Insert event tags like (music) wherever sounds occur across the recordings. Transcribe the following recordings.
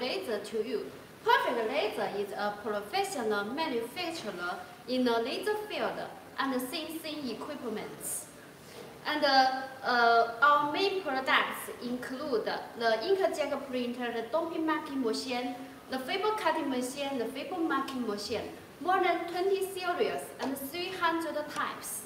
Laser to you. Perfect Laser is a professional manufacturer in the laser field and CNC equipment. And uh, uh, our main products include the inkjet printer, the dot peen marking machine, the fiber cutting machine, the fiber marking machine, more than 20 series and 300 types.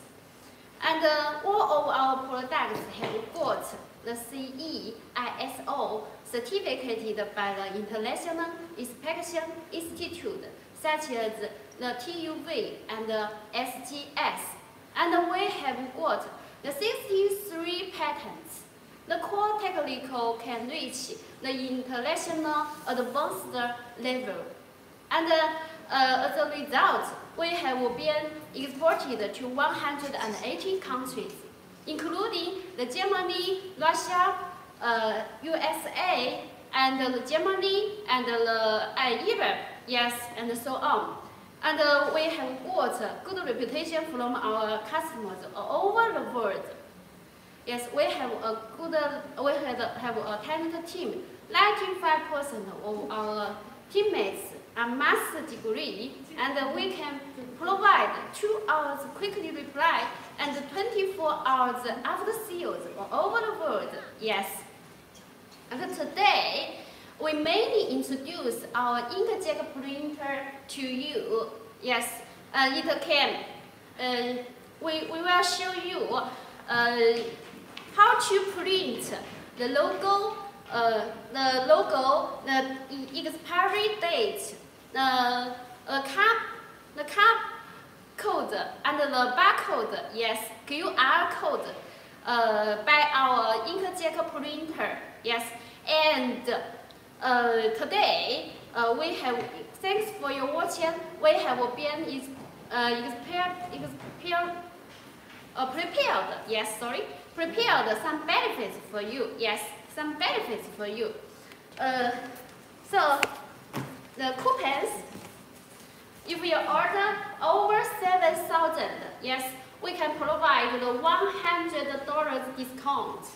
And uh, all of our products have got the CE ISO certificated by the International Inspection Institute, such as the TUV and the SGS. And we have got the 63 patents. The core technical can reach the international advanced level. And uh, as a result, we have been exported to 180 countries, including the Germany, Russia, uh, USA, and the Germany, and uh, Europe, yes, and so on. And uh, we have got good reputation from our customers all over the world. Yes, we have a good, we have, have a talented team. 95% of our teammates are master degree, and we can provide two hours quickly reply and 24 hours after sales all over the world. Yes. And today, we mainly introduce our inkjet printer to you. Yes, uh, can. Uh, we, we will show you uh, how to print the logo, uh, the logo, the expiry date, the uh, cap, the cap code and the barcode. Yes, QR code uh, by our inkjet printer. Yes, and uh, today, uh, we have, thanks for your watching, we have been is, uh, prepared, prepared, uh, prepared, yes, sorry, prepared some benefits for you, yes, some benefits for you. Uh, so, the coupons, if you order over 7,000, yes, we can provide the $100 discount.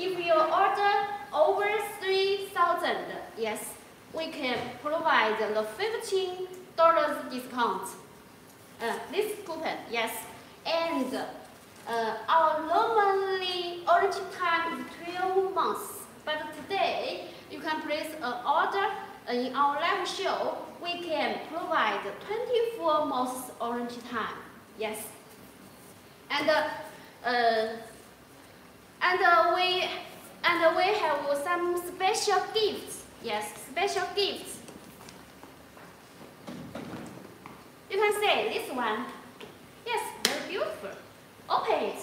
If you order over 3,000, yes, we can provide the $15 discount. Uh, this coupon, yes. And uh, our normally origin time is 12 months. But today, you can place an order in our live show. We can provide 24 months orange time. Yes. And uh, uh and uh, we and we have some special gifts. Yes, special gifts. You can say this one. Yes, very beautiful. Open it.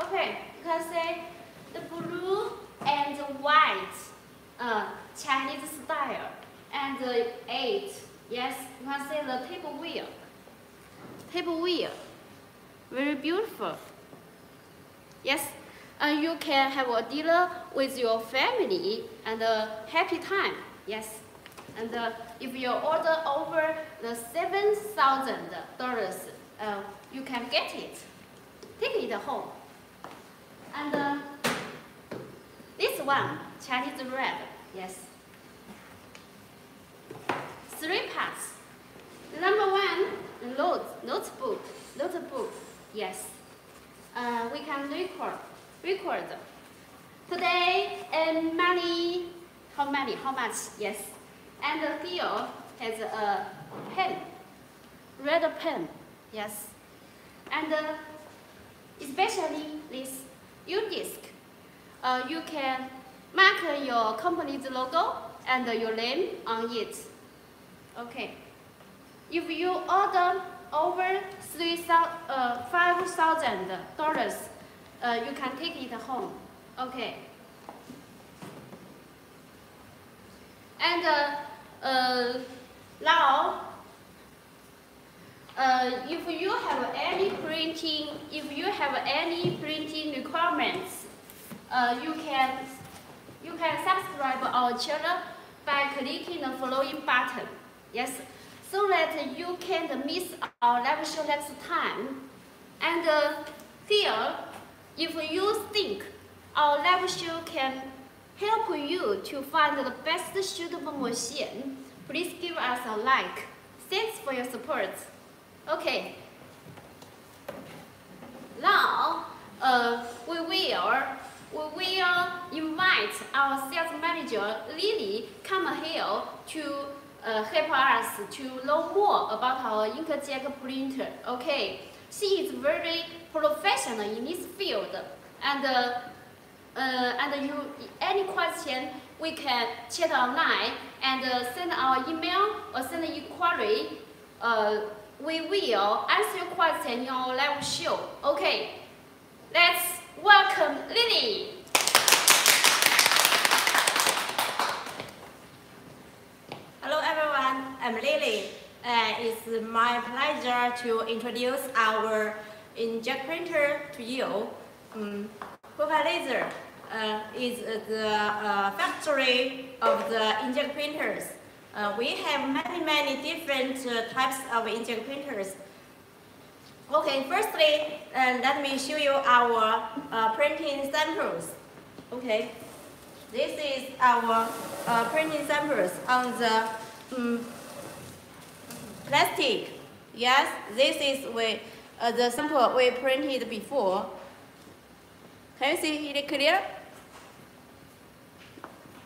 Okay, you can say the blue and the white uh, Chinese style and uh, eight. Yes, you can say the table wheel table wheel. Very beautiful. Yes, and you can have a dinner with your family and a happy time. Yes, and uh, if you order over the seven thousand dollars, uh, you can get it. Take it home. And uh, this one, Chinese red. Yes. Three parts. Number one, notes, notebook, notebook, yes. Uh, we can record, record. Today, and many, how many, how much, yes. And here has a pen, red pen, yes. And uh, especially this U-disc, uh, you can mark your company's logo and your name on it. Okay. If you order over three uh, five thousand dollars, uh, you can take it home. Okay. And uh, uh, now, uh, if you have any printing, if you have any printing requirements, uh, you can you can subscribe our channel by clicking the following button. Yes so that you can't miss our live show next time. And uh, here, If you think our live show can help you to find the best suitable machine, please give us a like. Thanks for your support. Okay. Now, uh, we will we will invite our sales manager Lily come here to uh, help us to know more about our inkjet printer. Okay, she is very professional in this field, and uh, uh, and you any question we can chat online and uh, send our email or send an inquiry. Uh, we will answer your question in our live show. Okay, let's welcome Lily. Hello everyone, I'm Lily. Uh, it's my pleasure to introduce our inkjet printer to you. Um, Laser uh, is the uh, factory of the inkjet printers. Uh, we have many, many different uh, types of inkjet printers. Okay, firstly, uh, let me show you our printing samples. Okay, this is our uh, printing samples on the um, plastic. Yes, this is we, uh, the sample we printed before. Can you see it clear?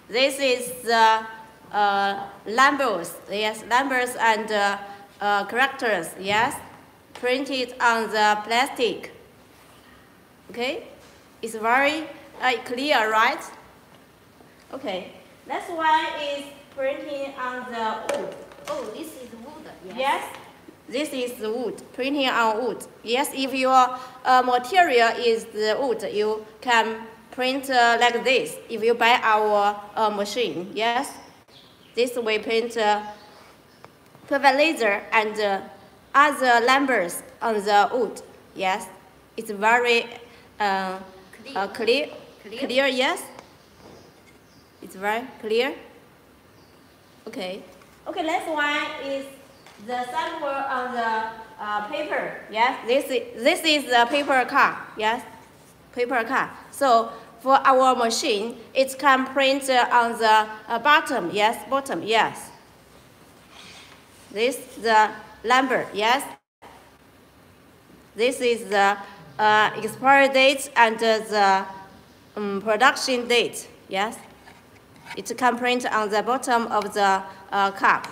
This is the uh, numbers, yes, numbers and uh, uh, characters, yes, printed on the plastic. Okay, it's very uh, clear, right? Okay, next one is printing on the wood. Oh, this is wood. Yes. Yes, this is the wood, printing on wood. Yes, if your uh, material is the wood, you can print uh, like this if you buy our uh, machine. Yes, this we print uh, perfect laser and uh, other numbers on the wood. Yes, it's very uh, Clear. uh, clear. Clear? Clear, yes. It's very clear. Okay. Okay, next one is the sample on the uh, paper. Yes, this is, this is the paper card. Yes, paper card. So for our machine, it can print uh, on the uh, bottom. Yes, bottom. Yes. This the number. Yes. This is the uh, expiry date and uh, the um, production date. Yes. It can print on the bottom of the uh, cup.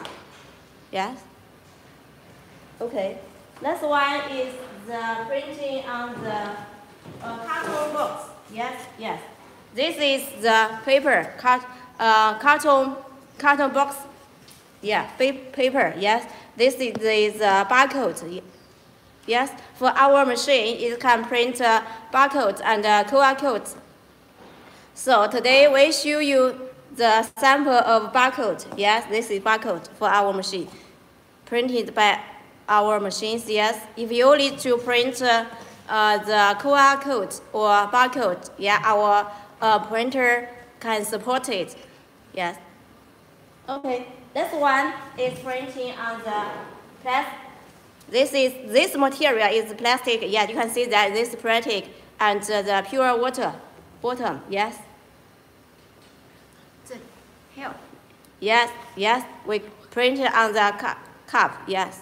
Yes. Okay. Next one is the printing on the uh, carton box. Yes, yes. This is the paper cut, uh, carton carton box. Yeah, pa- paper. Yes. This is the uh, barcode. Yes. For our machine, it can print uh, barcode and uh, QR codes. So today we show you the sample of barcode. Yes, this is barcode for our machine, printed by our machines. Yes, if you need to print uh, uh, the QR code or barcode, yeah, our uh, printer can support it. Yes. Okay, this one is printing on the plastic. This is this material is plastic. Yeah, you can see that this plastic and uh, the pure water bottom. Yes. 这 help. Yes, yes, we print on the cup, cup, yes.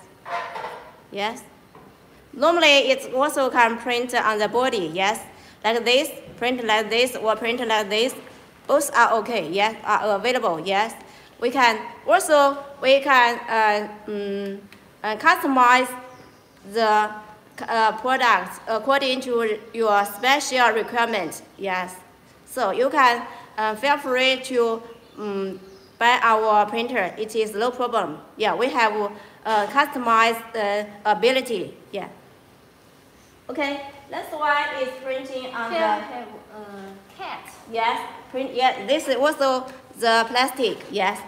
Yes. Normally, it also can print on the body, yes. Like this, print like this, or print like this. Both are okay, yes, are available, yes. We can, also, we can uh, mm, uh, customize the uh, product according to your special requirement, yes. So you can uh, feel free to um, buy our printer. It is no problem. Yeah, we have uh, customized uh, ability. Yeah. Okay, that's why it's printing on Here the. have a cat. Yes, print. Yeah, this is also the plastic. Yes,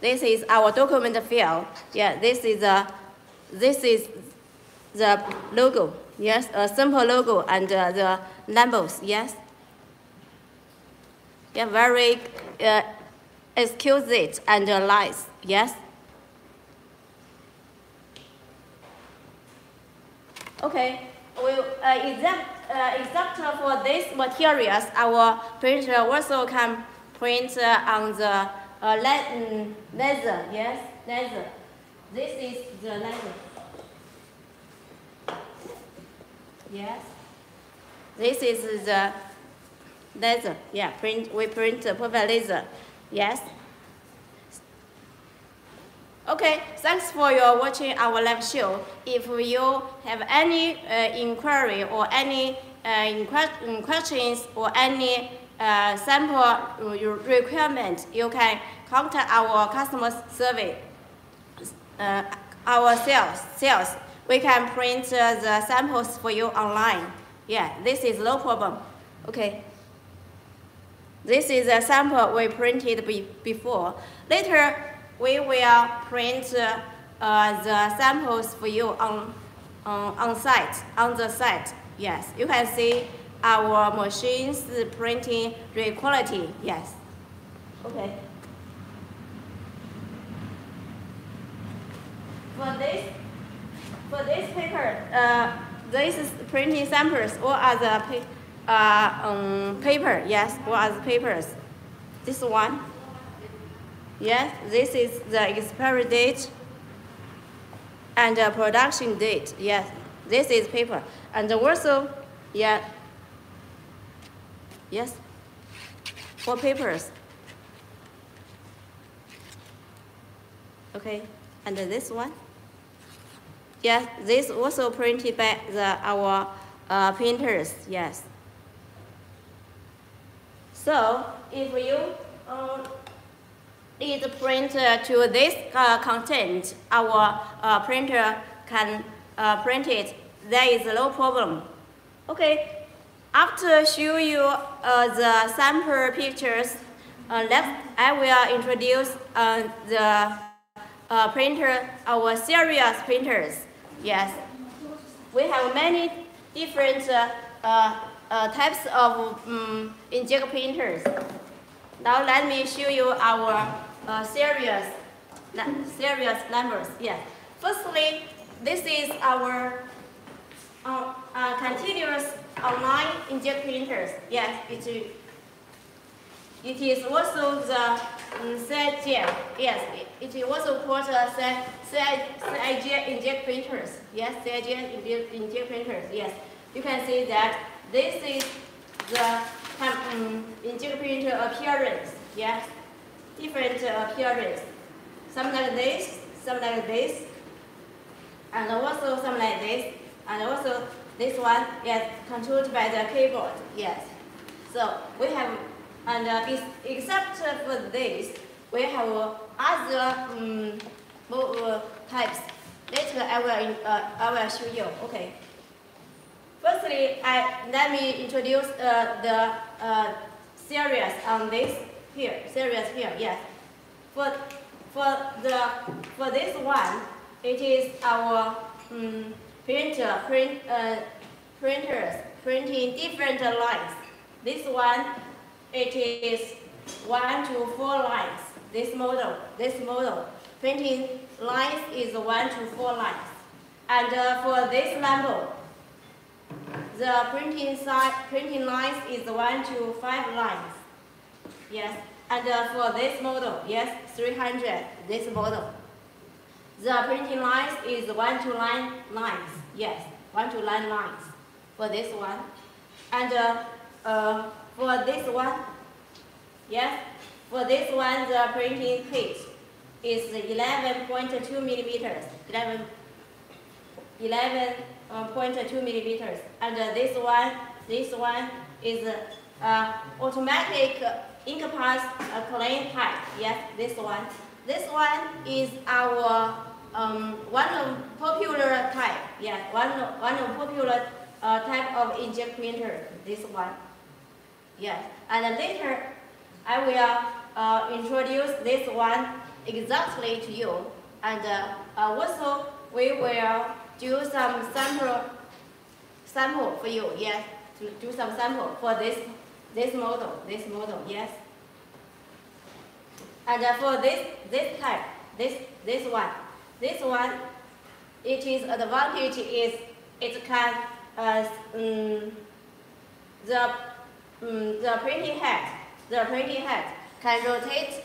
this is our document file. Yeah, this is the, this is the logo. Yes, a simple logo and uh, the numbers. Yes. Yeah, very uh, exquisite and uh, nice. Yes. Okay. will uh, exact, uh, exact for these materials, our printer also can print uh, on the uh, mm, leather, yes, leather. This is the leather. Yes. This is the leather. Yeah, print. We print the perfect leather. Yes. Okay, thanks for your watching our live show. If you have any uh, inquiry or any uh, questions or any uh, sample requirement, you can contact our customer service, uh, our sales, sales. We can print uh, the samples for you online. Yeah, this is no problem. Okay. This is a sample we printed be before. Later, we will print uh, the samples for you on, on, on site, on the site. Yes, you can see our machines printing real quality. Yes. Okay. For this, for this paper, uh, this is printing samples. What are the uh, um, paper? Yes, what are the papers? This one. Yes, this is the expiry date and the production date. Yes, this is paper. And also, yeah, yes, for papers. Okay, and this one. Yes, this also printed by the, our uh, printers, yes. So, if you uh, need print to this uh, content, our uh, printer can uh, print it. There is no problem. Okay, after show you uh, the sample pictures, uh, next I will introduce uh, the printer, our series printers. Yes, we have many different types of um, printers. Now let me show you our uh, series, series numbers. Yes. Firstly, this is our uh, uh, continuous online inkjet printers. Yes, it, it is also the um, CIJ. Yes, it, also called uh, CIJ inkjet printers. Yes, CIJ inkjet printers. Yes, you can see that this is the um, inkjet printer appearance. Yes, different appearance. Some like this, some like this, and also some like this, and also this one is controlled by the keyboard. Yes. So we have, and uh, except for this, we have other um, types. Later I will, uh, I will show you. Okay. Firstly, I, let me introduce uh, the uh, series on this here, series here, yes. For, for, the, for this one, it is our um, printer, print, uh, printers printing different lines. This one, it is one to four lines. This model, this model, printing lines is one to four lines. And uh, for this label, the printing size, printing lines is one to five lines. Yes, and uh, for this model, yes, 300, this model. The printing lines is one to line lines, yes, one to line lines for this one. And uh, uh, for this one, yes, for this one, the printing pitch is 11.2 millimeters, 11, 11.2 millimeters. And uh, this one, this one is uh, automatic ink pass uh, clean type. Yes, this one. This one is our um, one of popular type. Yes, one one of popular uh, type of inkjet printer. This one. Yes, and later I will uh, introduce this one exactly to you, and uh, also we will do some sample sample for you. Yes, to do some sample for this this model, this model, yes. And for this, this type, this, this one, this one, it is advantage is it can uh, um, the, um, the printing head, the printing head can rotate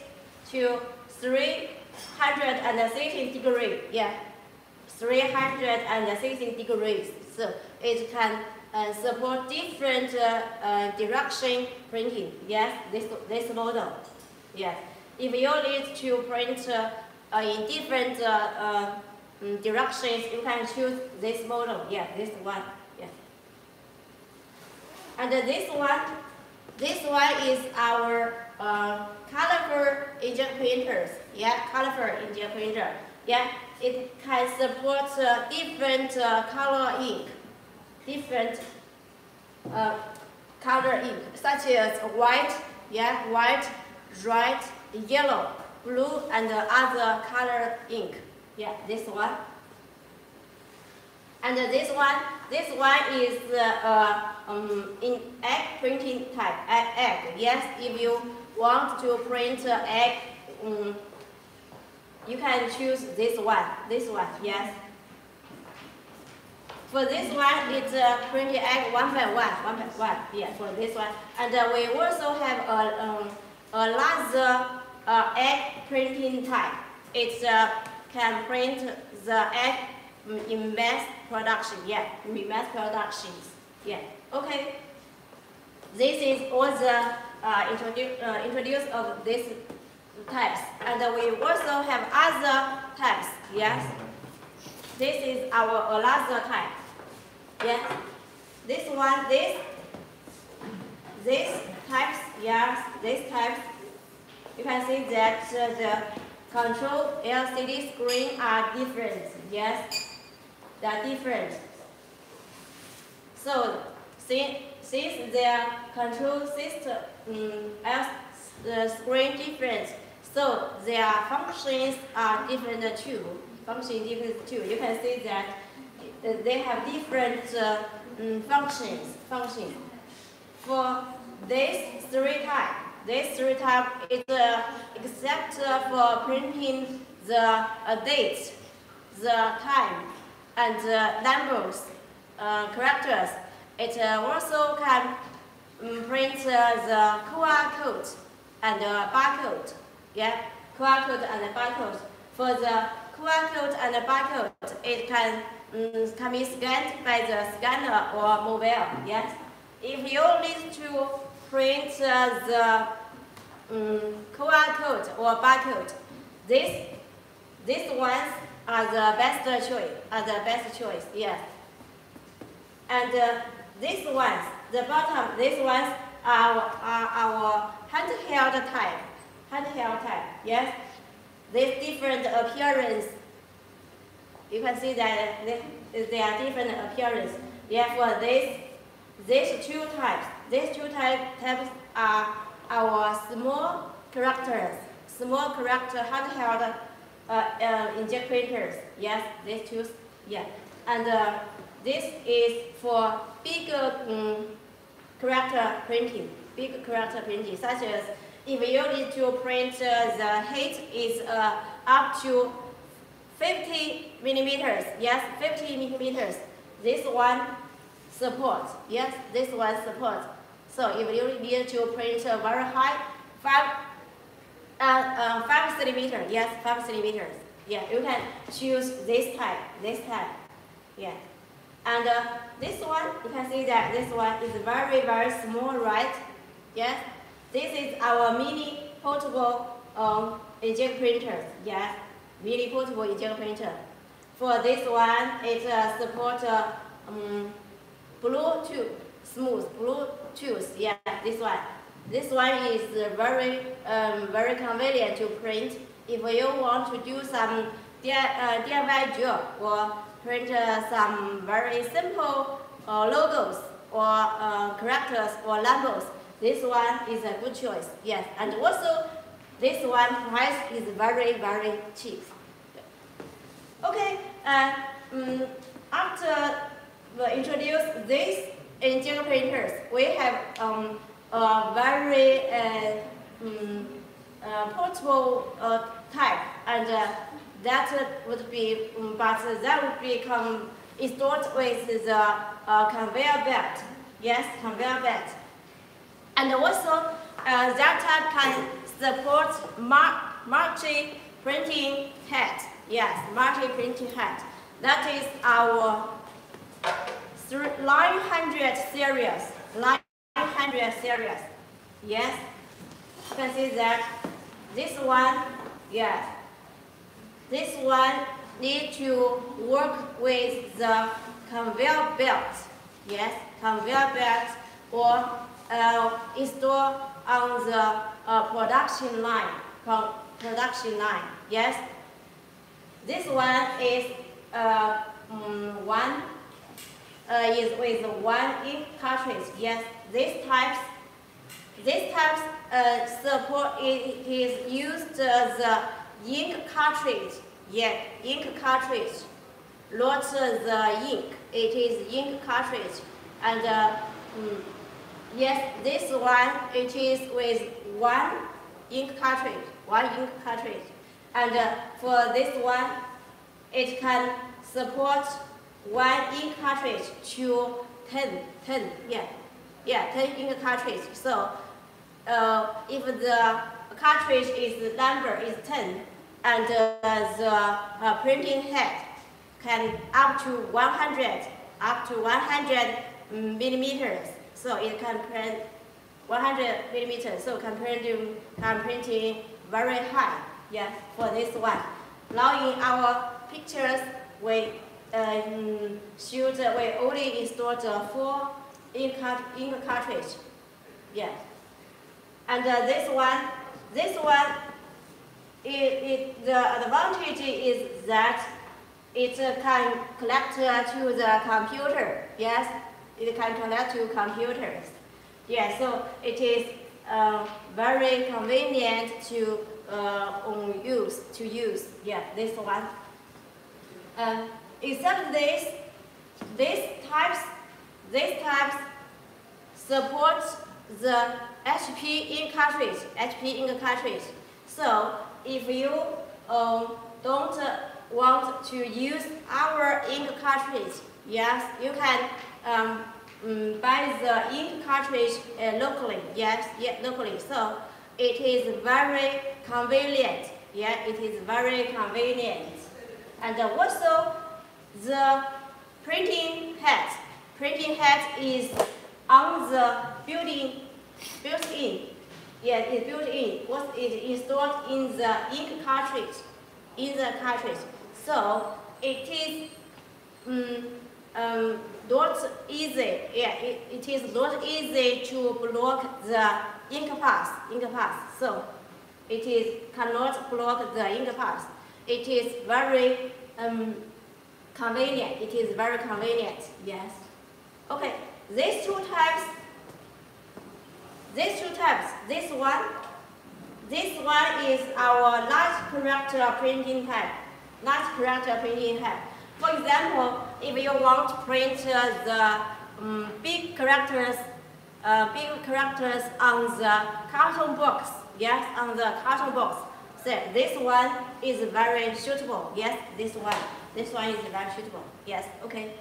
to 360 degree, Yeah, 360 degrees. So it can uh, support different uh, uh, direction printing. Yes, this, this model. Yes. If you need to print uh, uh, in different uh, um, directions, you can choose this model. Yeah, this one. Yes. And this one, this one is our uh, colorful inkjet printers. Yeah, colorful inkjet printer. Yeah, it can support uh, different uh, color ink, different uh, color ink, such as white, yeah, white, red, yellow, blue, and other color ink. Yeah, this one. And this one, this one is uh, um, in egg printing type, egg, egg. Yes, if you want to print egg, um, you can choose this one, this one, yes. For this one, it's uh, printed egg one by one, one by one, yeah, for this one. And uh, we also have a, um, a laser uh, egg printing type. It uh, can print the egg in mass production, yeah, in mass productions, yeah. Okay. This is all the uh, introdu uh, introduce of this types. And we also have other types, yes? This is our laser type. Yes? This one, this, this types, yes, this types. You can see that uh, the control LCD screen are different, yes? They are different. So, since, since their control system um, the screen different, so their functions are different too. Function different too. You can see that they have different uh, um, functions. Functions. For this three type, this three type is uh, except uh, for printing the uh, date, the time, and uh, numbers, uh, characters. It also can um, print the QR code and barcode. Yeah, QR code and barcode. For the QR code and barcode, it can, um, can be scanned by the scanner or mobile. Yes. If you need to print uh, the um, QR code or barcode, this these ones are the best choice. Are the best choice. Yes. And uh, these ones, the bottom, these ones are, are our handheld type handheld type. Yes, this different appearance. You can see that they, they are different appearance. Therefore, this these two types, these two type, types are our small characters, small character handheld uh, uh, inkjet printers. Yes, these two. Yeah, and uh, this is for bigger um, character printing, big character printing, such as if you need to print uh, the height is uh, up to 50 millimeters, yes, 50 millimeters. This one supports, yes, this one supports. So if you need to print a very high, 5, uh, uh, 5 centimeters, yes, 5 centimeters. Yeah, you can choose this type, this type, yeah. And uh, this one, you can see that this one is very, very small, right? Yes, this is our mini portable um, inkjet printer. Yes, mini portable inkjet printer. For this one, it uh, supports uh, um, Bluetooth, smooth Bluetooth. Yeah, this one. This one is very, um, very convenient to print. If you want to do some DIY uh, job or print uh, some very simple uh, logos or uh, characters or numbers, this one is a good choice, yes. And also, this one price is very, very cheap. Okay, uh, um, after we introduce these inkjet printers, we have um, a very uh, um, uh, portable uh, type, and uh, that would be, um, but that would become installed with the uh, conveyor belt. Yes, conveyor belt. And also, uh, that type can support multi printing head. Yes, multi printing head. That is our 900 series. 900 series. Yes. You can see that this one, yes. This one need to work with the conveyor belt. Yes, conveyor belt or uh, install on the uh, production line. Production line. Yes. This one is uh, um, one uh, is with one ink cartridge. Yes, this types this type uh, support it is used as the ink cartridge. Yeah, ink cartridge. Not the ink. It is ink cartridge. And uh, mm, yes, this one it is with one ink cartridge. One ink cartridge. And uh, for this one, it can support one ink cartridge to 10, 10, yeah, yeah, 10 ink cartridge. So uh, if the cartridge is the number is 10 and uh, the uh, printing head can up to 100, up to 100 millimeters. So it can print 100 millimeters. So can printing, can printing very high. yes, for this one. Now in our pictures, we um, shoot, we only installed four ink, ink cartridge. yes. And uh, this one, this one, it, it, the advantage is that it uh, can connect uh, to the computer. Yes, it can connect to computers. Yeah, so it is uh, very convenient to uh, use to use. Yeah, this one. Uh, except this, these types, these types support the HP ink cartridge, HP ink cartridge. So if you um, don't want to use our ink cartridge, yes, you can um, um, the ink cartridge uh, locally, yes, yeah, locally. So it is very convenient, yeah, it is very convenient. And also the printing head, printing head is on the building built in. Yeah, it's built in. What is installed in the ink cartridge, in the cartridge. So it is um, um, not easy. Yeah, it, it is not easy to block the ink pass. Ink pass. So it is cannot block the ink pass. It is very um, convenient. It is very convenient. Yes. Okay. These two types these two types, this one, this one is our large character printing type, large character printing type. For example, if you want to print uh, the um, big characters, uh, big characters on the carton box, yes, on the carton box, so this one is very suitable, yes, this one, this one is very suitable, yes, okay.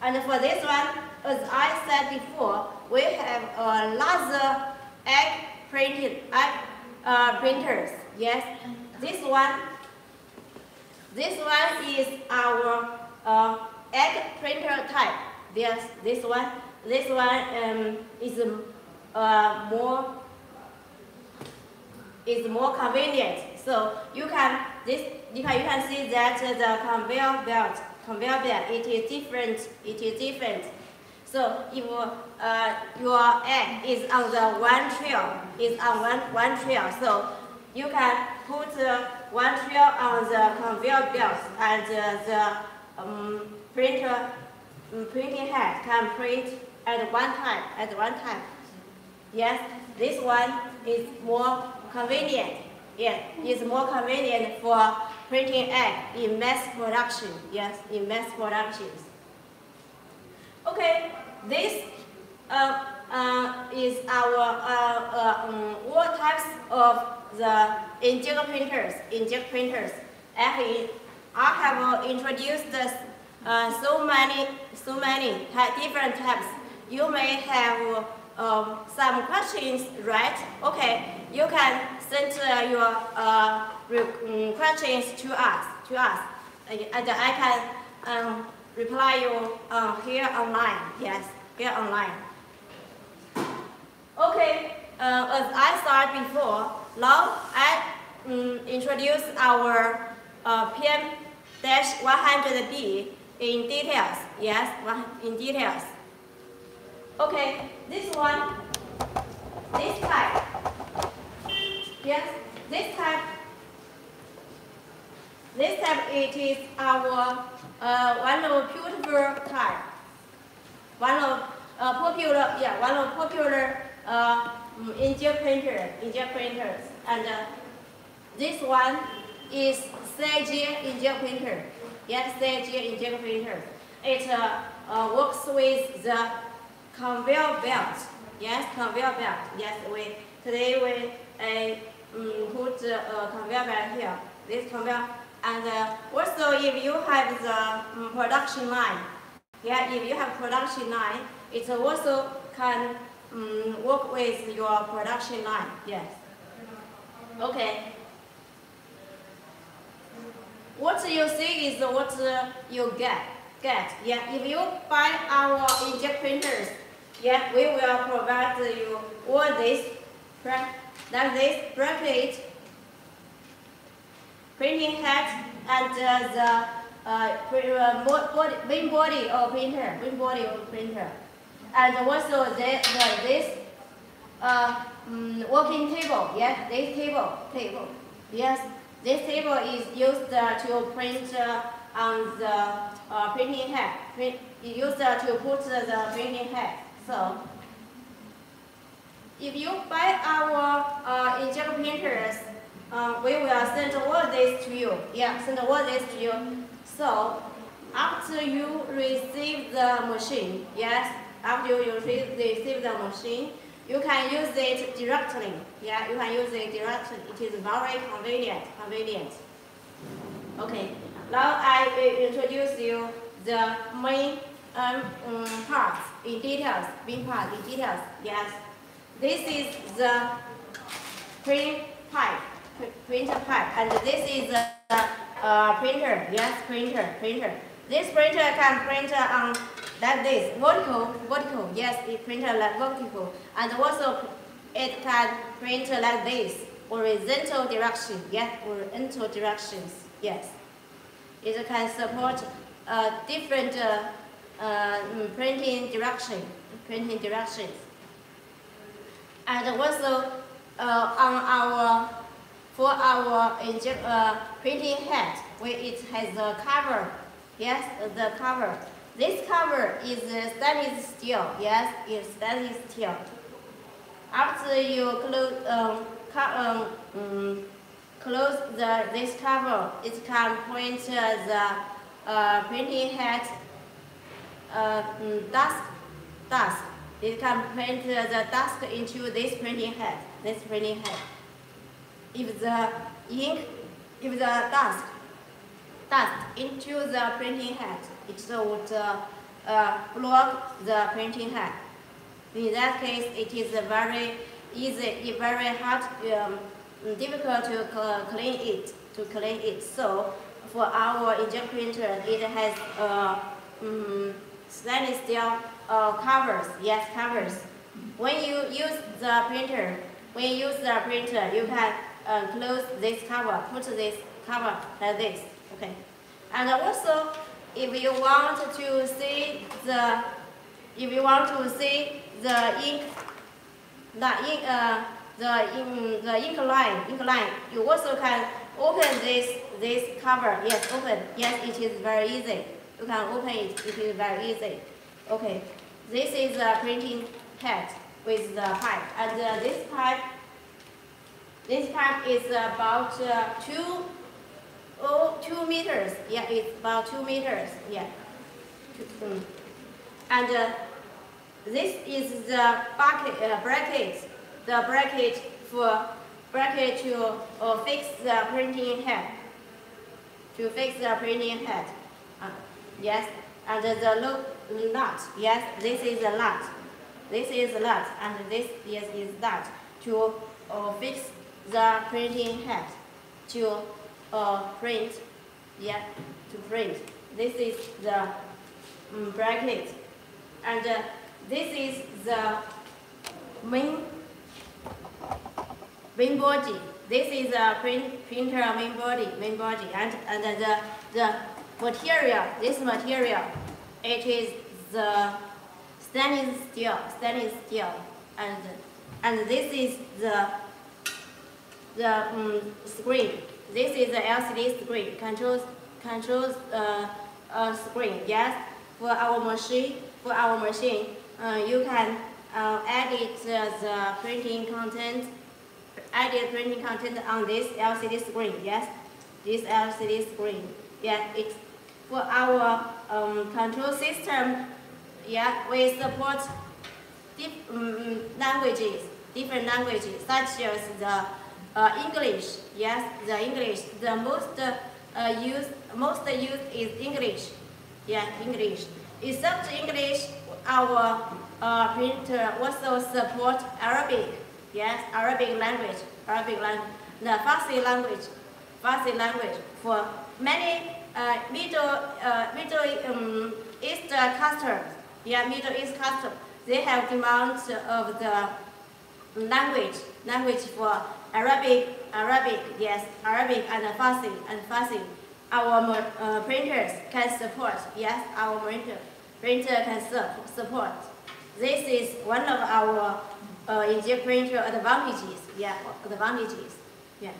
And for this one, as I said before, we have a laser egg printed egg uh, printers. Yes, this one, this one is our uh, egg printer type. Yes, this one, this one um, is uh, more is more convenient. So you can this you can you can see that the conveyor belt conveyor belt it is different. It is different so if uh, your egg is on the one trail, is on one, one trail, so you can put uh, one trail on the conveyor belt and uh, the um, printer um, printing head can print at one time, at one time. Yes, this one is more convenient. Yes, it's more convenient for printing egg in mass production. Yes, in mass productions. Okay, this uh, uh, is our uh, uh, um, all types of the inkjet printers. Inkjet printers. I have introduced uh, so many, so many different types. You may have um, some questions, right? Okay, you can send uh, your uh, um, questions to us, to us, and I can um, reply you uh, here online. Yes, here online. Okay, uh, as I said before, now I um, introduce our uh, PM-100D in details. Yes, in details. Okay, this one, this type. Yes, this type. This type it is our uh, one of beautiful type. One of uh, popular, yeah, one of popular uh, inkjet printer, inkjet printers. And uh, this one is inkjet printer. Yes, inkjet printer. It uh, uh, works with the conveyor belt. Yes, conveyor belt. Yes, we today we uh, um, put a uh, conveyor belt here. This conveyor, and uh, also if you have the um, production line, yeah, if you have production line, it also can um, work with your production line. Yes. Okay. What you see is what you get. Get. Yeah. If you buy our inkjet printers, yeah, we will provide you all this, like this bracket, printing head, and uh, the uh, body, main body of printer, main body of printer, and also the, the this uh, um, working table. Yes, this table, table. Yes, this table is used uh, to print uh, on the uh, printing head. Print, used to put the printing head. So, if you buy our uh, inkjet printers, uh, we will send all this to you. Yeah, send all this to you. So, after you receive the machine, yes, after you receive the machine, you can use it directly. Yeah, you can use it directly. It is very convenient. Convenient. Okay. Now I will introduce you the main um, um, parts in details, main part in details, yes. This is the print pipe, printer pipe, and this is the uh, printer, yes, printer, printer. This printer can print on like this, vertical, vertical, yes, it printer like vertical, and also it can print like this, horizontal direction, yes, horizontal directions, yes. It can support uh, different uh, uh, printing direction, printing directions. And also uh, on our for our uh, printing head, where it has the cover. Yes, the cover. This cover is stainless steel. Yes, it's stainless steel. After you close, um, um, um, close the, this cover, it can print the uh, printing head uh, mm, dust, dust. It can print the dust into this printing head, this printing head. If the ink, if the dust, dust into the printing head, it would uh, uh, block the printing head. In that case, it is very easy, very hard, um, difficult to clean it, to clean it. So for our inkjet printer, it has uh, um, stainless steel uh, covers, yes, covers. When you use the printer, when you use the printer, you can uh, close this cover, put this cover like this, okay. And also, if you want to see the, if you want to see the ink, the ink, uh, the ink, the ink line, ink line, you also can open this this cover. Yes, open. Yes, it is very easy. You can open it, it is very easy. Okay, this is the printing head with the pipe. And uh, this pipe, this pipe is about uh, two, oh, two meters. Yeah, it's about two meters. Yeah. And uh, this is the bucket, uh, bracket, the bracket for bracket to uh, fix the printing head. To fix the printing head. Uh, Yes, and the look nut. Yes, this is a nut. This is a nut, and this is is that to uh, fix the printing head to uh, print. Yeah, to print. This is the um, bracket, and uh, this is the main main body. This is a print, printer main body, main body, and and the the material. This material, it is the stainless steel, stainless steel, and and this is the the um, screen. This is the LCD screen controls controls uh, uh, screen. Yes, for our machine for our machine, uh, you can uh, edit the printing content edit printing content on this LCD screen. Yes, this LCD screen. Yeah, it's for our um, control system. Yeah, we support diff, um, languages, different languages such as the uh, English. Yes, the English. The most uh, used, most used is English. Yeah, English. Except English, our uh, printer also support Arabic. Yes, Arabic language, Arabic language, the Farsi language, Farsi language for many uh, Middle uh, Middle um, East customers. Yeah, Middle East customers. They have demands of the language, language for Arabic, Arabic, yes, Arabic and Farsi and Farsi. Our uh, printers can support. Yes, our printer printer can support. This is one of our uh, inkjet printer advantages. Yeah, advantages. Yeah.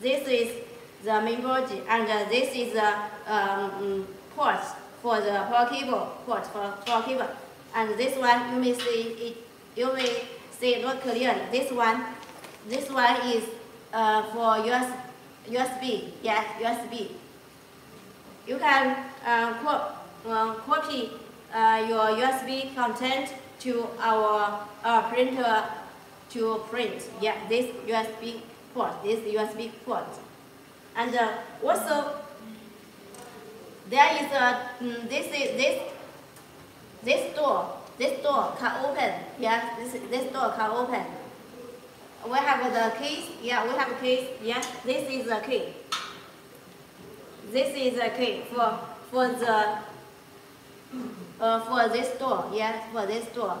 This is the main body, and uh, this is the um, port for the power cable. Port for power cable, and this one you may see it. You may see it not clearly. This one, this one is uh, for US, USB. Yeah, USB. You can uh, copy uh, your USB content to our uh, printer to print. Yeah, this USB port, this USB port. And uh, also, there is a, um, this is, this, this door, this door can open. Yeah, this, this door can open. We have the keys. Yeah, we have keys. Yeah, this is the key. This is the key for, for the uh, for this door, yes, for this door.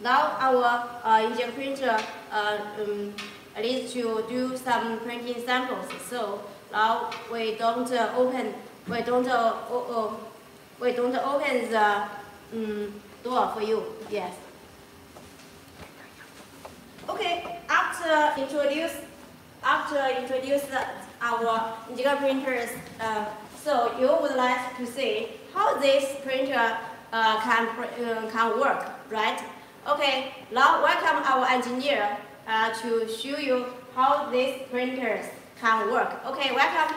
Now our uh, inkjet printer uh, um, needs to do some printing samples. So now we don't uh, open, we don't, uh, uh, we don't open the um, door for you. Yes. Okay. After introduce, after introduce our inkjet printers, uh, so you would like to see how this printer uh, can, uh, can work, right? Okay, now welcome our engineer uh, to show you how these printers can work. Okay, welcome.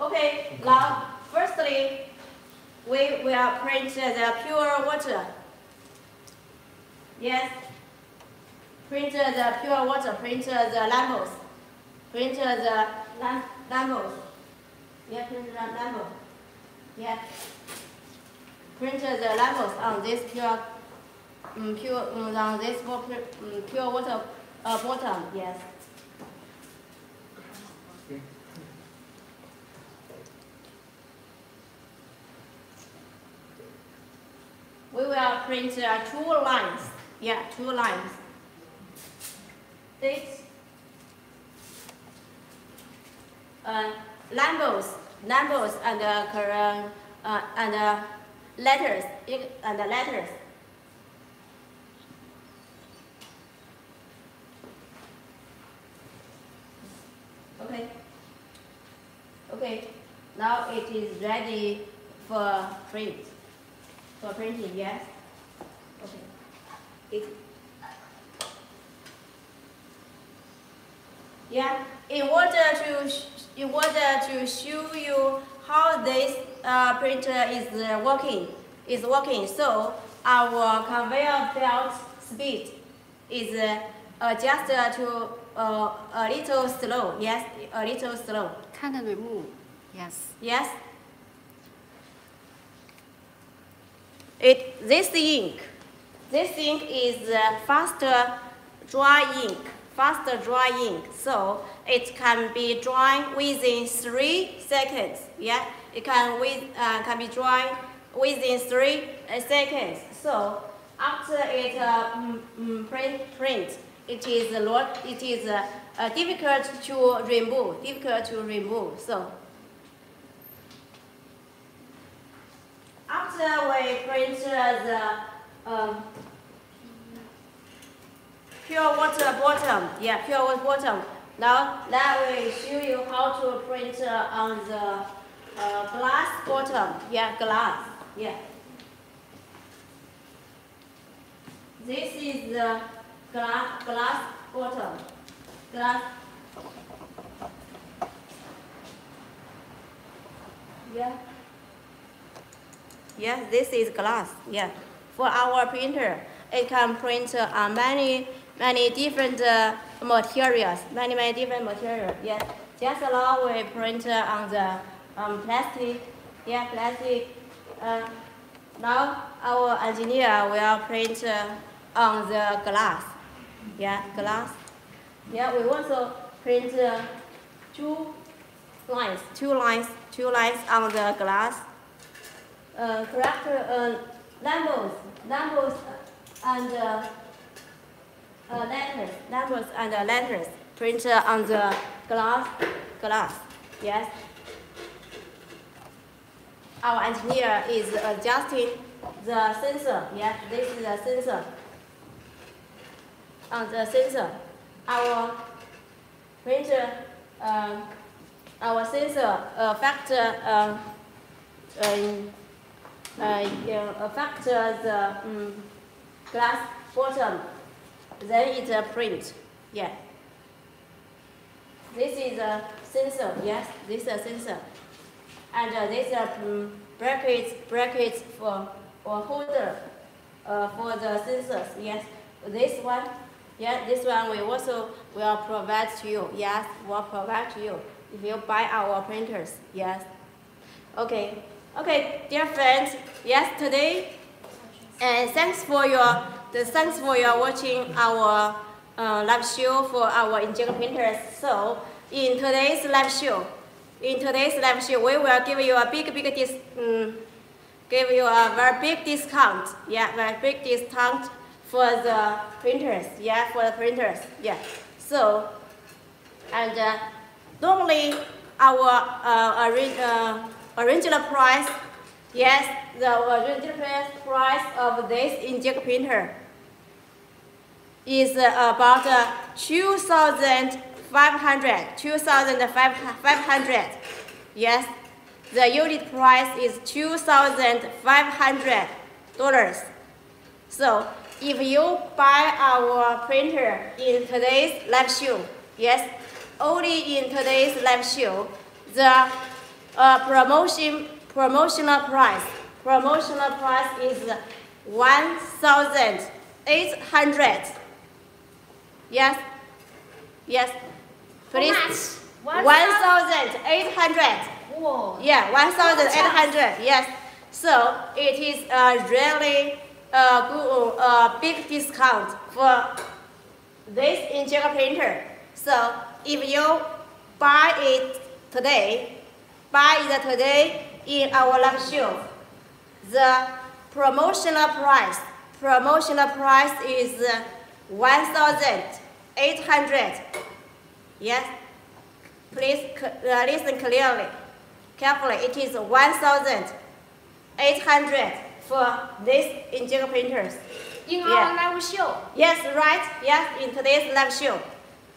Okay, now firstly, we will print the pure water. Yes, print the pure water, print the labels, print the labels. Yeah, print the label. Yeah. Print the labels on this pure, um, pure um, on this um, pure water uh, bottom. Yes. We will print uh, two lines. Yeah, two lines. This uh, labels, labels and uh, uh, and uh, letters and letters. Okay. Okay. Now it is ready for print. For printing, yes. Yeah, in order to in order to show you how this uh, printer is uh, working is working, so our conveyor belt speed is uh, uh adjusted uh, to uh, a little slow. Yes, a little slow. Kind of remove. Yes. Yes. It this ink this ink is uh, faster dry ink, faster dry ink. So it can be dry within three seconds. Yeah, it can with uh, can be dry within three uh, seconds. So after it uh, print print, it is a lot. It is uh, uh, difficult to remove. Difficult to remove. So. After we print the um, pure water bottom, yeah, pure water bottom. Now, that will show you how to print uh, on the uh, glass bottom, yeah, glass, yeah. This is the glass, glass bottom, glass. Yeah. Yes, this is glass. Yeah, for our printer, it can print uh, on many many different uh, materials, many many different materials. Yes, just now we print uh, on the um, plastic. Yeah, plastic. Uh, now our engineer will print uh, on the glass. Yeah, glass. Yeah, we also print uh, two lines, two lines, two lines on the glass uh, character uh, numbers, numbers and uh, uh, letters, numbers and uh, letters printed on the glass, glass. Yes. Our engineer is adjusting the sensor. Yes, this is the sensor. On the sensor, our printer, uh, our sensor uh, factor. Uh, uh, uh, affect the um, glass bottom, then it's a print. Yeah. This is a sensor. Yes, this is a sensor, and uh, this is um, brackets brackets for or holder uh, for the sensors. Yes, this one. Yeah, this one we also will provide to you. Yes, will provide to you if you buy our printers. Yes. Okay. Okay, dear friends, yesterday, and thanks for your, the, thanks for your watching our uh, live show for our printers. So, in today's live show, in today's live show, we will give you a big, big dis, um, give you a very big discount. Yeah, very big discount for the printers. Yeah, for the printers. Yeah. So, and uh, normally our uh, uh, original price, yes, the original price of this inkjet printer is uh, about uh, 2,500, 2,500. Yes, the unit price is $2,500. So, if you buy our printer in today's live show, yes, only in today's live show, the uh, promotion promotional price. Promotional price is one thousand eight hundred. Yes. Yes. Please. One One thousand eight hundred. Whoa. Yeah, one thousand eight hundred. Yes. So it is a really uh, good, uh, big discount for this inkjet printer. So if you buy it today, buy it today in our live show. The promotional price, promotional price is uh, 1,800. Yes, please uh, listen clearly, carefully. It is 1,800 for this inkjet printers. In Yeah. our live show. Yes, right. Yes, in today's live show.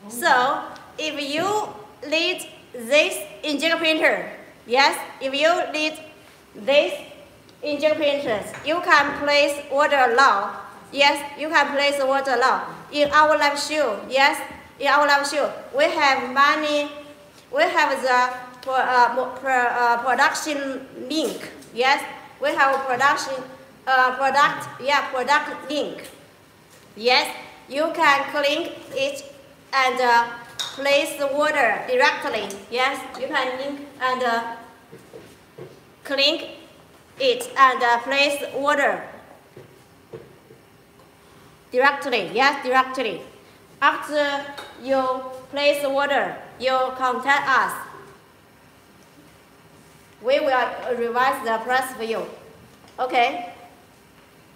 So, if you need this inkjet printer, yes, if you need this inkjet printers, you can place order now. Yes, you can place order now. In our live show, yes, in our live show, we have many, we have the pro, uh, pro, uh, production link. Yes, we have production, uh, product, yeah, product link. Yes, you can click it and uh, place the water directly. Yes, you can and uh, clean it and uh, place water directly. Yes, directly. After you place the water, you contact us. We will revise the price for you. Okay.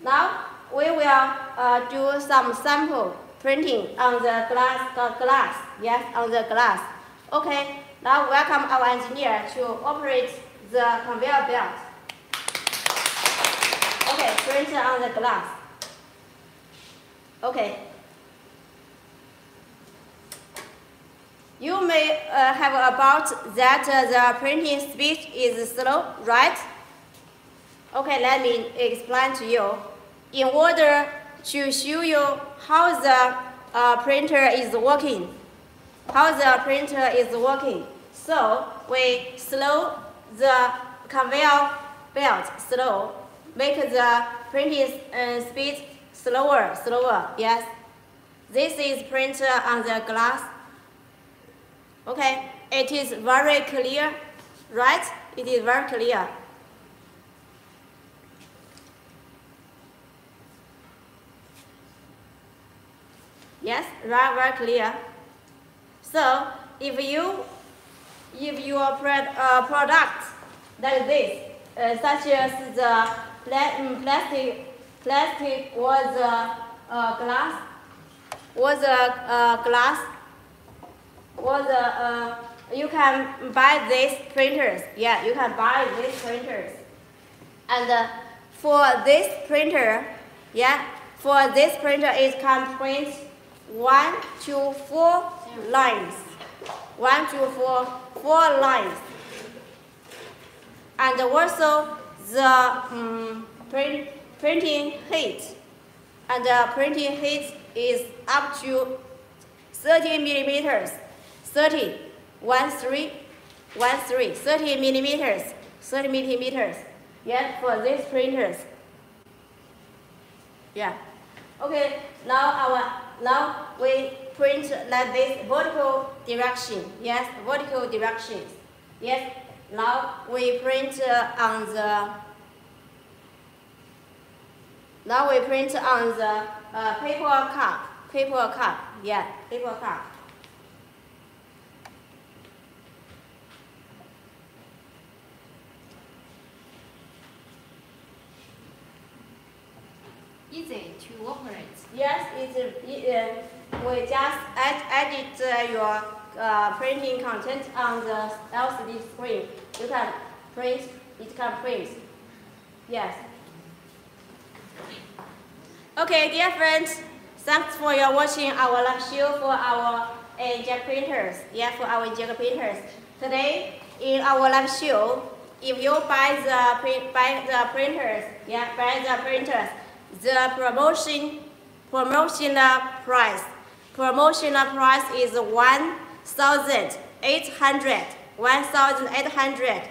Now we will uh, do some sample printing on the glass, the glass. Yes, on the glass. Okay. Now welcome our engineer to operate the conveyor belt. Okay, print on the glass. Okay. You may uh, have about that uh, the printing speed is slow, right? Okay, let me explain to you. In order to show you how the uh, printer is working, how the printer is working. So we slow the conveyor belt slow, make the printing uh, speed slower, slower, yes. This is printer on the glass. Okay, it is very clear, right? It is very clear. Yes, very, very clear. So, if you, if your uh, product like this, uh, such as the pla plastic, plastic or the uh, glass, or the uh, glass, or the, uh, you can buy these printers. Yeah, you can buy these printers. And uh, for this printer, yeah, for this printer, it can print one, two, four lines. One, two, four, four lines. And also the um, print, printing heat. And the printing heat is up to 30 millimeters. 30, 1, 3, 1, 3, 30 millimeters, 30 millimeters. Yeah, for these printers. Yeah. Okay, now our now we print like this vertical direction. Yes, vertical directions. Yes. Now we print uh, on the. Now we print on the uh, paper cup. Paper cup. Yeah, paper cup. easy to operate. Yes, it's it, uh, we just add edit uh, your uh, printing content on the LCD screen. You can print, it can print. Yes. Okay, dear friends, thanks for your watching our live show for our inkjet printers. Yeah, for our inkjet printers. Today, in our live show, if you buy the buy the printers, yeah, buy the printers, the promotion promotional price. Promotional price is 1,800. 1,800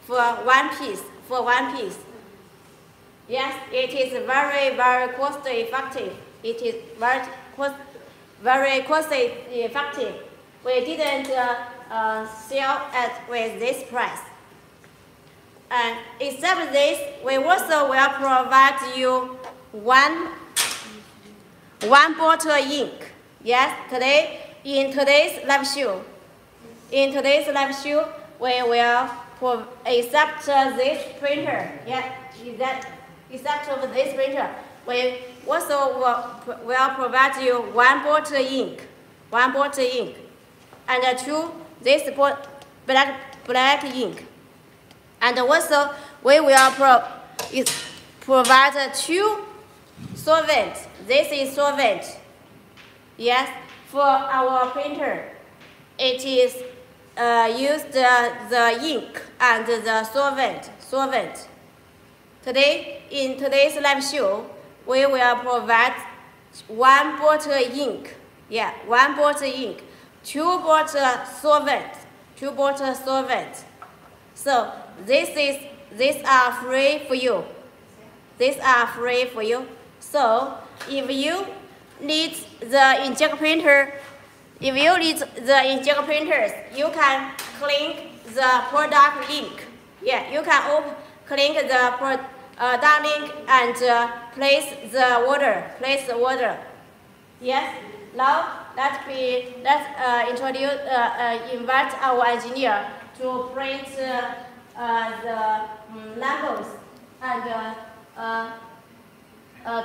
for one piece. For one piece. Yes, it is very, very cost effective. It is very cost, very cost effective. We didn't uh, uh, sell it with this price. And except this, we also will provide you one, one bottle ink. Yes, today, in today's live show, in today's live show, we will accept this printer. Yeah, that except of this printer. We also will, will provide you one bottle ink, one bottle ink, and two this black black ink. And also, we will pro provide two solvents. This is solvent. Yes, for our printer, it is uh, used uh, the ink and the solvent. Solvent. Today, in today's live show, we will provide one bottle ink. Yeah, one bottle ink, two bottle solvent, two bottle solvent. So this is these are free for you. These are free for you. So if you need the inkjet printer, if you need the inkjet printers, you can click the product link. Yeah, you can open, click the product uh, link and uh, place the order. Place the order. Yes. Now let me let's uh, introduce uh, uh, invite our engineer to print uh, uh, the um, labels and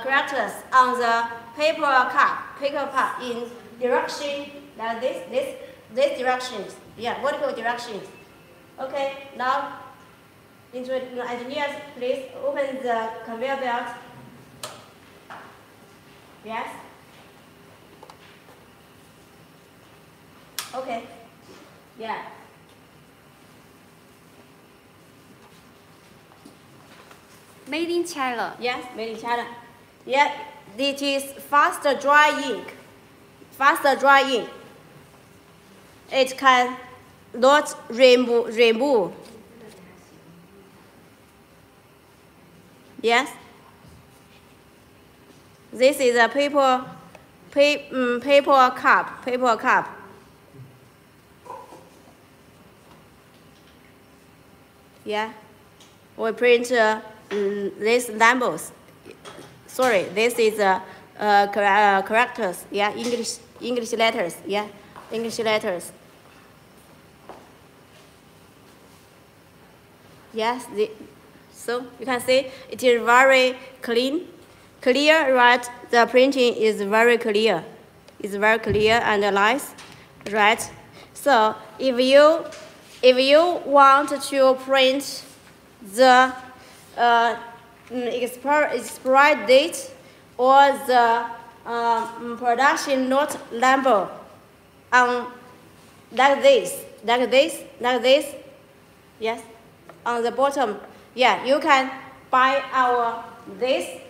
characters on the paper cup, paper cup in direction like this, this, this directions. Yeah, vertical directions. Okay, now engineers, please open the conveyor belt. Yes. Okay. Yeah. Made in China. Yes, made in China. Yeah, it is faster dry ink. Faster dry ink. It can not remove, remove. Yes. This is a paper, paper, um, paper cup, paper cup. Yeah. We print uh, these numbers. Sorry, this is uh, uh, characters. Yeah, English English letters. Yeah, English letters. Yes, the, so you can see it is very clean, clear, right? The printing is very clear. It's very clear and nice, right? So if you if you want to print the uh, expiry date or the um, production note number on like this, like this, like this, yes, on the bottom, yeah, you can buy our this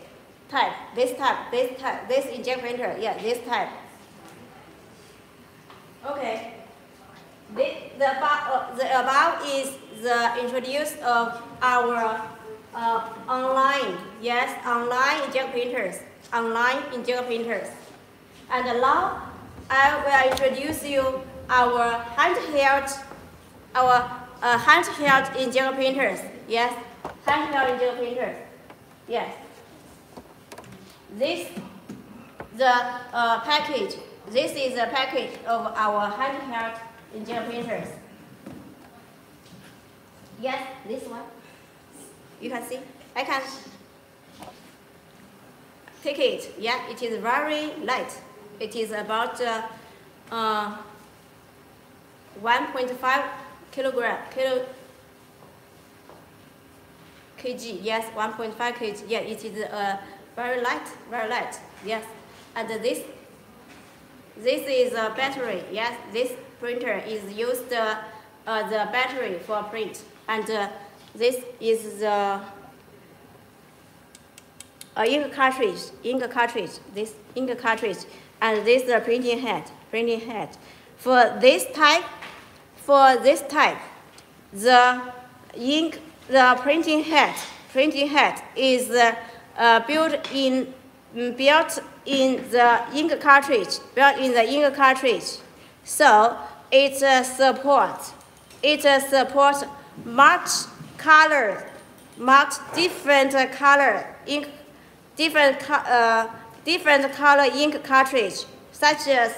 type, this type, this type, this inkjet printer, yeah, this type. Okay. The, the, above, uh, the above is the introduce of our uh, online, yes, online inkjet printers, online inkjet printers. And now I will introduce you our handheld, our uh, handheld inkjet printers, yes, handheld inkjet printers, yes. This, the uh, package, this is the package of our handheld inkjet printers. Yes, this one. You can see. I can take it. Yeah, it is very light. It is about uh, uh, 1.5 kilogram, kilo, kg. Yes, 1.5 kg. Yeah, it is uh, very light, very light. Yes, and this, this is a battery. Yes, this printer is used uh, the battery for print, and uh, this is the uh, ink cartridge, ink cartridge, this ink cartridge, and this is the printing head, printing head. For this type, for this type, the ink, the printing head, printing head is uh, built in built in the ink cartridge, built in the ink cartridge. So it uh, supports it uh, supports marked color, marked different color ink, different uh, different color ink cartridge, such as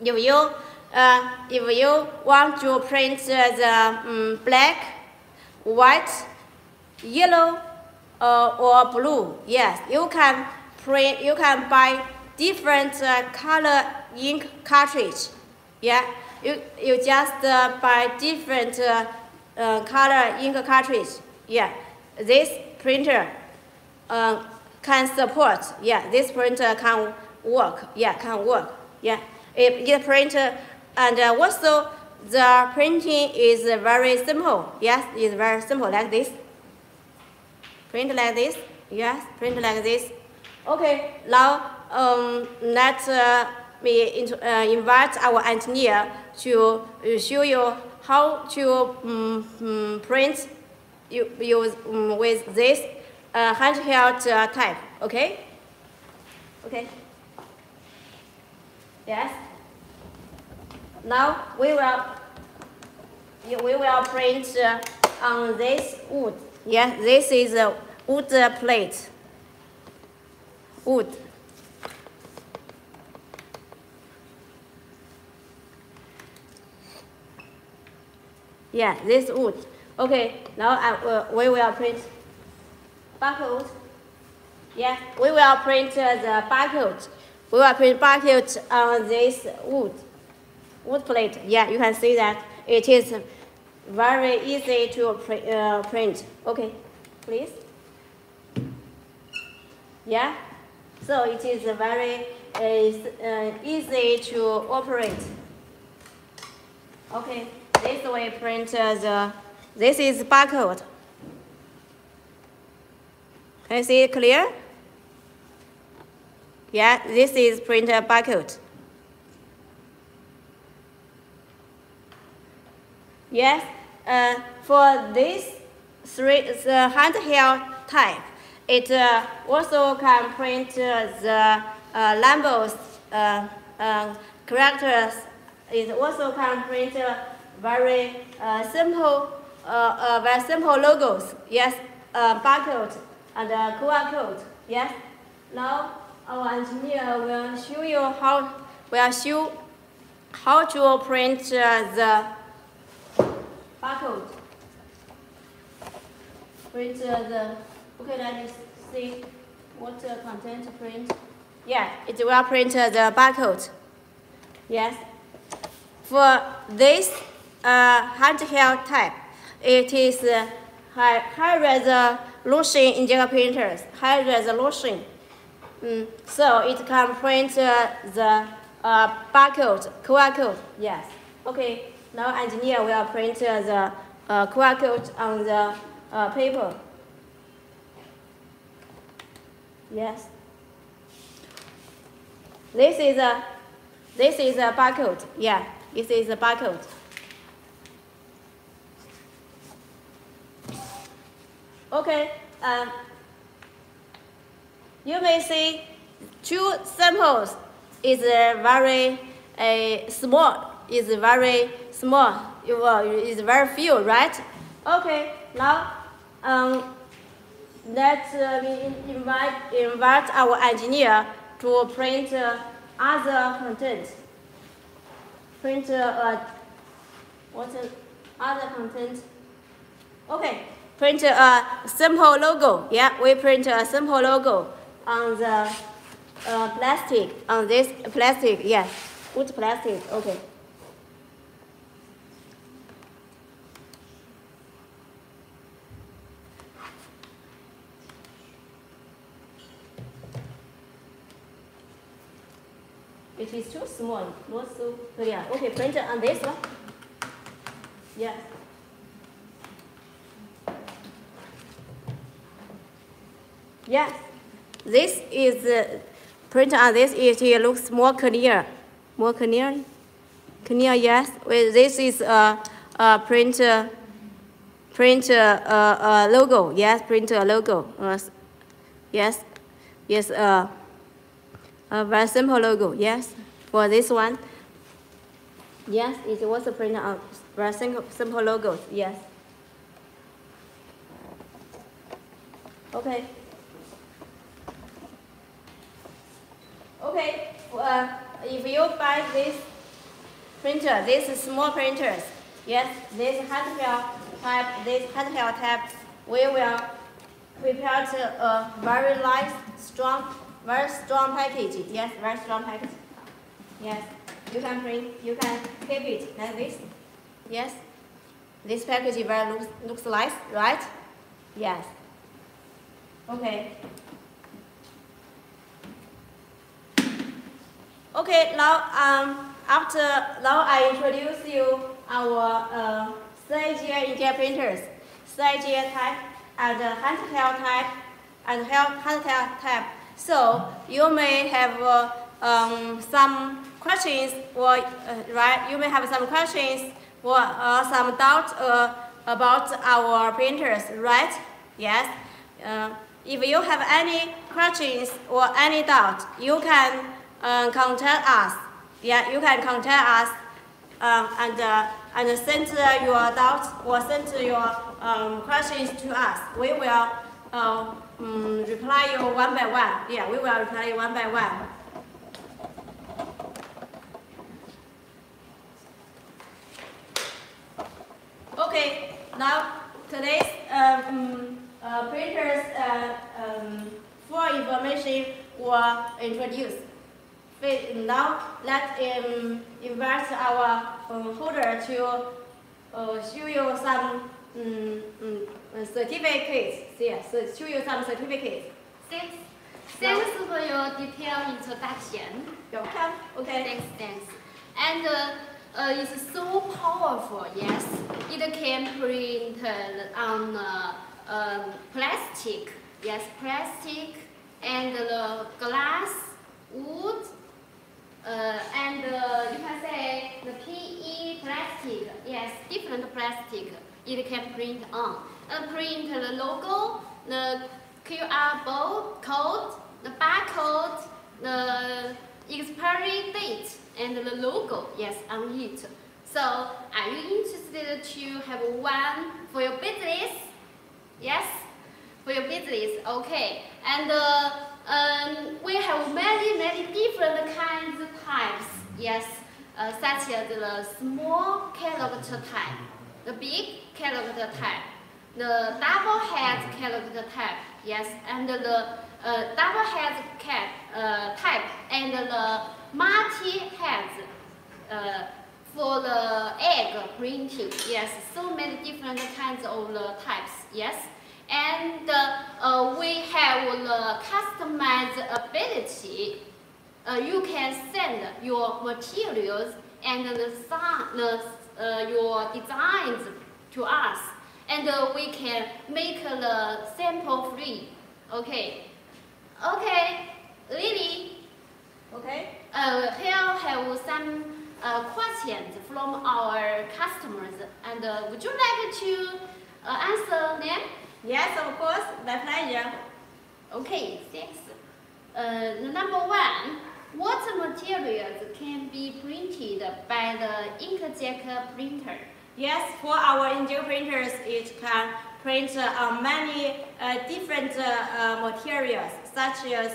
if you uh, if you want to print the um, black, white, yellow, uh, or blue, yes, you can print. You can buy different uh, color ink cartridge. Yeah, you you just uh, buy different uh, color ink cartridge. Yeah, this printer uh, can support. Yeah, this printer can work. Yeah, can work. Yeah, it, it printer and uh, also the printing is very simple. Yes, it's very simple like this. Print like this. Yes, print like this. Okay, now um, let's uh, me uh, invite our engineer to show you how to um, print use um, with this uh, handheld uh, type. Okay? Okay. Yes. Now we will we will print uh, on this wood. Yeah, this is a wood plate. Wood. Yeah, this wood. Okay, now I, uh, we will print barcode. Yeah, we will print uh, the barcode. We will print barcode on this wood, wood plate. Yeah, you can see that it is very easy to pr uh, print. Okay, please. Yeah, so it is very uh, easy to operate. Okay, this way print uh, the, this is barcode. Can you see it clear? Yeah, this is printer barcode. Yes, uh, for this three the handheld type, it uh, also can print uh, the uh, labels, uh, uh, characters. It also can print very simple, very simple logos. Yes, uh, barcode and uh, QR code. Yes. Now our engineer will show you how will show how to print uh, the barcode. Print the, okay, let me see what uh, content print. Yeah, it will print uh, the barcode. Yes. For this uh, handheld type, it is uh, high, high resolution inkjet printers, high resolution. Mm, so it can print uh, the uh, barcode, QR code. Yes. Okay. Now engineer will print uh, the uh, QR code on the uh, paper. Yes. This is a this is a barcode. Yeah, this is a barcode. Okay. Um, you may see two samples is very uh, small, is very small, is very few, right? Okay, now um, let's uh, invite, invite our engineer to print uh, other content. Print uh, what other content? Okay, print a simple logo. Yeah, we print a simple logo on the uh, plastic, on this plastic, yes, wood plastic, okay. It is too small, not so clear. Okay, print on this one. Yes. Yes. This is uh, print on this. It, it looks more clear, more clear, clear. Yes. Well, this is a, a print uh, print uh, uh, logo. Yes, print a logo. Uh, yes, yes. Uh, a very simple logo. Yes, for this one. Yes, it was a print on very simple, simple logos. Yes. Okay. Okay, uh, if you buy this printer, this small printers, yes, this handheld type, this handheld type, we will prepare a very light, strong, very strong package. Yes, very strong package. Yes, you can print, you can keep it like this. Yes, this package very looks, looks nice, right? Yes. Okay. Okay, now um, after now I introduce you our uh, inkjet printers, CIJ type and uh, handheld type and handheld type. So you may have uh, um, some questions or uh, right? You may have some questions or uh, some doubts uh, about our printers, right? Yes. Uh, if you have any questions or any doubt, you can uh, contact us. Yeah, you can contact us um, and uh, and send uh, your doubts or send your um, questions to us. We will uh, um, reply you one by one. Yeah, we will reply you one by one. Okay, now today's um, uh, printers uh, um, for information were introduced. Now let's um, invite our um, holder to uh, show you some um, um, certificates. Yes, show you some certificates. Thanks. Thanks for your detailed introduction. Welcome. Okay. Thanks, thanks. And uh, uh, it's so powerful, yes. It can print uh, on uh, um, plastic, yes, plastic, and the glass, wood, uh, and uh, you can say the PE plastic, yes, different plastic it can print on. Uh, print the logo, the QR code, the barcode, the expiry date, and the logo, yes, on it. So, are you interested to have one for your business? Yes, for your business, okay. And uh, um, we have many, many different kinds of types, yes, uh, such as the small character type, the big character type, the double head character type, yes, and the uh, double head cat, uh, type, and the multi heads uh, for the egg printing. Yes, so many different kinds of the types. Yes, and uh, uh, we have the customized ability. Uh, you can send your materials and the, the uh, your designs to us, and uh, we can make the sample free. Okay, okay, Lily. Okay. Uh, here have some uh, questions from our customers, and uh, would you like to uh, answer them? Yes, of course. My pleasure. Okay, thanks. Uh, number one, what materials can be printed by the inkjet printer? Yes, for our inkjet printers, it can print uh, on many uh, different uh, uh, materials, such as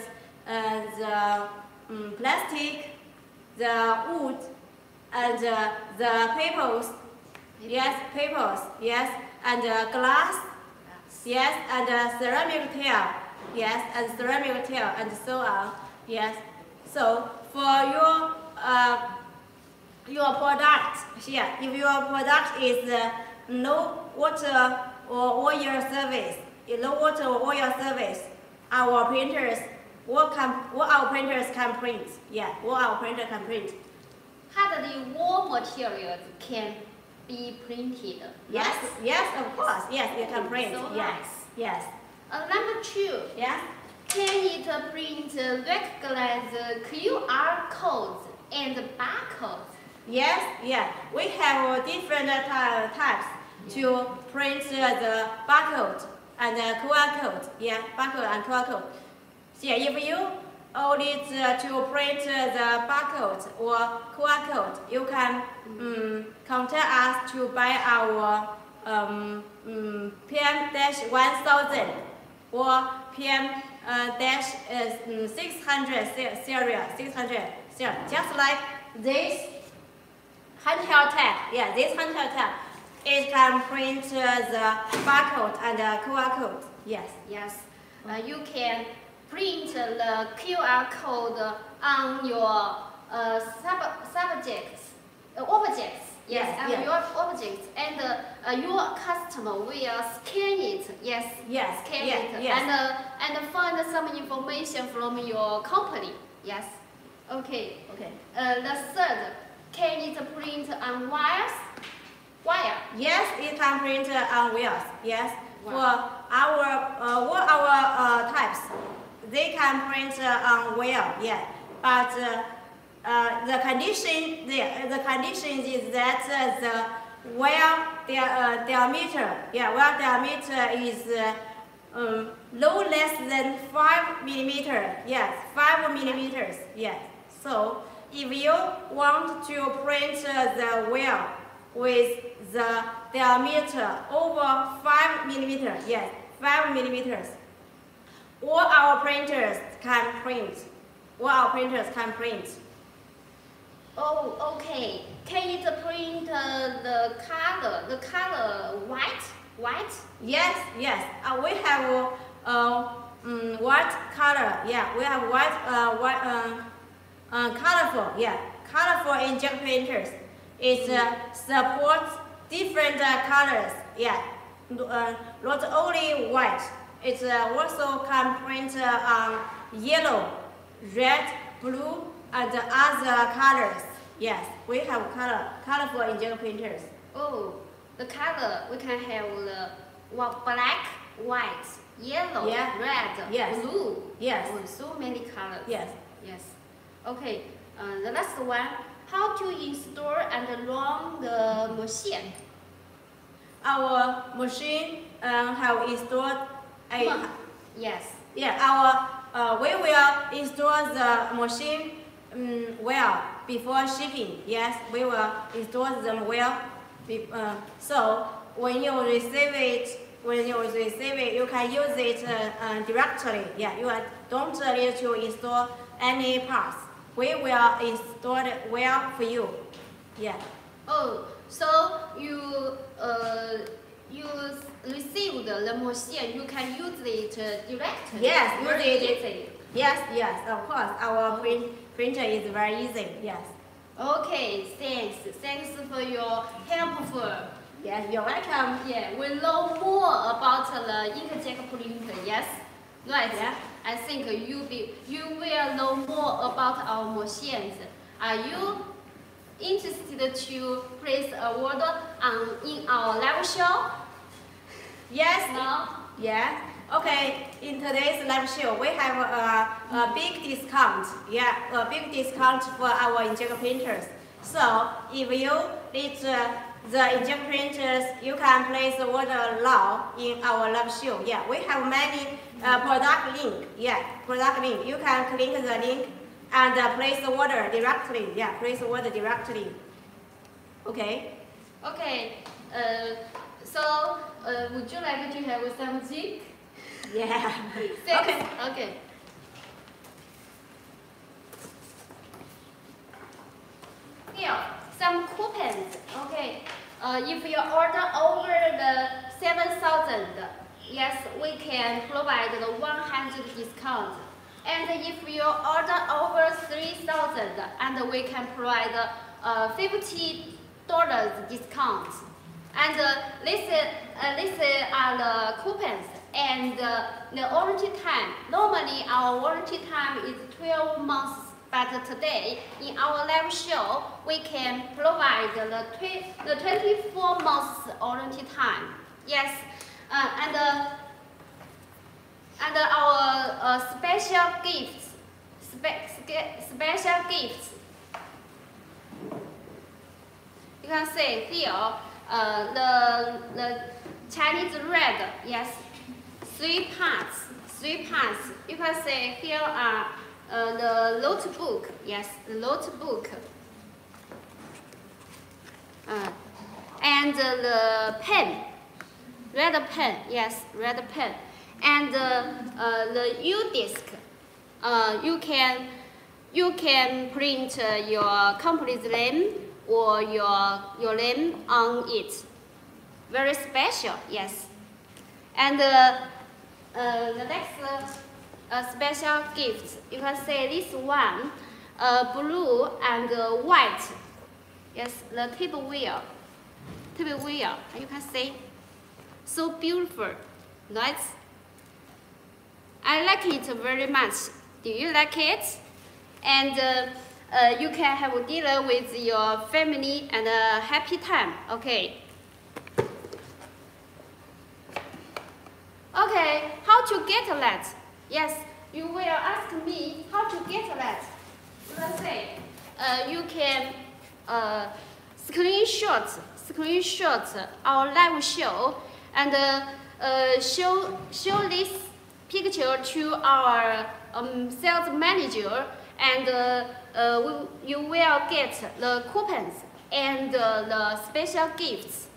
uh, the um, plastic, the wood, and uh, the papers. Yes, papers. Yes, and uh, glass. Yes, and uh, ceramic tile. Yes, and ceramic tile, and so on. Yes. So for your uh, your product here, if your product is uh, no water or oil service, uh, no water or oil service, our printers, what can what our printers can print? Yeah, what our printer can print. Hardly all materials can be printed. Yes, yes, of course. Yes, you can print. So yes, nice. yes, Uh, number two, yes. can it print uh, recognize uh, QR codes and barcodes? Yes, yeah. We have uh, different types to print the barcode and the QR code. Yeah, barcode and QR code. Yeah, if you uh, to print the barcode or QR code, you can um, contact us to buy our um, um, PM dash 1000 or PM uh, dash uh, mm, 600 se- serial 600 serial, just like this handheld tab. Yeah, this handheld tab. It can print uh, the barcode and the QR code. Yes. Yes, uh, you can print the QR code on your uh, sub subjects, uh, objects. Yes, Yes, yes. your objects, and uh, your customer will scan it. Yes, Yes. scan yes, it, yes. and uh, and find some information from your company. Yes. Okay. okay. Uh, the third, can it print on wires? Wire. Yes, it can print on wires. Yes. Wow. For our uh, what our uh, types, they can print uh, on wheel. Yeah. But uh, uh, the condition the the condition is that the their uh, diameter yeah wheel diameter is um, no less than five millimeter. Yes, five millimeters. Yes. So if you want to print the wheel with the diameter over 5 millimeter, yes, 5 millimeters, all our printers can print. All our printers can print. Oh, okay. Can it print uh, the color, the color white? White? Yes, yes. Uh, we have uh, um, white color. Yeah, we have white, uh, white, uh, uh, colorful. Yeah, colorful inkjet printers. It uh, supports different uh, colors. Yeah, uh, not only white. It uh, also can print uh, on yellow, red, blue, and other colors. Yes, we have color, colorful inkjet printers. Oh, the color we can have the black, white, yellow, Yeah. red, Yes. blue. Yes. Oh, so many colors. Yes. Yes. Okay. Uh, the last one. How to install and run the machine? Our machine uh, have installed Yes. yeah. Our uh, we will install the machine um, well before shipping. Yes, we will install them well. Be, uh, so when you receive it, when you receive it, you can use it uh, uh, directly. Yeah, you don't need to install any parts. We will install it well for you. Yeah. Oh, so you uh you received the machine. You can use it uh, directly. Yes, use very it. easy. Yes, yes, of course. Our print, printer is very easy. Yes. Okay, thanks. Thanks for your helpful. Yes, you're welcome. Yeah, we know more about the inkjet printer. Yes, right. Yeah. I think you be you will know more about our machines. Are you interested to place a order on in our live show? Yes, No. yes. Okay, in today's live show, we have a, a big discount. Yeah, a big discount for our inkjet printers. So, if you need uh, the inkjet printers, you can place the order now in our live show. Yeah, we have many uh, product link. Yeah, product link. You can click the link and uh, place the order directly. Yeah, place the order directly. Okay. Okay. Uh, so uh, would you like to have some drink? Yeah. Thanks. (laughs) Okay. Okay. Here, some coupons. Okay. Uh, if you order over the 7,000, yes, we can provide the 100 discount. And if you order over 3,000, and we can provide uh, $50 discount. And uh, this, uh, this are the coupons and uh, the warranty time. Normally our warranty time is 12 months, but today in our live show we can provide the, the 24 months warranty time. Yes, uh, and uh, and our uh, special gifts, spe- special gifts you can see here, uh, the, the Chinese red, yes, three parts, three parts. You can say here are uh, the notebook, yes, the notebook. Uh, and uh, the pen, red pen, yes, red pen. And uh, uh, the U-disc, uh, you can you can print your company's name or your your name on it. Very special, yes. And uh, uh, the next uh, uh, special gift, you can say this one, uh, blue and uh, white. Yes, the table wheel, table wheel. You can see, so beautiful, right? I like it very much. Do you like it? And uh, uh, you can have a dinner with your family and a happy time. Okay. Okay, how to get that? Yes, you will ask me how to get that. Let's say, uh, you can uh, screenshot, screenshot our live show and uh, uh, show show this picture to our um, sales manager and uh, uh, we, you will get the coupons and uh, the special gifts.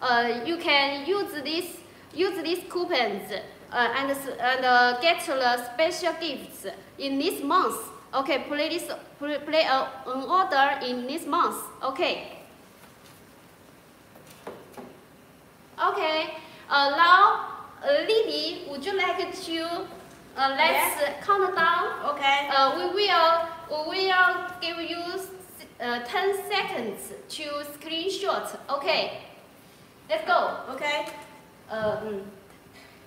Uh, you can use this use these coupons uh, and, and uh, get the special gifts in this month. Okay, please play a, an order in this month. Okay. Okay. Uh, now, uh, Lily, would you like to uh, let's Yeah. count down? Okay. Uh, we will we will give you uh, 10 seconds to screenshot. Okay. Let's go. Okay. Mm.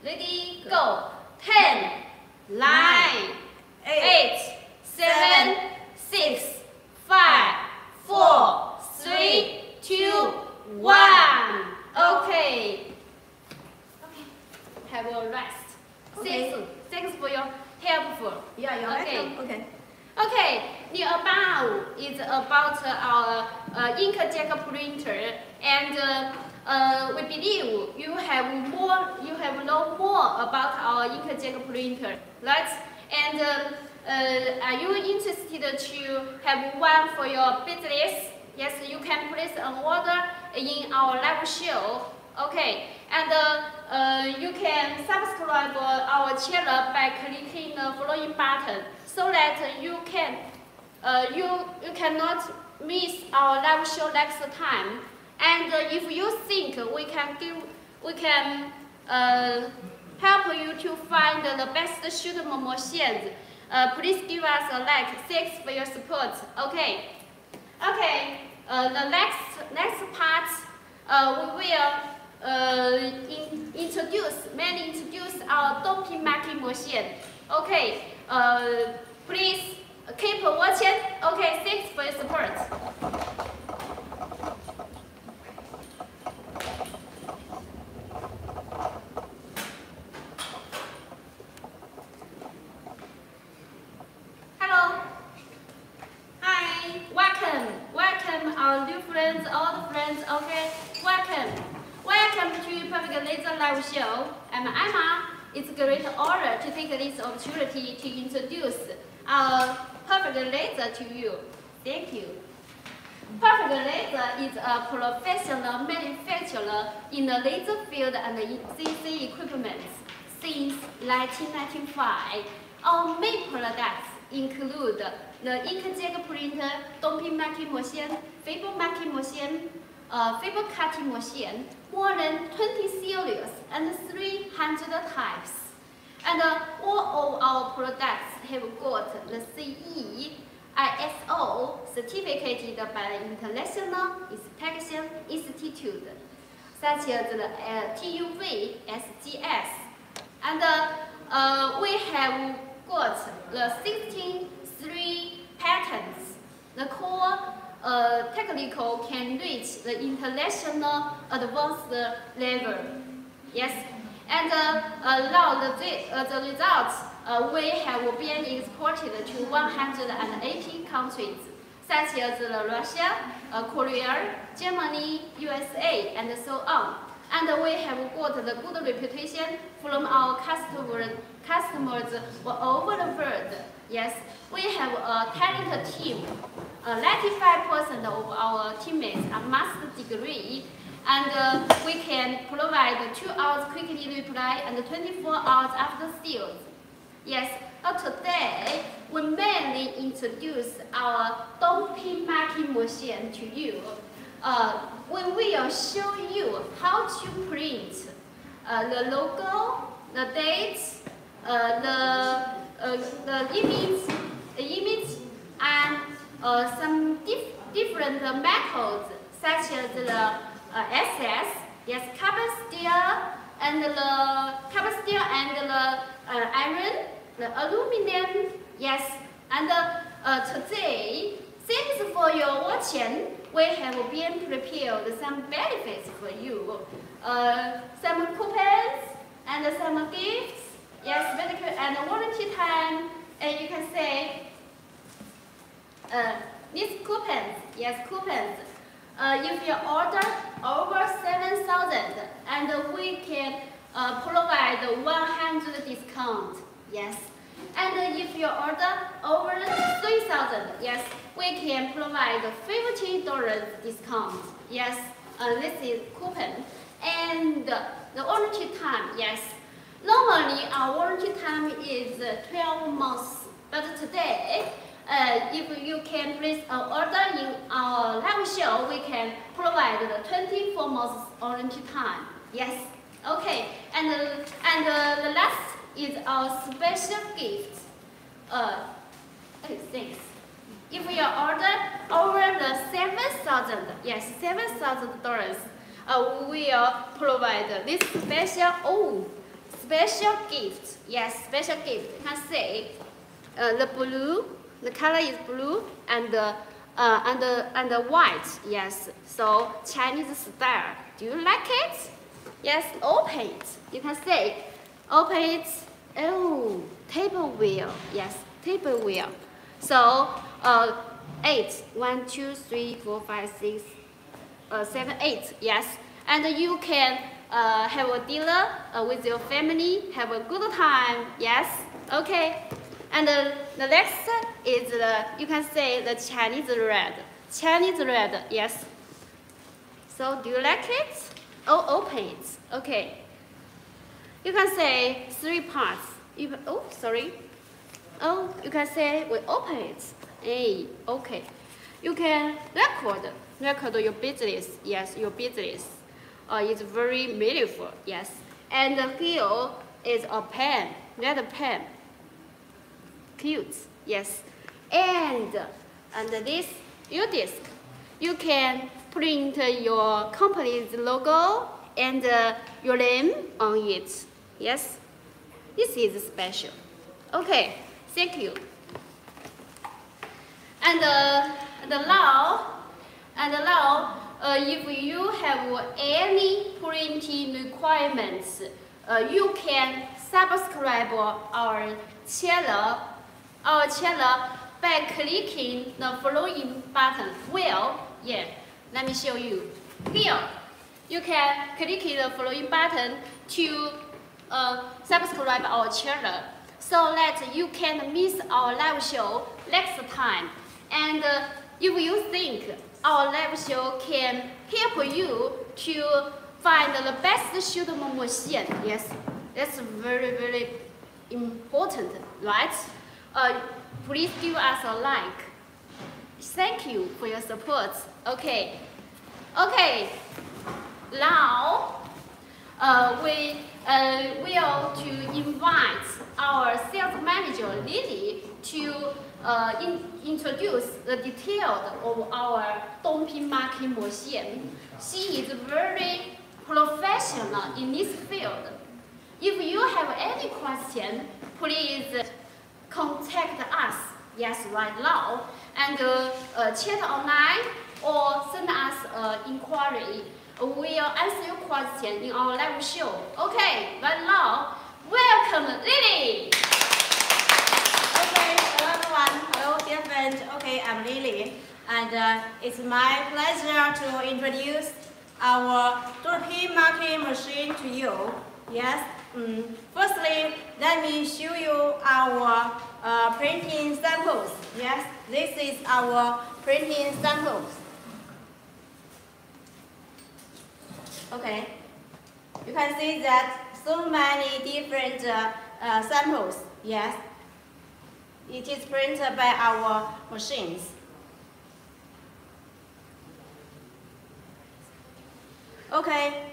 Ready, go. 10, 9, Eight. 8, 7, 6, 5, 4, 3, 2, 1. Okay. Okay. Have a rest. Okay. Thanks, thanks for your helpful. Yeah, you're Okay. welcome. Okay. Okay, the above is about our uh, inkjet printer, and uh, uh, we believe you have more, you have know more about our inkjet printer, right? And uh, uh, are you interested to have one for your business? Yes, you can place an order in our live show. Okay, and uh, uh, you can subscribe our channel by clicking the following button so that you can uh, you you cannot miss our live show next time. And if you think we can give we can uh, help you to find the best suitable machines, uh, please give us a like. Thanks for your support. Okay. Okay. Uh, the next next part, uh, we will uh, in, introduce, mainly introduce our dot peen marking machine. Okay. Uh, please keep watching. Okay. Thanks for your support. Hello. Hi. Welcome. Welcome our new friends, all the friends. Okay. Welcome. Welcome to Perfect Laser Live Show. I'm Emma. It's a great honor to take this opportunity to introduce our Perfect Laser to you. Thank you. Perfect Laser is a professional manufacturer in the laser field and CNC equipment since 1995. Our main products include the inkjet printer, dot peen marking machine, fiber marking machine, uh, fiber cutting machine, more than 20 series and 300 types. And uh, all of our products have got the CE, ISO certificated by the International Inspection Institute, such as the uh, TUV, SGS. And uh, uh, we have got the 16 three patents. The core uh, technical can reach the international advanced level. Yes, and uh, now the, uh, the results uh, we have been exported to 180 countries, such as Russia, uh, Korea, Germany, USA, and so on. And we have got the good reputation from our customer, customers all over the world. Yes, we have a talented team. Uh, 95% of our teammates are master degree, and uh, we can provide two hours quickly reply and 24 hours after sales. Yes, uh, today we mainly introduce our dot peen marking machine to you. Uh, we will show you how to print uh, the logo, the dates, uh, the, uh, the image, the image, and uh, some dif different methods such as the uh, SS, yes, carbon steel, and the carbon steel and the uh, iron, the aluminum, yes, and uh, today, thanks for your watching. We have been prepared some benefits for you, uh, some coupons and some gifts, yes, medical and warranty time, and you can say uh, these coupons, yes, coupons. Uh, if you order over 7,000, and we can uh, provide 100 discount, yes. And if you order over 3,000, yes, we can provide $50 discount. Yes, uh, this is coupon. And the warranty time, yes. Normally, our warranty time is 12 months, but today, uh, if you can place an order in our live show, we can provide the 24 months warranty time. Yes. Okay. And uh, and uh, the last is our special gift. Uh, thanks. If you order over the seven thousand, yes, seven thousand dollars, uh, we will provide this special oh special gift. Yes, special gift. You can say uh, the blue the color is blue and uh, and and white. Yes. So Chinese style. Do you like it? Yes. Open it. You can say, open it. Oh, table wheel. Yes, table wheel. So uh, eight. One, two, three, four, five, six, uh, seven, eight. Yes. And you can uh, have a dinner uh, with your family. Have a good time. Yes. Okay. And uh, the next is the, you can say the Chinese red. Chinese red, yes. So do you like it? Oh, open it. Okay. You can say three parts. You, oh, sorry. Oh, you can say we open it. Hey, okay. You can record, record your business. Yes, your business. Uh, it's very meaningful. Yes. And here is a pen, red pen cute. Yes. And under this U-disc, you can print your company's logo and uh, your name on it. Yes. This is special. Okay. Thank you. And, uh, and now, and now, uh, if you have any printing requirements, uh, you can subscribe our channel our channel by clicking the following button. Well, yeah, let me show you. Here, you can click the following button to uh, subscribe our channel so that you can miss our live show next time. And uh, if you think our live show can help you to find the best suitable machine, yes, that's very, very important, right? Uh, please give us a like. Thank you for your support. Okay. Okay. Now, uh, we uh, will to invite our sales manager Lily to uh, in, introduce the details of our dot peen marking machine. She is very professional in this field. If you have any question, please contact us, yes, right now, and uh, uh, chat online or send us an inquiry. We'll answer your question in our live show. Okay, right now, welcome Lily. Okay, hello everyone. Hello, dear friend. Okay, I'm Lily, and uh, it's my pleasure to introduce our dot peen marking machine to you. Yes, Mm. Firstly, let me show you our uh, printing samples. Yes, this is our printing samples. Okay, you can see that so many different uh, uh, samples. Yes, it is printed by our machines. Okay,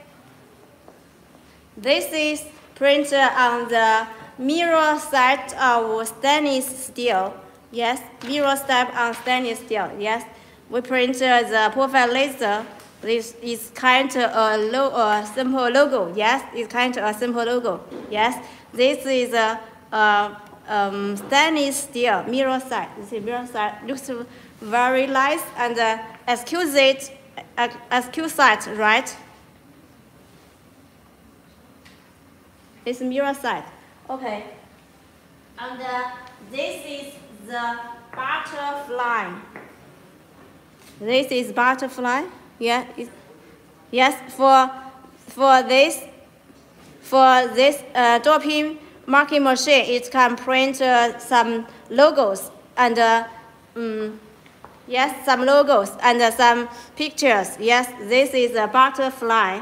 this is printed on the mirror side of stainless steel. Yes, mirror side on stainless steel. Yes, we printed the profile laser. This is kind of a, lo a simple logo. Yes, it's kind of a simple logo. Yes, this is a, um, stainless steel mirror side. You see, mirror side looks very nice and uh, exquisite, uh, exquisite, right? It's mirror side. Okay. And uh, this is the butterfly. This is butterfly. Yeah. yes. For for this for this uh, dot peen marking machine, it can print uh, some logos and uh, um, yes, some logos and uh, some pictures. Yes, this is a butterfly.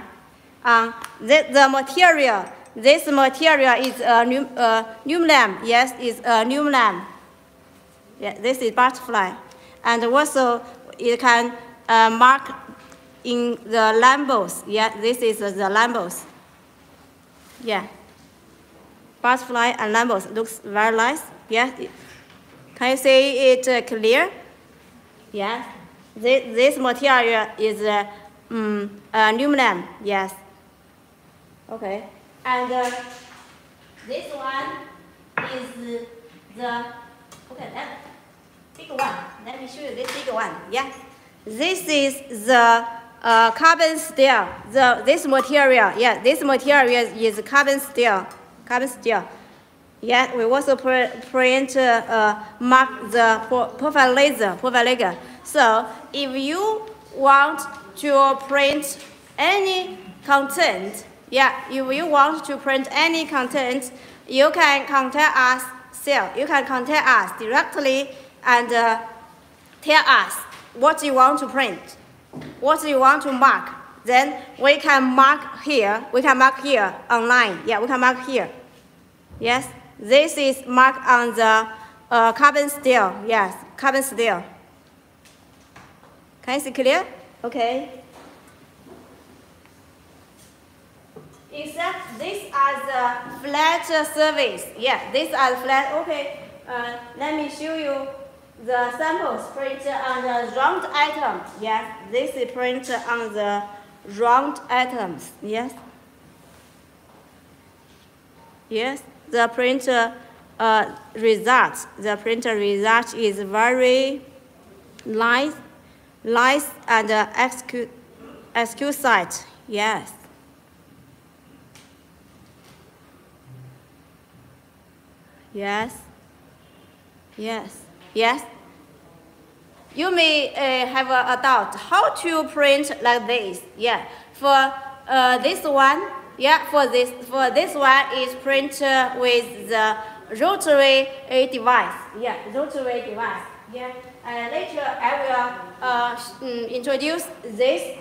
Uh, the, the material, this material is a new, uh, aluminum. Yes, is a aluminum. Yeah, this is butterfly. And also, it can uh, mark in the labels. Yeah, this is the labels. Yeah. Butterfly and labels looks very nice. Yeah. Can you see it uh, clear? Yes. This, this material is uh, um. Yes. Okay. And uh, this one is the okay. That big one. Let me show you this big one. Yeah. This is the uh, carbon steel. The this material. Yeah. This material is carbon steel. Carbon steel. Yeah, we also print uh, mark the profile laser, profile laser. So if you want to print any content, yeah, if you want to print any content, you can contact us, sale. You can contact us directly and uh, tell us what you want to print, what you want to mark. Then we can mark here, we can mark here online. Yeah, we can mark here. Yes. This is marked on the uh, carbon steel. Yes, carbon steel. Can you see clear? Okay. Except these are the flat surface. Yeah, these are flat. Okay. Uh, let me show you the samples printed on the round item. Yes, this is printed on the round items. Yes. Yes the printer uh, result, the printer result is very nice, nice and uh, execute, exquisite. Yes. Yes. Yes. Yes. You may uh, have a, a doubt how to print like this. Yeah. For uh, this one, yeah, for this for this one is printer with the rotary device. Yeah, rotary device. Yeah, and later I will uh, mm, introduce this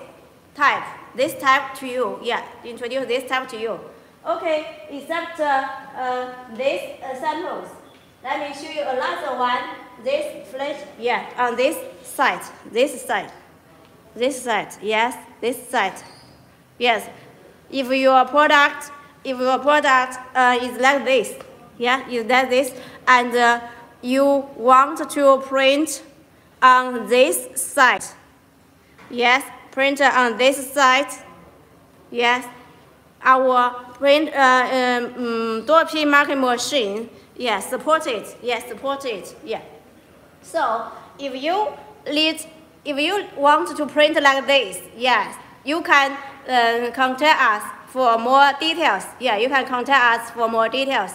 type, this type to you. Yeah, introduce this type to you. Okay, except uh, uh, these uh, samples. Let me show you another one. This flash, yeah, on this side, this side, this side, yes, this side, yes. If your product, if your product uh, is like this, yeah, is like this, and uh, you want to print on this side, yes, print on this side, yes, our print uh, um, dot peen marking machine, yes, support it, yes, support it, yeah. So if you need, if you want to print like this, yes, you can uh, contact us for more details. Yeah, you can contact us for more details.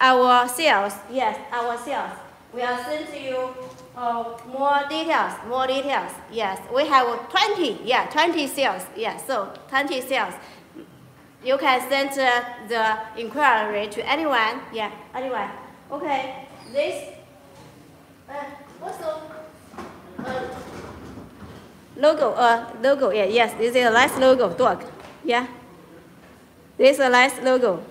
Our sales, yes, our sales. We'll send to you uh, more details, more details. Yes, we have 20, yeah, 20 sales. Yeah, so 20 sales. You can send uh, the inquiry to anyone. Yeah, anyone. Okay, this, uh, also, uh, logo, uh, logo, yeah, yes, this is a nice logo, dog, yeah. This is a nice logo.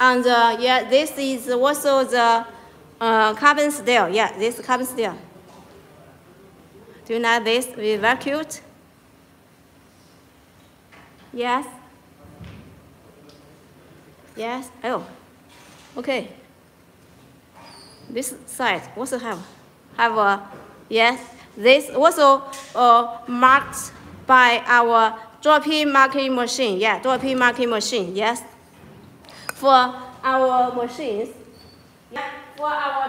And uh, yeah, this is also the uh, carbon steel, yeah, this carbon steel. Do you like this? It's very cute. Yes. Yes. Oh. Okay. This side also have have a yes this also uh, marked by our dot peen marking machine. Yeah, dot peen marking machine. Yes. For our machines, yeah, for our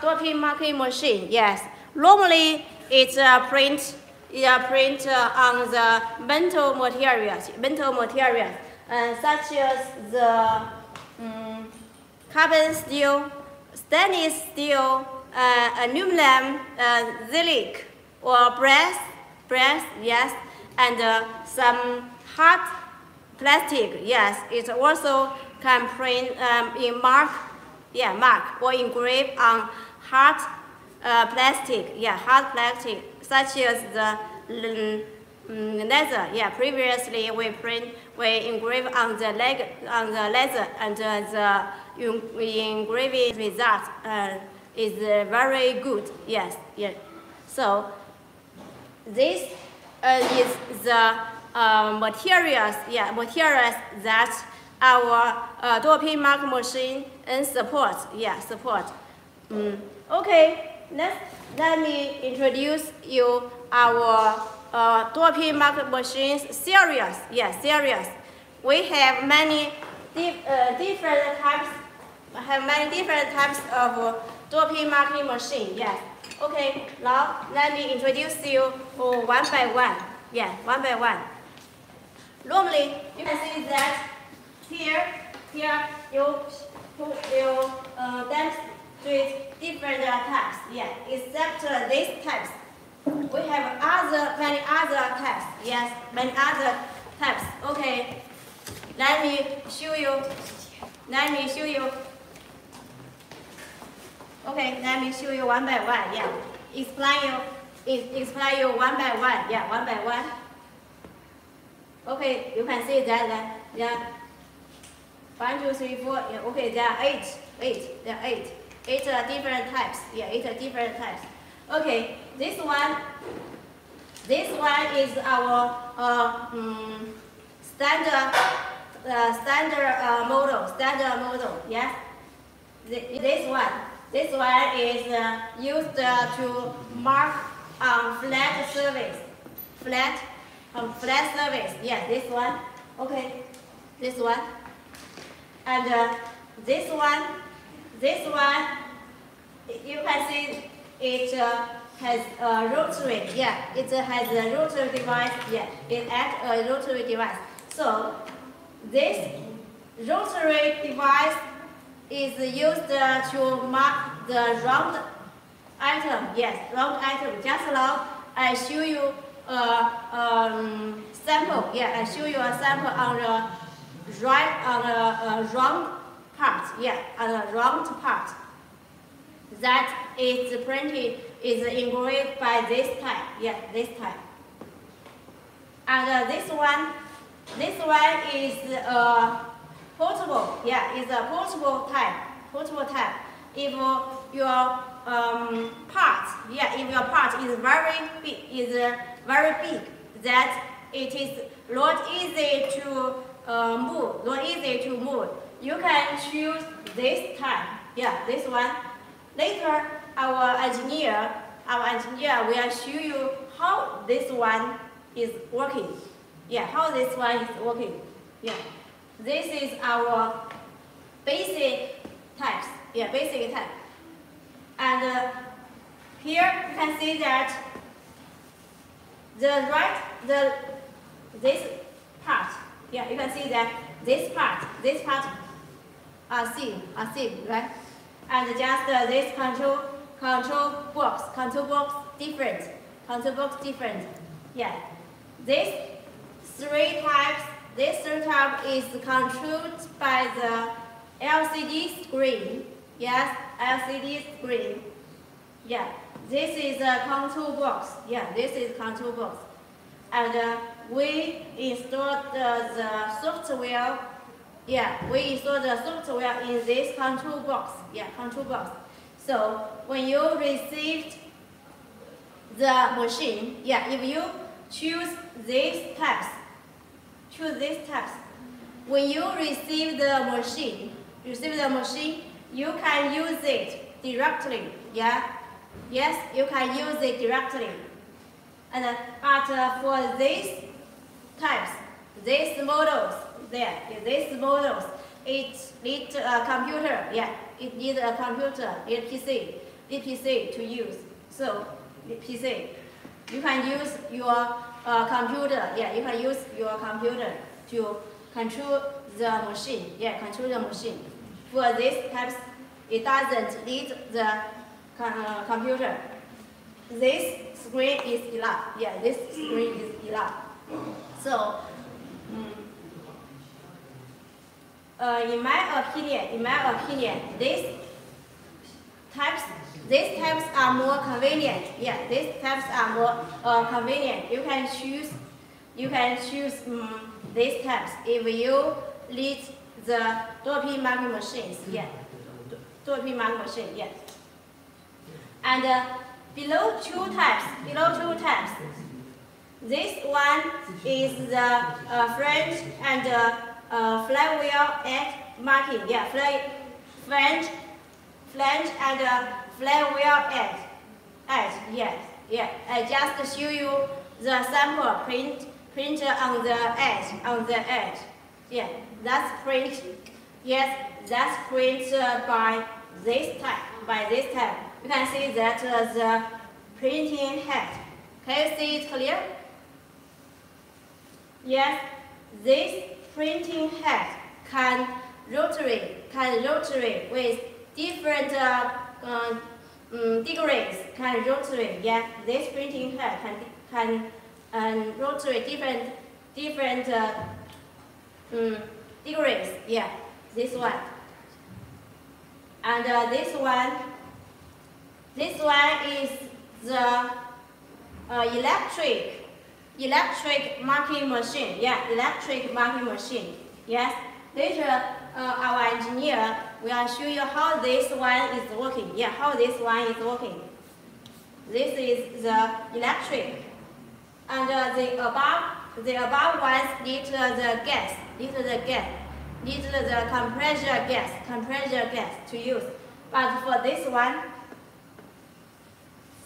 dot peen marking machine. Yes. Normally, it's a print. It's print uh, on the metal materials, metal materials, uh, such as the um, carbon steel, stainless steel, uh, aluminum, uh, zinc, or brass, brass, yes, and uh, some hard plastic, yes. It also can print um, in mark, yeah, mark or engrave on hard uh, plastic, yeah, hard plastic, such as the um, leather. Yeah, previously we print, we engrave on the leg, on the leather, and uh, the engraving result uh, is very good. Yes, yeah. So this uh, is the uh, materials, yeah, materials that our uh, dual mark machine and support, yeah, support. Mm. Okay, let's, let me introduce you our uh, dual mark machines series, yeah, series. We have many uh, different types, have many different types of dual marking machine, yes. Okay, now let me introduce you one by one. Yeah, one by one. Normally, you can see that here, here you you uh, demonstrate different types. Yeah, except uh, these types. We have other many other types. Yes, many other types. Okay, let me show you. Let me show you Okay, let me show you one by one. Yeah, explain you, explain you one by one. Yeah, one by one. Okay, you can see that. that yeah. One, two, three, four. Yeah. Okay, there are eight. Eight. There are eight. Eight uh, different types. Yeah, eight uh, different types. Okay, this one. This one is our uh, um, standard uh, standard uh, model. Standard model. Yes. This one. This one is uh, used uh, to mark on flat surface. Flat, on flat surface. Yes, this one. Okay, this one. And uh, this one, this one, you can see it uh, has a rotary. Yeah, it has a rotary device. Yeah, it acts a rotary device. So this rotary device is used to mark the round item. Yes, round item. Just now I show you a um, sample. Yeah, I show you a sample on the right on the uh, round part. Yeah, on the round part. That is printed is engraved by this type. Yeah, this type. And uh, this one, this one is uh, Portable, yeah, it's a portable type. Portable type. If your um, part, yeah, if your part is very big, is uh, very big, that it is not easy to uh, move, not easy to move. You can choose this type, yeah, this one. Later, our engineer, our engineer will show you how this one is working. Yeah, how this one is working. Yeah. This is our basic types. Yeah, basic type. And uh, here you can see that the right, the this part. Yeah, you can see that this part, this part are seen, are seen, right? And just uh, this control control box, control box different, control box different. Yeah, these three types this setup is controlled by the LCD screen. Yes, LCD screen. Yeah, this is a control box. Yeah, this is control box. And uh, we installed the, the software. Yeah, we installed the software in this control box. Yeah, control box. So when you received the machine, yeah, if you choose these tabs, choose these task. When you receive the machine, receive the machine, you can use it directly. Yeah, yes, you can use it directly. And uh, but uh, for these types, these models, there, these models, it needs a computer. Yeah, it needs a computer, a PC, a PC to use. So, PC, you can use your uh, computer. Yeah, you can use your computer to control the machine. Yeah, control the machine. For this types, it doesn't need the uh, computer. This screen is enough. Yeah, this screen is enough. So, um, uh, in my opinion, in my opinion, this types, these types are more convenient. Yeah, these types are more uh, convenient. You can choose, you can choose um, these types if you need the dual marking machines. Yeah, dual marking machine. Yeah. And uh, below two types, below two types, this one is the uh, French and uh, uh, flywheel edge marking. Yeah, fly, French, flange and uh, flywheel edge. Edge, yes, yeah. I just show you the sample print print on the edge, on the edge. Yeah, that's print. Yes, that's print by this type, by this type. You can see that uh, the printing head. Can you see it clear? Yes, this printing head can rotary, can rotary with different uh, um, degrees, can rotary. Yeah, this printing head can can um, rotary different different uh, um, degrees. Yeah, this one. And uh, this one, this one is the uh, electric electric marking machine. Yeah, electric marking machine. Yes. Later, uh, our engineer will show you how this one is working. Yeah, how this one is working. This is the electric. And uh, the above, the above ones need uh, the gas, need the gas, need the compressor gas, compressor gas to use. But for this one,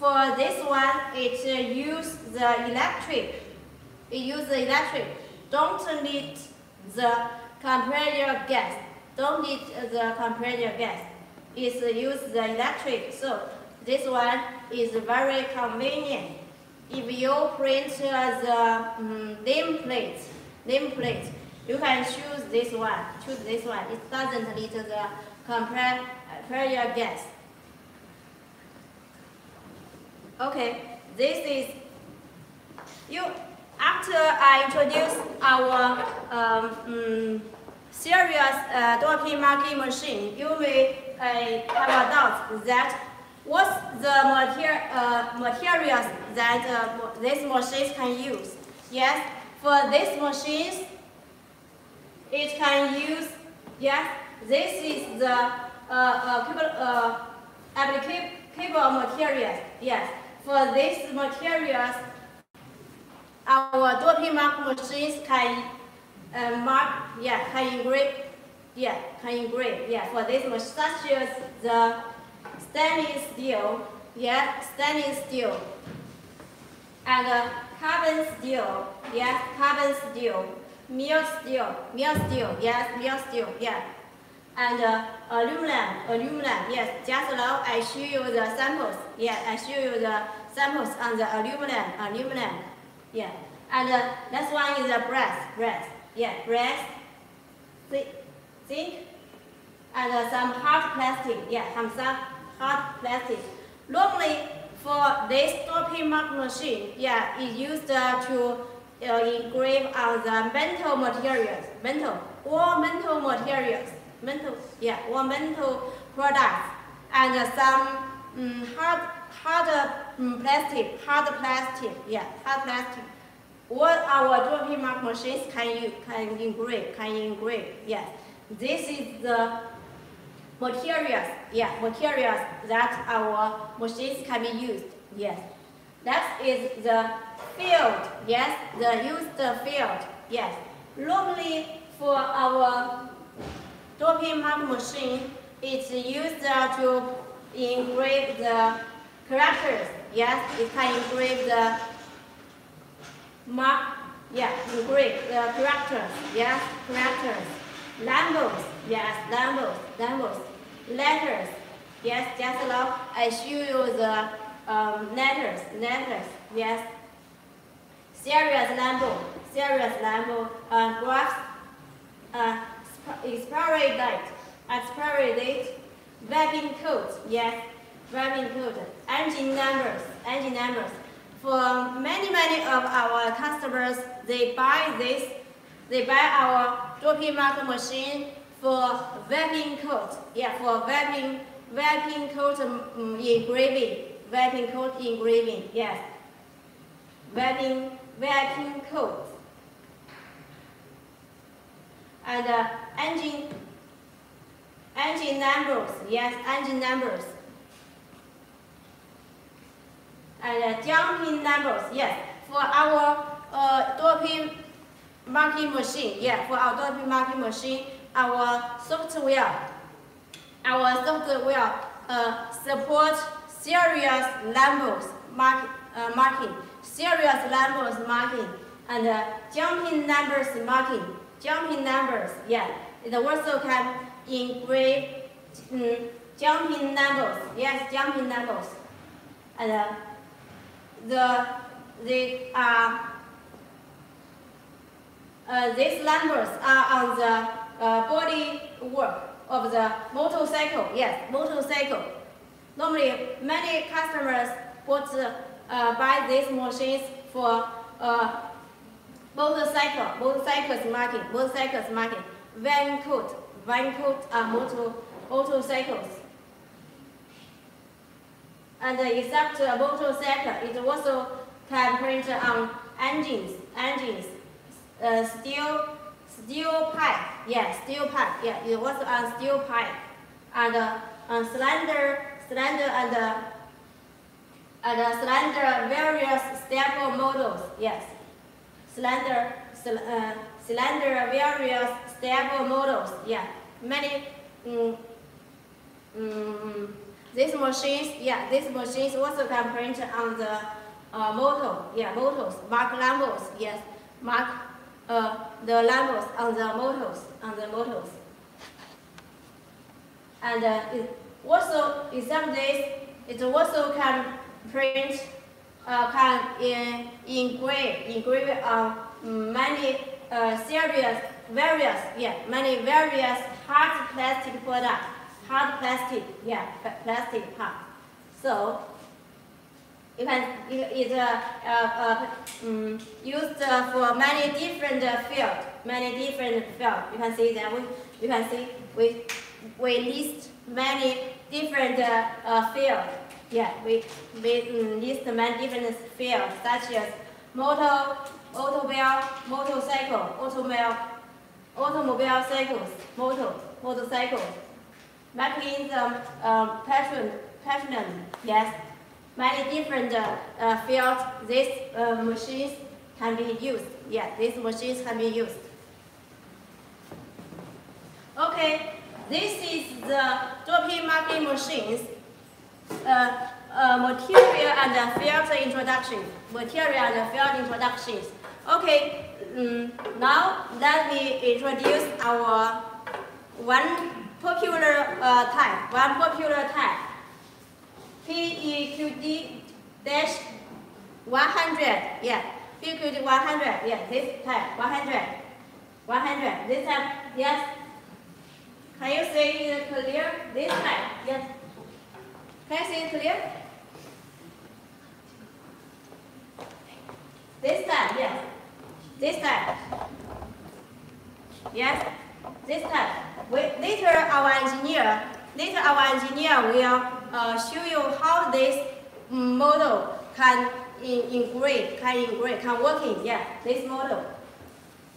for this one, it uh, use the electric. It use the electric. Don't need the compressor gas. Don't need the compressor gas. It's use the electric. So this one is very convenient. If you print the um, nameplate, nameplate, you can choose this one. Choose this one. It doesn't need the compressor gas. Okay, this is you. After I introduce our um, um, serious uh, marking machine, you may uh, have a doubt that what's the mater uh, materials that uh, these machines can use. Yes, for these machines, it can use, yes, this is the uh, uh, uh, materials. Yes, for these materials, our dual mark machines can uh, mark, yeah, can engrave, yeah, can engrave, yeah, for this machine, such as the stainless steel, yeah, stainless steel, and uh, carbon steel, yes, carbon steel, mill steel, mill steel, yes, mill steel, yeah, and uh, aluminum, aluminum, yes, just now I show you the samples, yeah, I show you the samples on the aluminum, aluminum, yeah. And uh, next one is the brass, brass. Yeah, brass, zinc, and uh, some hard plastic. Yeah, some, hard plastic. Normally, for this dot peen mark machine, yeah, it used uh, to uh, engrave on the metal materials, metal, or metal materials, metal, yeah, or metal products, and uh, some um, hard, hard um, plastic, hard plastic, yeah, hard plastic. What our dual mark machines can you can engrave, can engrave, yes. This is the materials, yeah, materials that our machines can be used, yes. Next is the field, yes, the used field, yes. Normally for our dual mark machine, it's used to engrave the characters, yes, it can engrave the mark, yeah, engrave the characters, yes, characters. Numbers, yes, numbers, numbers. Letters, yes, just now I show you the um, letters, letters, yes. Serious number, serious number, uh, graphs, uh, expiry date, expiry date, webbing code, yes, webbing code, engine numbers, engine numbers. For many, many of our customers, they buy this, they buy our dual marker machine for webbing code, yeah, for webbing, wrapping code um, engraving, wrapping code engraving, yes. Wrapping, wrapping code. And uh, engine, engine numbers, yes, engine numbers. And uh, jumping numbers, yes, for our uh, dot peen marking machine, yeah, for our dot peen marking machine, our software, our software uh, support serious numbers mark, uh, marking, serious numbers marking, and uh, jumping numbers marking, jumping numbers, yeah. It also can engrave um, jumping numbers, yes, jumping numbers. And uh, the, the uh, uh, these numbers are on the uh, body work of the motorcycle. Yes, motorcycle. Normally, many customers would uh, buy these machines for uh, motorcycle, motorcycles market, motorcycles market, van coat, van coat are motor, motorcycles. And except a motorcycle, it also can print on engines, engines, uh, steel, steel pipe, yeah, steel pipe, yeah, it was on steel pipe, and uh, on cylinder, cylinder and uh, and uh, cylinder various staple models, yes, cylinder, uh, cylinder various stable models, yeah, many. Um, um, these machines, yeah, these machines also can print on the uh, motor, yeah, motors, mark numbers, yes, mark uh, the numbers on the motors, on the motors. And uh, it also, in some days, it also can print, uh, can in, engrave, on many uh, serious, various, yeah, many various hard plastic products, hard plastic, yeah, plastic part. So you can it uh, uh, um, used uh, for many different fields, many different fields. You can see that we you can see we we list many different uh, fields. Yeah, we we um, list many different fields such as motor, automobile, motorcycle, automobile, automobile cycles, motor, motorcycle. motorcycles. Mechanism, um, pattern, pattern, yes many different uh, fields these uh, machines can be used. Yeah, these machines can be used. Okay, this is the dot peen marking machines. Uh, uh, material and field introduction. Material and field introductions. Okay, um, now let me introduce our one popular uh, type. One popular type. PEQD dash 100, yeah. PEQD 100, yeah, this type, 100. 100, this type, yes. Can you see it clear? This type, yes. See it clear? This type, yes. This type. Yes, this type. We, later our engineer, later our engineer will uh, show you how this model can in, engrave, can engrave, can working, yeah, this model.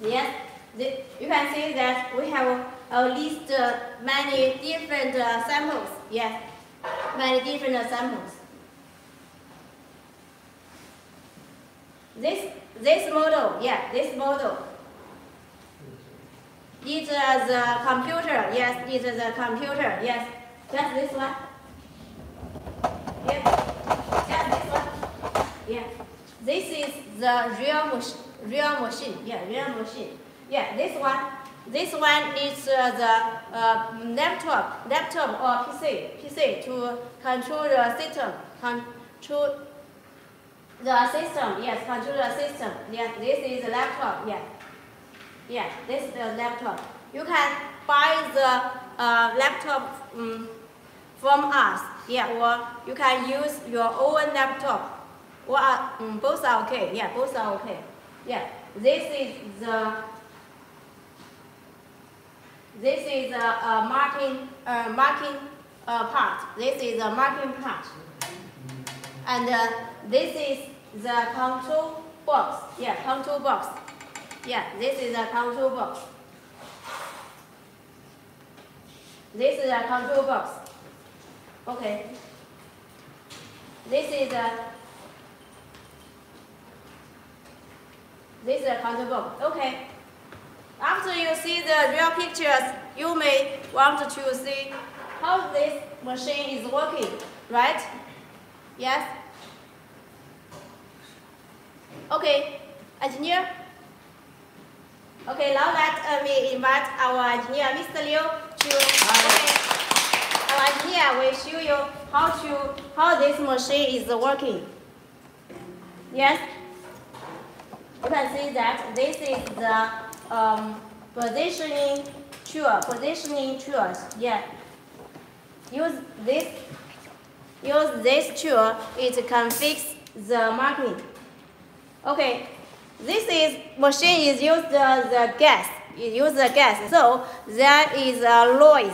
Yes, this, you can see that we have at least uh, many different uh, samples, yes, many different samples. This, this model, yeah, this model. It is a computer, yes, it is a computer, yes. Just this one. Yeah. Just this one. Yeah. This is the real. Real machine. Yeah, real machine. Yeah, this one. This one is uh, the uh, laptop, laptop or PC, PC to control the system, control the system. Yes, control the system. Yeah, this is a laptop. Yeah, yeah, this is the laptop. You can buy the uh, laptop um, from us. Yeah, or you can use your own laptop. Or um, both are okay. Yeah, both are okay. Yeah, this is the this is a, a marking uh, marking uh, part. This is a marking part. And uh, this is the control box. Yeah, control box. Yeah, this is a control box. This is a control box. Okay. This is a this is a control box. Okay. See the real pictures, you may want to see how this machine is working, right? Yes? Okay, engineer? Okay, now let uh, me invite our engineer, Mr. Liu, to. Our engineer will show you how to, how this machine is working. Yes? You can see that this is the um, positioning tool, positioning tools. Yeah. Use this, use this tool, it can fix the marking. Okay, this is machine is used the, the gas, it use the gas, so there is a noise.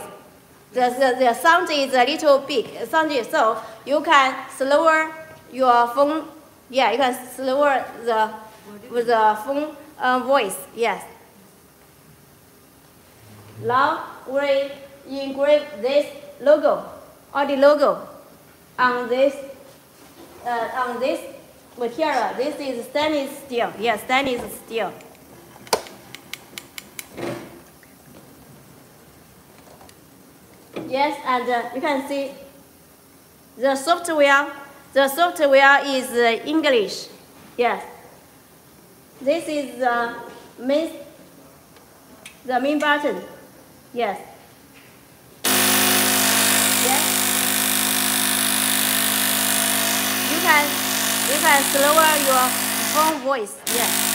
The, the, the sound is a little big, sound is, so you can slower your phone, yeah, you can slower the, with the phone uh, voice, yes. Now we engrave this logo, or the logo on this, uh, on this material. This is stainless steel. Yes, stainless steel. Yes, and uh, you can see the software. The software is uh, English. Yes. This is the main, the main button. Yes. Yes. You can you can slower your phone voice. Yes.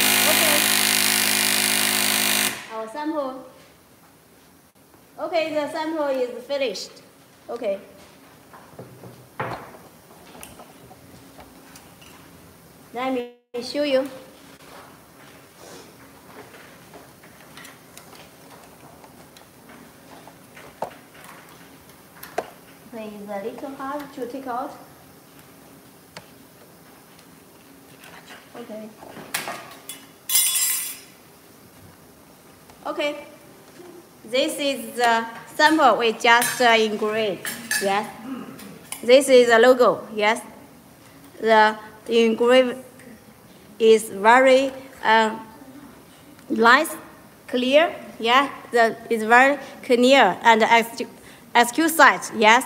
Okay. Our sample. The sample is finished. Okay. Let me show you. Okay, it's a little hard to take out. Okay. Okay. This is the sample we just uh, engraved. Yes. This is the logo. Yes. The engrave is very uh, nice, clear. Yeah. The is very clear and ex- exquisite. Yes.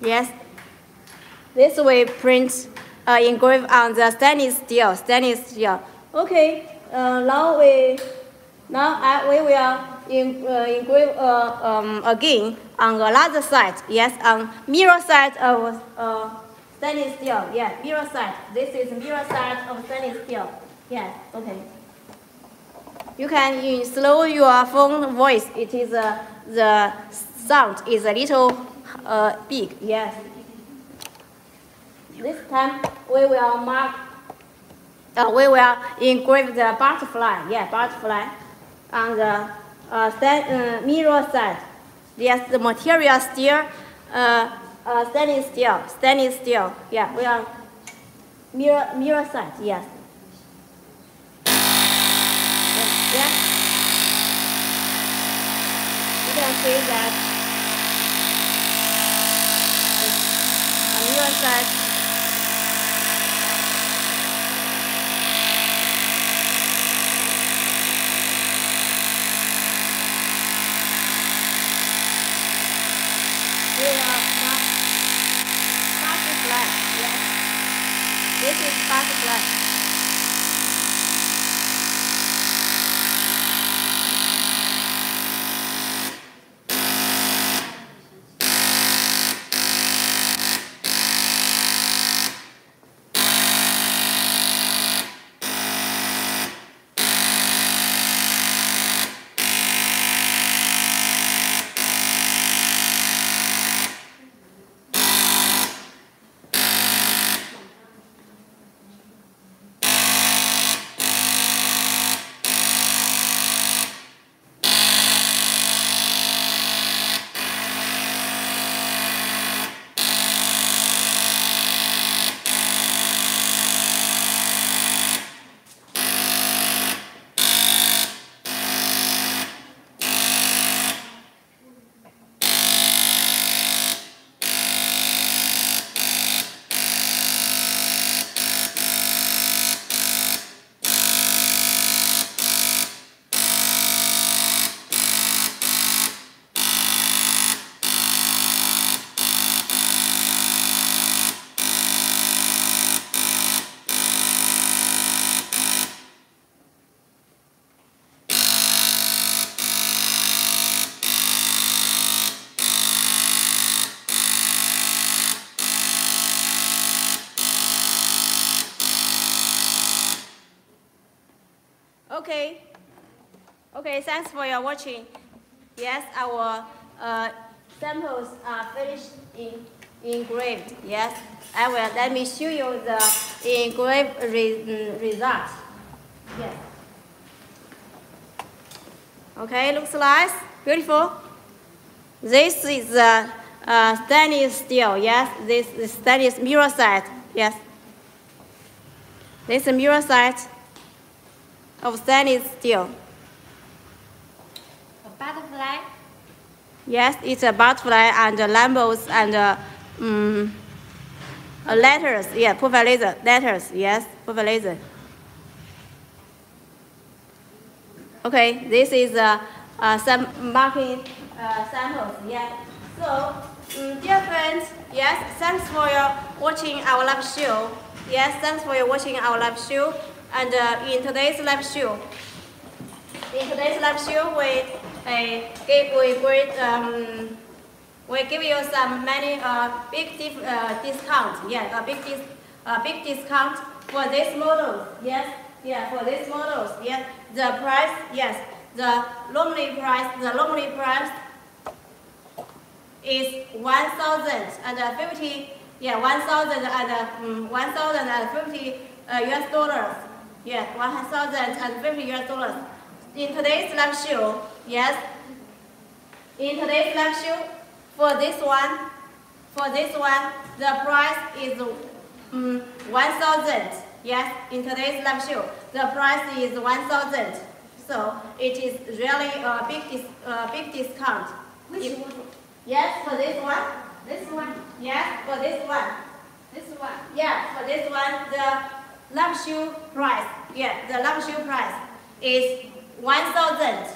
Yes. This way print uh, engrave on the stainless steel, stainless steel. Okay, uh, now we, now I, we will in, uh, engrave uh, um, again on the other side. Yes, on mirror side of uh, stainless steel. Yeah, mirror side. This is mirror side of stainless steel. Yes, okay. You can slow your phone voice. It is uh, the sound is a little uh, big, yes. This time we will mark, uh, we will engrave the butterfly, yeah, butterfly on the uh, uh, mirror side. Yes, the material still uh, uh, standing still, standing still. Yeah, we are mirror mirror side. Yes. You can see that on mirror side. Okay, thanks for your watching. Yes, our uh, samples are finished in engraved. Yes, I will. Let me show you the engraved re mm, result. Yes. Okay, looks nice, beautiful. This is the uh, stainless steel. Yes, this is stainless mirror set. Yes. This is mirror set of stainless steel. Butterfly. Yes, it's a butterfly and uh, and uh, um, uh, letters. Yeah, perfect laser. Letters. Yes, perfect laser. Okay, this is uh, uh, some marking uh, samples. Yeah. So, um, dear friends, yes, thanks for your watching our live show. Yes, thanks for your watching our live show. And uh, in today's live show, in today's live show, we uh, give we great um, we give you some many uh, big dif- uh, discount. Yeah, a big dis- uh, big discount for this models. Yes, yeah, for these models. Yes, the price. Yes, the lonely price. The lonely price is one thousand and fifty. Yeah, one thousand and um, one thousand and fifty uh, US dollars. Yeah, one thousand and fifty US dollars. In today's live show, yes. In today's show, for this one, for this one, the price is um, one thousand. Yes, in today's show, the price is one thousand. So it is really a big dis- uh, big discount. Which If- one? Yes, for this one. This one. Yes, for this one. This one. Yeah, for this one, the shoe price. Yeah, the shoe price is one thousand.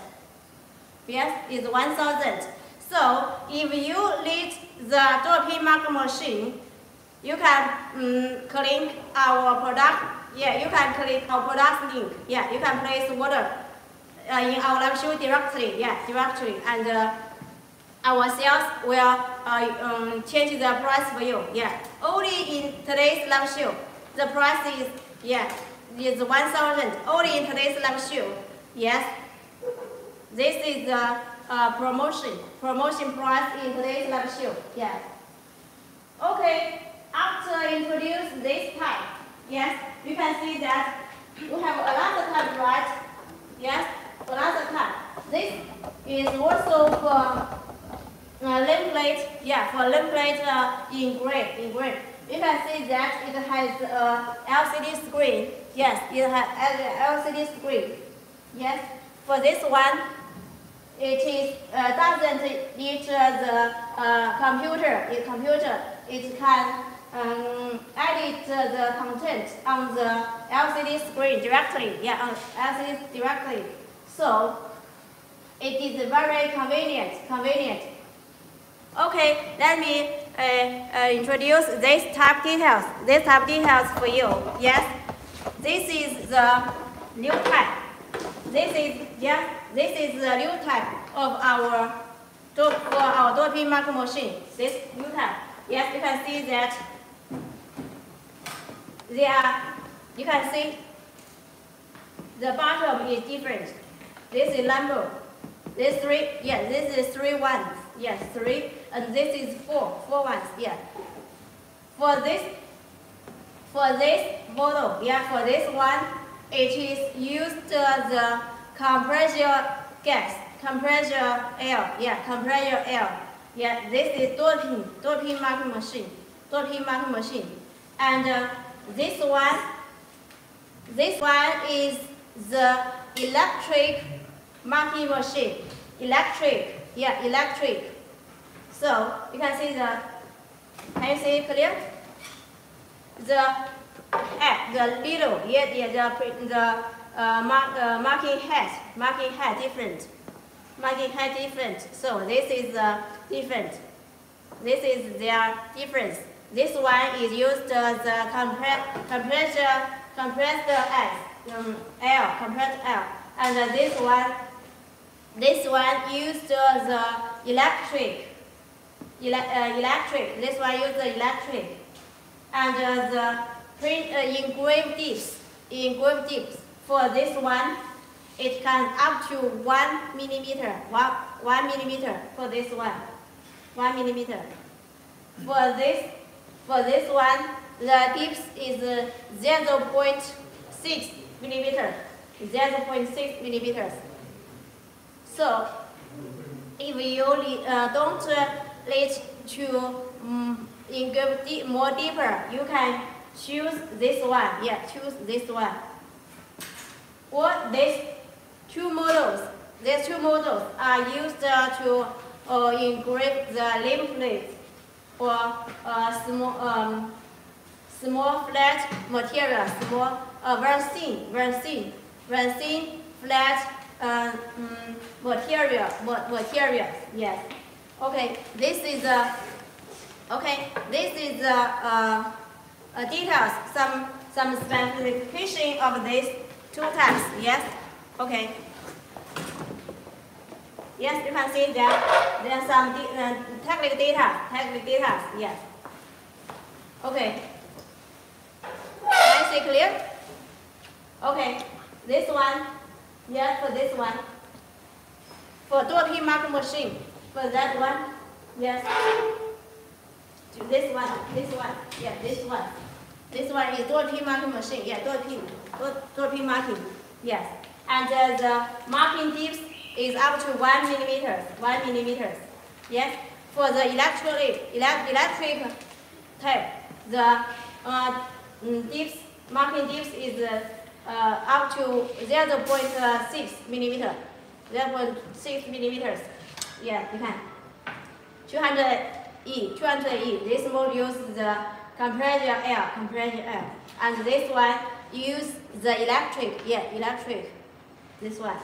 Yes, is one thousand. So if you need the dot peen marker machine, you can um, click our product. Yeah, you can click our product link. Yeah, you can place order uh, in our live show directly. Yeah, directly and. Uh, our sales will uh, um, change the price for you. Yeah, only in today's live show, the price is yeah is one thousand. Only in today's live show. Yes, this is the uh, promotion, promotion price in today's show. Yes. Okay, after introduce this type, yes, you can see that we have another type, right? Yes, another type. This is also for uh, name plate, yeah, for name plate uh, engraved, engraved. You can see that it has a LCD screen. Yes, it has an LCD screen. Yes, for this one, it is uh, doesn't need the uh, computer. Computer, it can um, edit the content on the LCD screen directly. Yeah, on LCD directly. So it is very convenient. Convenient. Okay, let me uh, uh, introduce this type details. This type details for you. Yes, this is the new type. This is yeah, this is the new type of our for our dot peen marker machine. This new type. Yes, you can see that they are. You can see the bottom is different. This is number. This three. Yeah, this is three ones. Yes, three, and this is four. Four ones. Yeah. For this, for this model, yeah, for this one, it is used uh, the compressor gas, compressor air, yeah, compressor air. Yeah, this is dot peen, dot peen marking machine, dot peen marking machine. And uh, this one, this one is the electric marking machine. Electric, yeah, electric. So you can see the, can you see it clear? The the little, yeah, yeah the, the uh, mark, uh, marking head, marking head different, marking head different. So this is uh, different. This is their difference. This one is used uh, the compress, compressor, compressed air, um, air, compressed air, and uh, this one, this one used uh, the electric, ele uh, electric. This one used the electric, and uh, the print uh, engraved dips, engraved dips. For this one, it can up to one millimeter, one, one millimeter for this one, one millimeter. For this, for this one, the tips is uh, 0.6 millimeter, 0.6 millimeters. So, if you uh, don't uh, need to um, engrave deep, more deeper, you can choose this one. Yeah, choose this one. Or these two models. These two models are used uh, to uh, engrave the plate or uh, small, um, small flat material, small, uh, very thin, very thin, very thin, flat uh, um, material, materials. Yes. Okay. This is a. Okay. This is a, uh, a details. Some some specification of these two types. Yes. Okay. Yes, you can see that there are some uh, technical data. Technical data. Yes. Okay. Can you see clear? Okay. This one. Yes, for this one. For pin marker machine. For that one. Yes. This one. This one. Yeah, this one. This one is pin marking machine. Yeah, door pin marking. Yes. And uh, the marking depth is up to one millimeters. One millimeters. Yes. For the electric elect, electric type, the uh, mm, dips marking depth is uh, uh, up to 0.6 millimeter. 0.6 millimeters. Yeah, you can. 200E, 200E. This mode uses the compressor air, compressor air. And this one use the electric, yeah, electric. This one.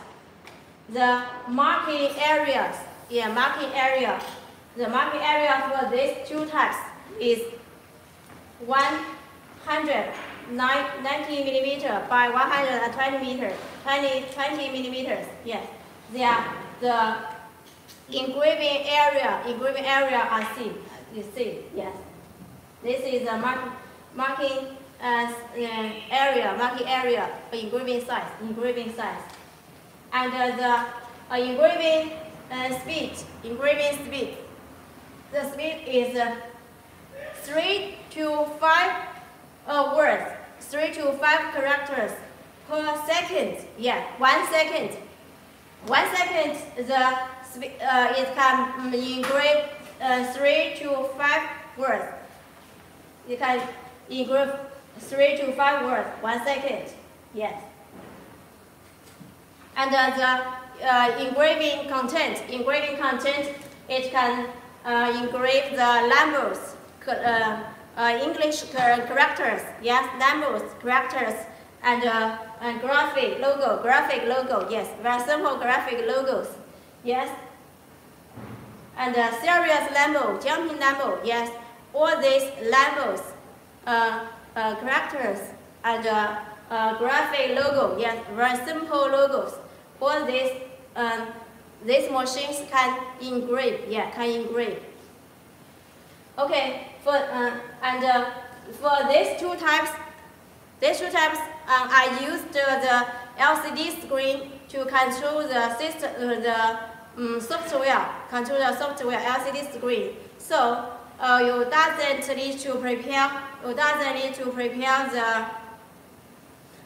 The marking areas, yeah, marking area. The marking area for these two types is 190 millimeter by 120 meter, 20, 20 millimeters. Yes, they are the engraving area, engraving area are seen. You see, yes. This is the mark, marking uh, area, marking area, engraving size, engraving size. And uh, the uh, engraving uh, speed, engraving speed. The speed is uh, 3 to 5 uh, words, 3 to 5 characters per second. Yeah, 1 second. 1 second, the, uh, it can engrave uh, 3 to 5 words. You can engrave 3 to 5 words, 1 second. Yes. And uh, the uh, engraving content, engraving content, it can uh, engrave the numbers, uh, uh, English characters, yes, numbers, characters, and, uh, and graphic logo, graphic logo, yes, very simple graphic logos, yes. And serious label, jumping label, yes, all these uh, characters, and uh, uh, graphic logo, yes, very simple logos. All these, um, these machines can engrave, yeah, can engrave. Okay, for, uh, and uh, for these two types, these two types, um, I used the LCD screen to control the system, uh, the um, software, control the software LCD screen. So uh, you doesn't need to prepare, you doesn't need to prepare the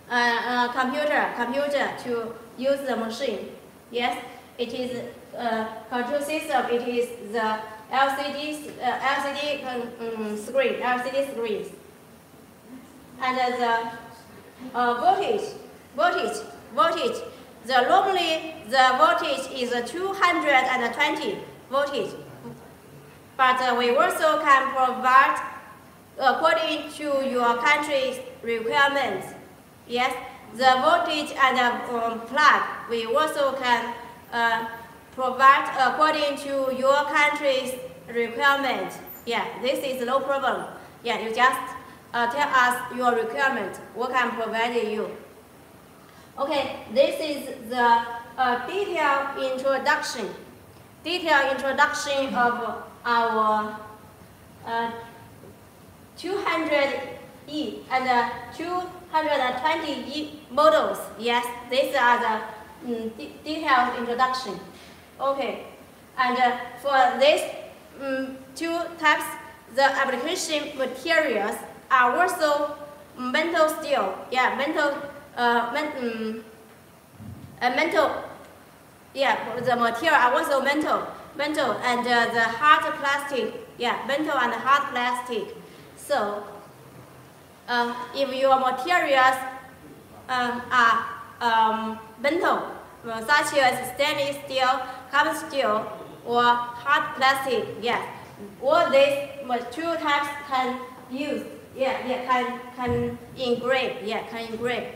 uh, uh, computer, computer to use the machine. Yes, it is uh, control system. It is the LCD uh, LCD um, screen, LCD screens, and the uh, voltage, voltage, voltage. The normally the voltage is 220 voltage, but uh, we also can provide according to your country's requirements. Yes, the voltage and the um, plug we also can uh, provide according to your country's requirement. Yeah, this is no problem. Yeah, you just uh, tell us your requirement. We can provide you. Okay, this is the uh, detailed introduction. Detailed introduction of our uh, 200E and uh, 220E models. Yes, these are the um, detailed introduction. Okay, and uh, for these um, two types, the application materials are also mental steel. Yeah, mental, uh, men, um, uh, mental. Yeah, the material are also mental, mental, and uh, the hard plastic. Yeah, mental and hard plastic. So, uh, if your materials uh, are um, mental, such as stainless steel, carbon steel, or hard plastic. Yes, all these two types can use. Yeah, yeah, can can engrave. Yeah, can engrave.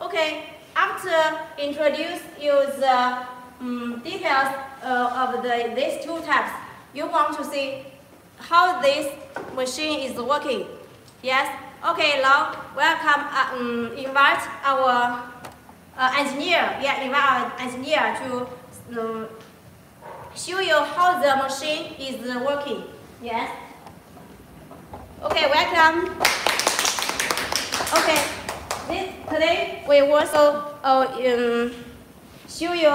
Okay, after introduce you the um, details uh, of the these two types, you want to see how this machine is working. Yes. Okay, now welcome. Uh, um, invite our uh, engineer. Yeah, invite our engineer to. Um, show you how the machine is working. Yes? Okay, welcome. Okay, this, today we also uh, um, show you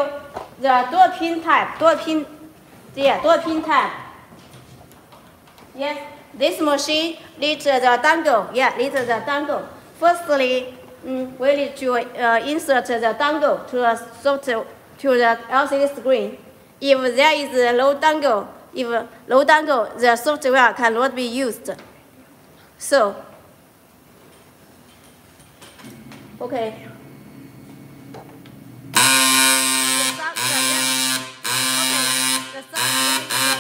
the dot peen type, dot peen, yeah, dot peen type. Yes, this machine needs the dongle, yeah, needs the dongle. Firstly, um, we need to uh, insert the dongle to the software, to the LCD screen. If there is a low dongle, if low dongle, the software cannot be used. So, okay. the song.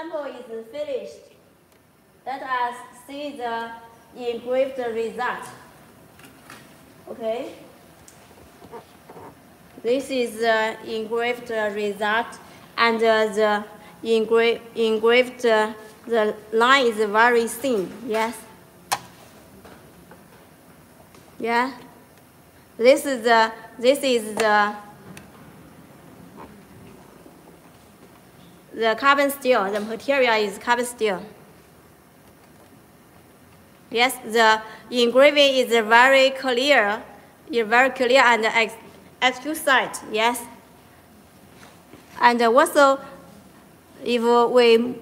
Sample is finished. Let us see the engraved result. Okay. This is the engraved result, and uh, the engra engraved uh, the line is very thin. Yes. Yeah. This is the this is the the carbon steel. The material is carbon steel. Yes, the engraving is very clear, is very clear and ex exquisite. Yes. And also, if we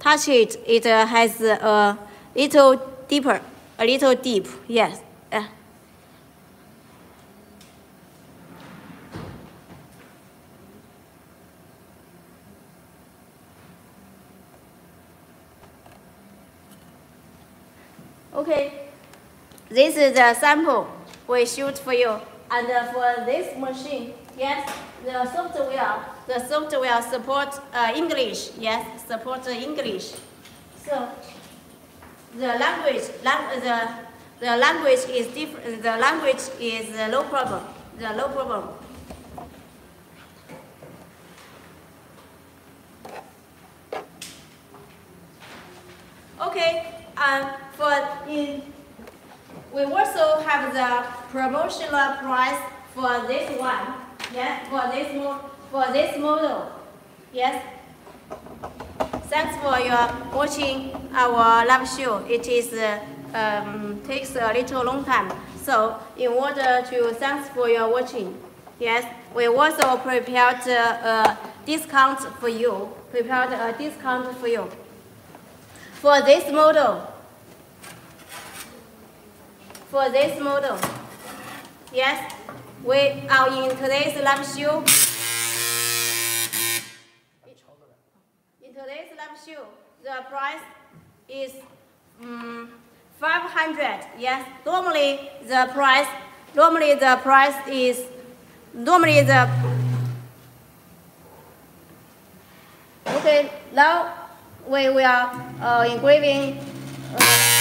touch it, it has a little deeper, a little deep. Yes. Uh, Okay, this is the sample we shoot for you. And uh, for this machine, yes, the software, the software support uh, English, yes, support English. So the language, lang the, the language is different, the language is uh, no problem, the no problem. Okay, um, for in, we also have the promotional price for this one. Yes, for this for this model. Yes. Thanks for your watching our live show. It is uh, um, takes a little long time. So in order to thanks for your watching. Yes, we also prepared uh, a discount for you. Prepared a discount for you. For this model, for this model, yes, we are in today's live show. In today's live show, the price is um, 500. Yes, normally the price, normally the price is, normally the, okay, now we will uh, engraving uh,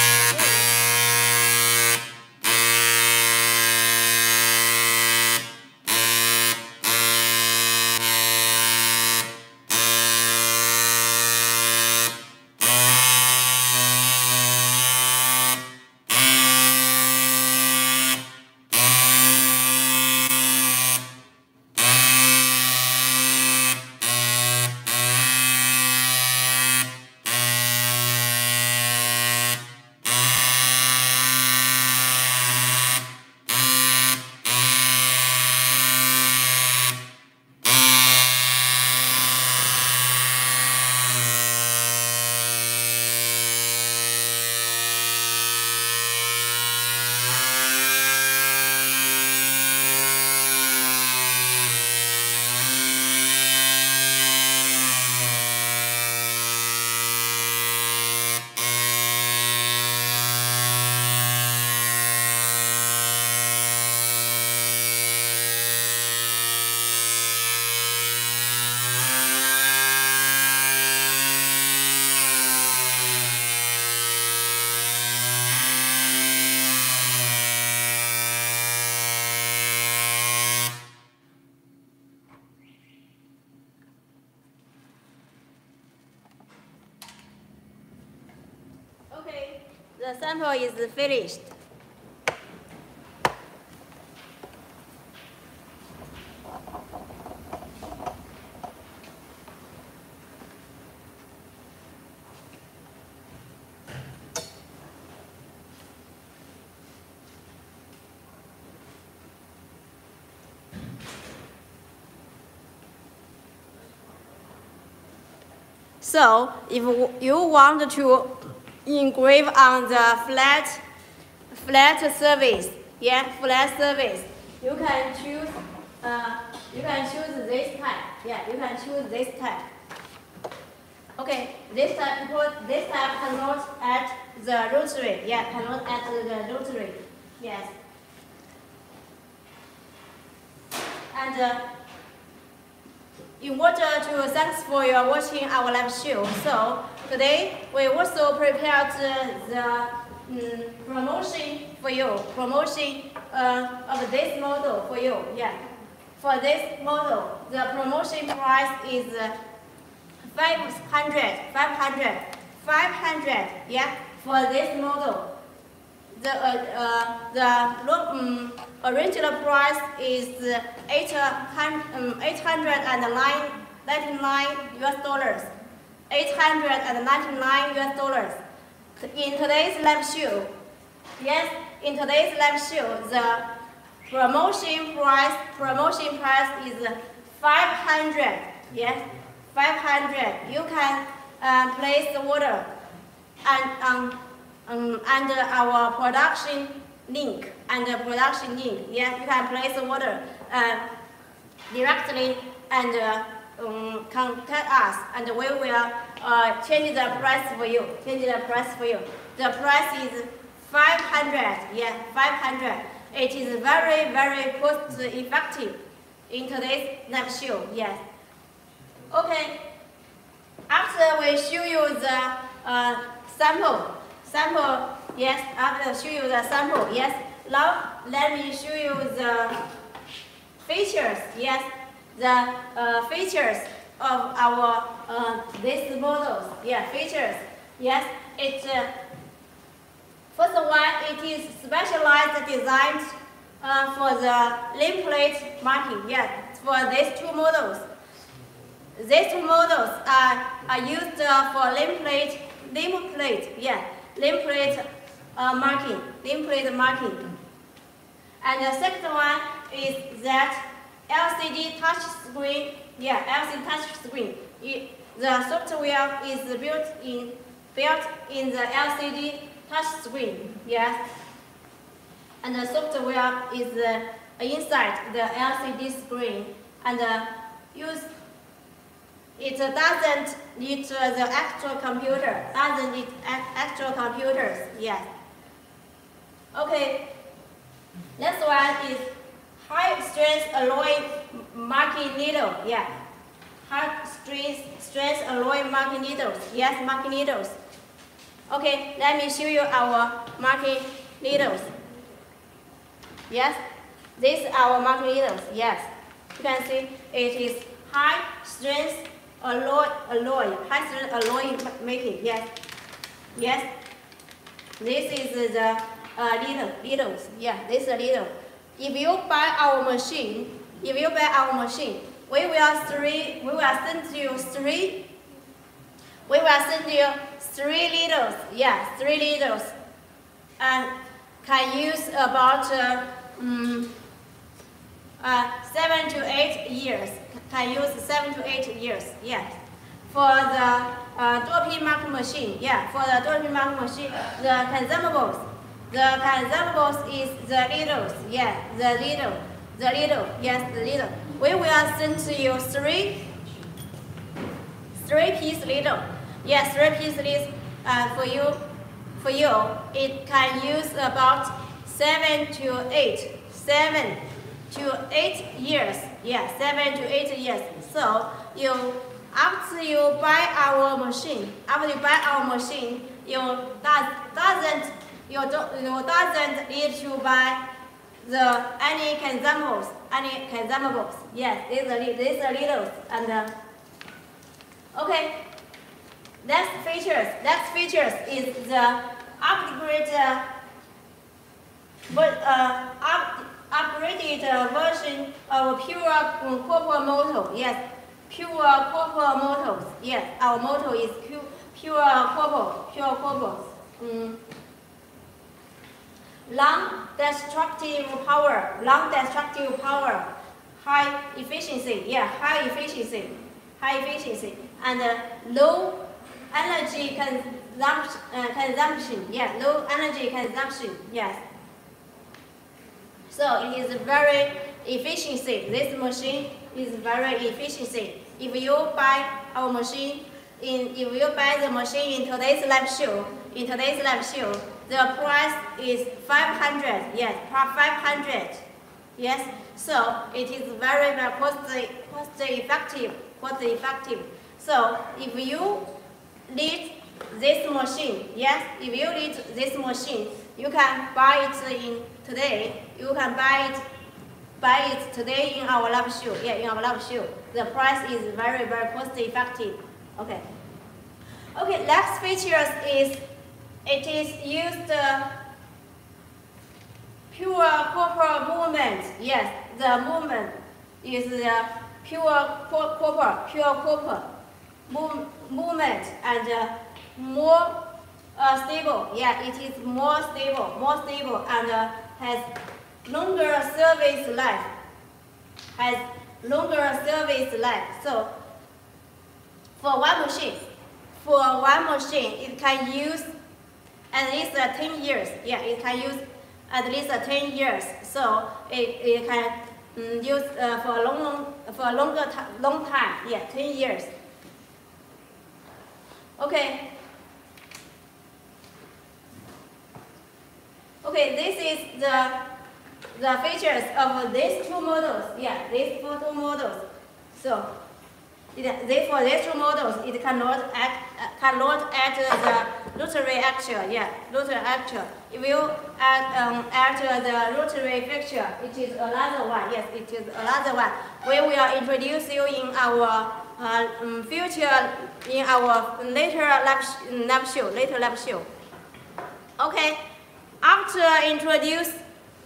Okay, the sample is finished. So if you want to engrave on the flat, flat surface, yeah, flat surface, you can choose, uh, you can choose this type. Yeah, you can choose this type. Okay, this type, this type cannot add the rotary. Yeah, cannot add the rotary. Yes. And uh, in order to thanks for your watching our live show. So today we also prepared the, the um, promotion for you, promotion uh, of this model for you. Yeah, for this model, the promotion price is uh, 500, 500, 500. Yeah, for this model. The uh, uh, the um, original price is 800, um, 899 US dollars. 899 US dollars. In today's live show, yes, in today's live show, the promotion price promotion price is 500. Yes, 500. You can uh, place the order and um, um, under our production link under production link. Yeah, you can place the order uh, directly and uh, um, contact us, and we will uh, change the price for you. Change the price for you. The price is 500. Yeah, 500. It is very, very cost effective in today's live show. Yes. Okay. After we show you the uh, sample, sample. Yes. After show you the sample. Yes. Now let me show you the features. Yes, the uh, features of our uh, these models. Yeah, features. Yes, it uh, first one it is specialized designed uh, for the nameplate marking. Yeah, for these two models. These two models are, are used uh, for nameplate nameplate. Yeah, nameplate uh, marking. Nameplate marking. And the second one is that LCD touch screen. Yeah, LCD touch screen. It, the software is built in built in the LCD touch screen. Yes. And the software is uh, inside the LCD screen and uh, use it doesn't need uh, the actual computer. Doesn't need actual computers. Yes. Okay. Next one is high strength alloy marking needle. Yeah. High strength, strength alloy marking needles. Yes, marking needles. Okay, let me show you our marking needles. Yes, are our marking needles. Yes, you can see it is high strength alloy, alloy, high strength alloy making. Yes, yes. This is the uh, needle, needles. Yeah, this is a needle. If you buy our machine, if you buy our machine, we will three, we will send you three, we will send you three needles. Yeah, three needles, and can use about uh, um, uh, seven to eight years. Can use seven to eight years. Yes. For the uh, marking machine, yeah, for the pin marking machine, the consumables the consumables is the needles. Yeah, the needle. The needle. Yes, the needle. We will send to you three three piece needle. Yes, three piece needle uh, for you. For you, it can use about seven to eight, seven to eight years. Yeah, seven to eight years. So you after you buy our machine, after you buy our machine, you does doesn't you, don't, you doesn't need to buy the any consumables, any consumables. Yes, these are these are needles and uh, okay. Next features. Next features is the upgrade, uh, but uh, up, upgraded uh, version of pure copper motor. Yes, pure copper motors. Yes, our motor is pure pure copper, pure copper. Mm long destructive power, long destructive power, high efficiency, yeah, high efficiency, high efficiency, and uh, low energy consumption, uh, consumption, yeah, low energy consumption, yes. So it is very efficiency. This machine is very efficiency. If you buy our machine, in if you buy the machine in today's live show, in today's live show, the price is 500. Yes, 500. Yes, so it is very, very cost, cost effective. cost effective. So if you need this machine, yes, if you need this machine, you can buy it in today. You can buy it buy it today in our lab show. Yeah, in our lab show. The price is very, very cost effective. Okay. Okay, next features is it is used uh, pure copper movement. Yes, the movement is pure copper, pure move, movement and uh, more uh, stable. Yeah, it is more stable, more stable and uh, has longer service life. Has longer service life. So for one machine, for one machine, it can use at least uh, 10 years. Yeah, it can use at least uh, 10 years. So it, it can um, use uh, for a long, long, for a longer long time. Yeah, 10 years. Okay. Okay, this is the the features of these two models. Yeah, these two models. So it, for these two models, it cannot act, uh, cannot add the rotary actuator. Yeah, rotary actuator. If you add, um, add the rotary fixture, it is another one. Yes, it is another one. We will introduce you in our uh, um, future, in our later lab, lab show, later lab show. Okay, after introduce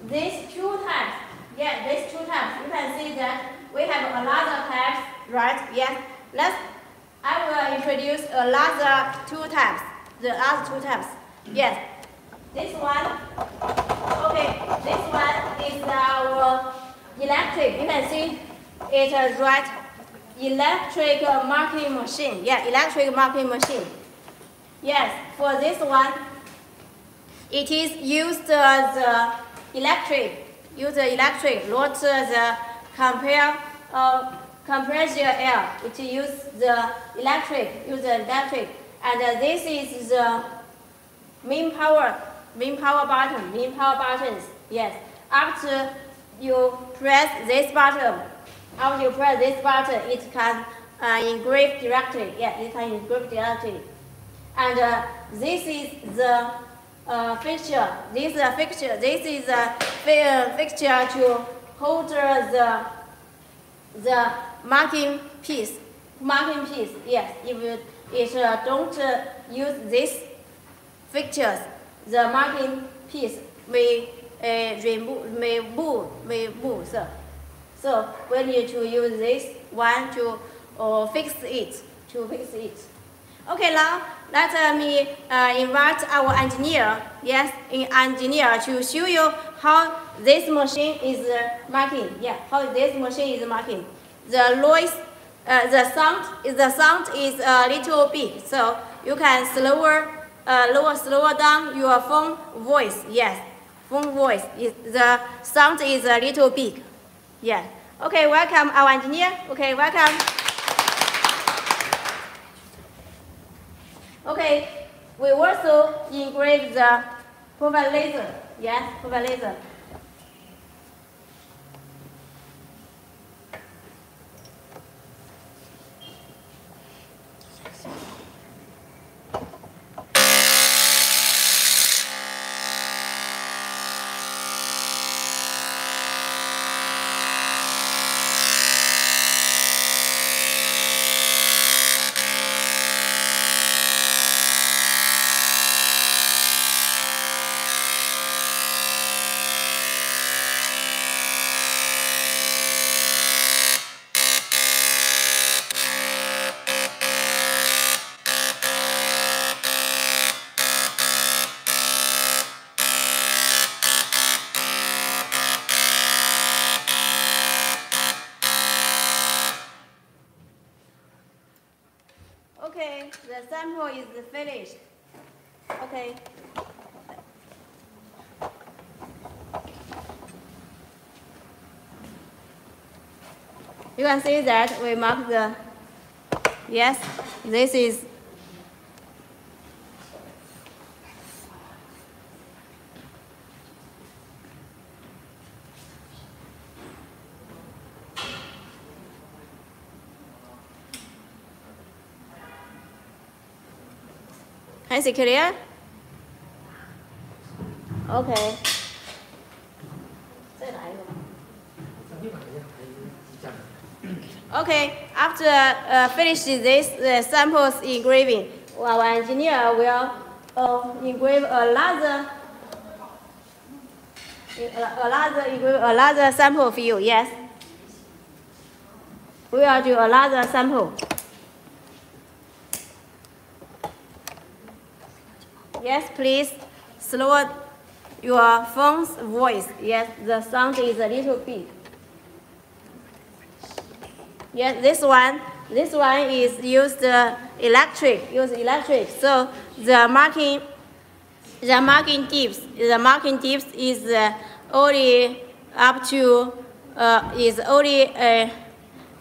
these two types, yeah, these two types, you can see that we have another types right? Yes. Let's, I will introduce another two types. The other two types. Yes. This one, okay, this one is our electric. You can see it is right electric marking machine. Yeah, electric marking machine. Yes, for this one, it is used uh, the electric, use the electric, not the compare uh, compressor air. It uses the electric, use the electric. And uh, this is the main power, main power button, main power buttons. Yes. After you press this button, after you press this button, it can uh, engrave directly. Yeah, it can engrave directly. And uh, this is the uh, fixture. This is a fixture. This is a fixture to hold the the marking piece, marking piece, yes, if you if, uh, don't uh, use these fixtures, the marking piece may uh, remove, may move, may move. So, so we need to use this one to uh, fix it, to fix it. Okay, now let uh, me uh, invite our engineer, yes, engineer to show you how this machine is uh, marking. Yeah, how this machine is marking the noise, uh, the sound, the sound is a little big, so you can slower, uh, lower, slower down your phone voice. Yes, phone voice. the sound is a little big. Yeah. Okay, welcome our engineer. Okay, welcome. Okay, we also engrave the profile laser. Yes, profile laser. Finished. Okay. You can see that we mark the, yes, this is Hi, Zakaria. Okay. Okay, after uh, finishing this the samples engraving, our engineer will uh, engrave another, another, engrave another sample for you, yes? We will do another sample. Yes, please slow your phone's voice. Yes, the sound is a little big. Yes, this one, this one is used uh, electric, use electric. So the marking, the marking dips, the marking dips is uh, only up to, uh, is only uh,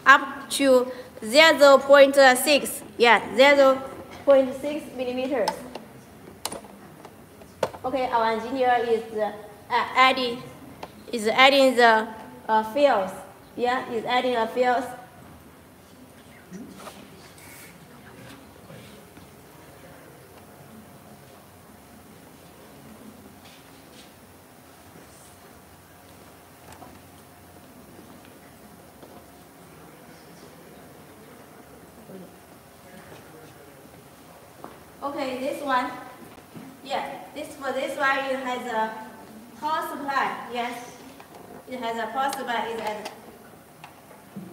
up to 0 0.6, yeah, 0 0.6 millimeters. Okay, our engineer is uh, adding, is adding the uh, fields, yeah, is adding a fields? Okay, this one, yeah, this for this one it has a power supply. Yes, it has a power supply. It has,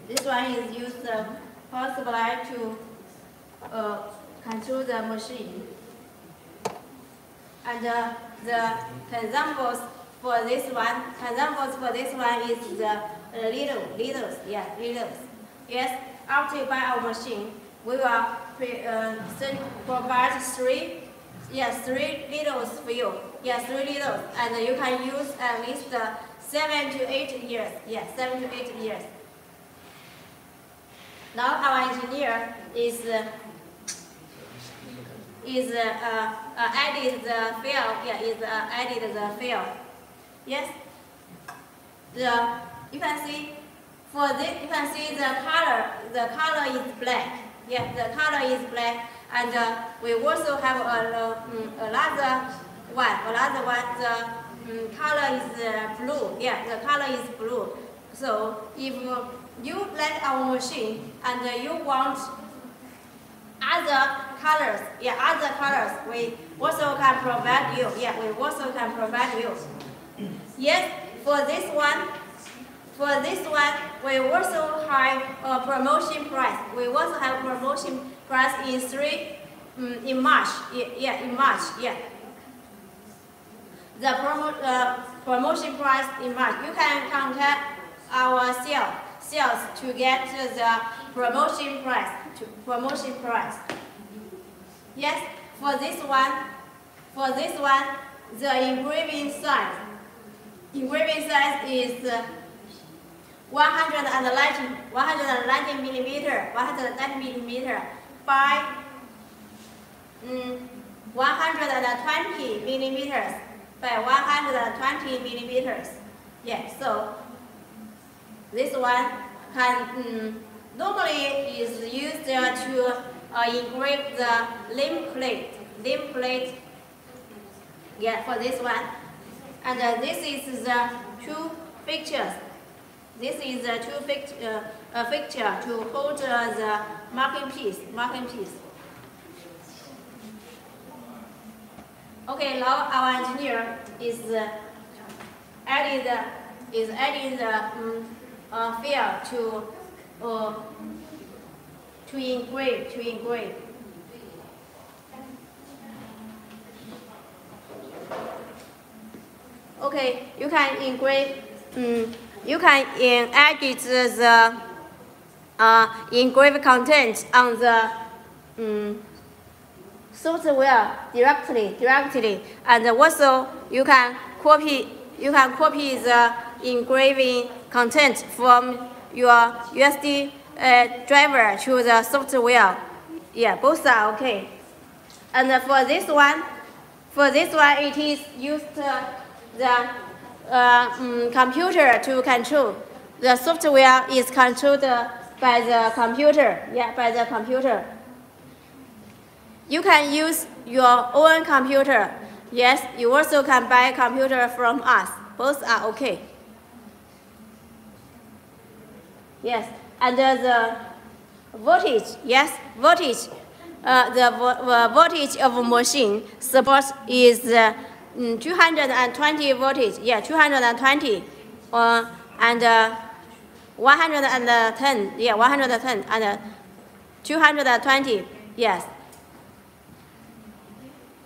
this one is used the power supply to uh, control the machine. And uh, the consumables for this one, consumables for this one is the uh, little, yeah, littles. Yes, after you buy our machine, we will pre, uh, provide three, yes, three liters for you. Yes, three liters. and you can use at least uh, seven to eight years. Yes, seven to eight years. Now our engineer is uh, is uh, uh, added the fill. Yeah, is uh, added the fill. Yes. The you can see for this you can see the color. The color is black. Yeah, the color is black, and uh, we also have a, um, another one. Another one. The um, color is uh, blue. Yeah, the color is blue. So if you like our machine and you want other colors, yeah, other colors, we also can provide you. Yeah, we also can provide you. Yes, for this one, for this one, we also have a promotion price. We also have promotion price in three, um, in March. Yeah, in March. Yeah. The promo, uh, promotion price in March. You can contact our sales sales to get the promotion price. To promotion price. Yes, for this one, for this one, the engraving size. Engraving size is uh, 190, 190 millimeter, 190 millimeter by um, 120 millimeters by 120 millimeters. Yeah, so this one can um, normally is used uh, to uh, engrave the limb plate, limb plate. Yeah, for this one, and uh, this is the two pictures this is the two uh, fixture to hold uh, the marking piece, marking piece. Okay, now our engineer is uh, adding the is adding the um, uh, fill to uh, to engrave to engrave. Okay, you can engrave. Um, you can edit the uh, content on the um, software directly, directly, and also you can copy you can copy the engraving content from your USB uh, driver to the software. Yeah, both are okay. And for this one, for this one, it is used uh, the uh, um, computer to control. The software is controlled by the computer. Yeah, by the computer. you can use your own computer. Yes, you also can buy a computer from us. Both are okay. Yes, and uh, the voltage, yes, voltage. Uh, the vo uh, voltage of machine support is uh, mm, 220 voltage. Yeah, 220. Uh, and uh, 110. Yeah, 110 and uh, 220. Yes.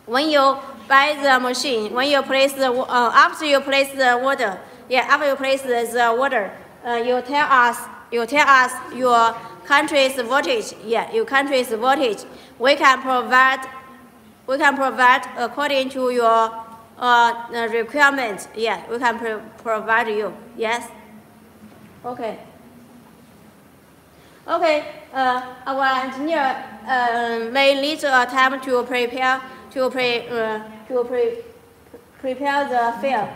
When you buy the machine, when you place the uh, after you place the water, yeah, after you place the, the water, uh, you tell us you tell us your country's voltage. Yeah, your country's voltage. We can provide we can provide according to your uh, requirement. Yeah, we can pro provide you. Yes. Okay. Okay. Uh, our engineer uh, may need a time to prepare to pre uh, to pre prepare the field.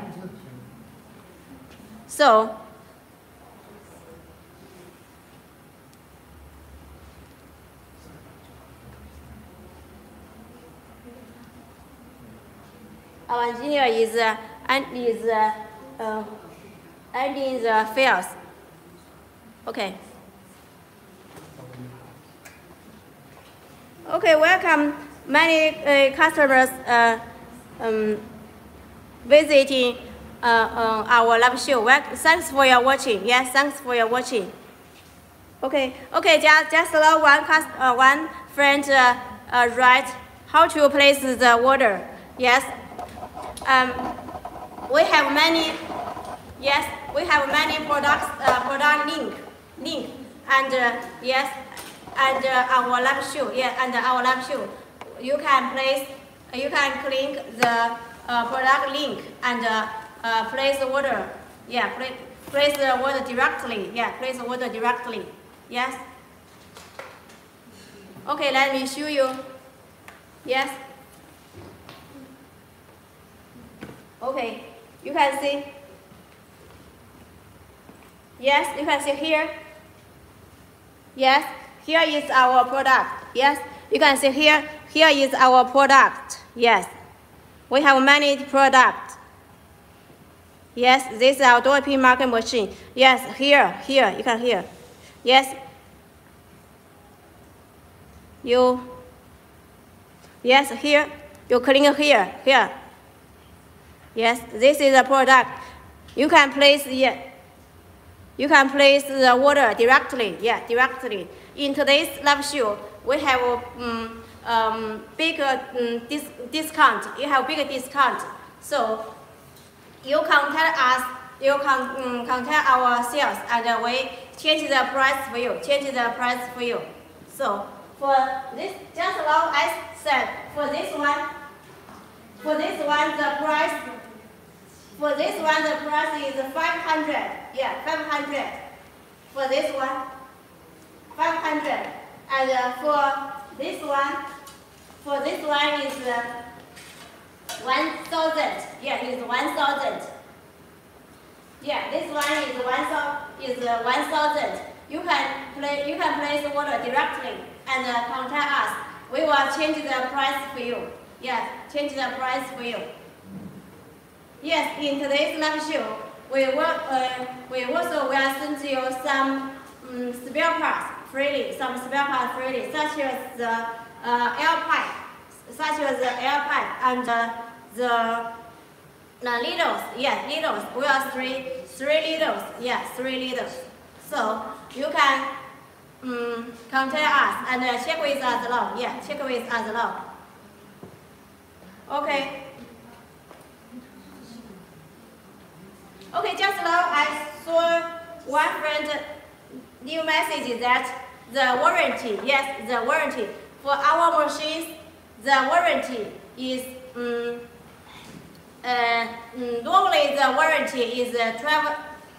So. Our engineer is uh, and is uh, uh, ending the fields. Okay. Okay, welcome many uh, customers uh, um, visiting uh, uh, our live show. Well, thanks for your watching. Yes, thanks for your watching. Okay, okay, just, just allow one, cust uh, one friend uh, write how to place the water. Yes, um, we have many, yes, we have many products, product link, link, and uh, yes, and uh, our live show, yeah, and our live show you can place, you can click the uh, product link and uh, uh, place the order. Yeah, place, place the order directly. Yeah, place the order directly. Yes. Okay, let me show you. Yes. Okay, you can see. Yes, you can see here. Yes, here is our product. Yes, you can see here here is our product. Yes. We have many products. Yes, this is our dot peen marking machine. Yes, here, here, you can hear. Yes. You, yes, here, you clean here, here. Yes, this is a product. You can place, yeah, you can place the water directly, yeah, directly. In today's live show, we have um, um, bigger um, dis discount. You have bigger discount. So you contact us. You can um, contact our sales, and we change the price for you. Change the price for you. So for this, just allow I said for this one, for this one the price. For this one the price is 500. Yeah, 500. For this one, 500. And uh, for this one, for this one is uh, 1,000. Yeah, it's 1,000. Yeah, this one is 1,000. Is uh, 1,000. You can play. You can place water directly and uh, contact us. We will change the price for you. Yeah, change the price for you. Yes, in today's live show, we will uh, we also will send you some um, spare parts freely, some spare parts freely, such as the uh, air pipe, such as the air pipe and uh, the the needles, yeah, needles. We are three, three needles, yeah, three needles. So you can um, contact us and uh, check with us along, yeah, check with us along. Okay. Okay, just now I saw one friend new message that the warranty, yes, the warranty. For our machines, the warranty is, um, uh, normally the warranty is uh, 12,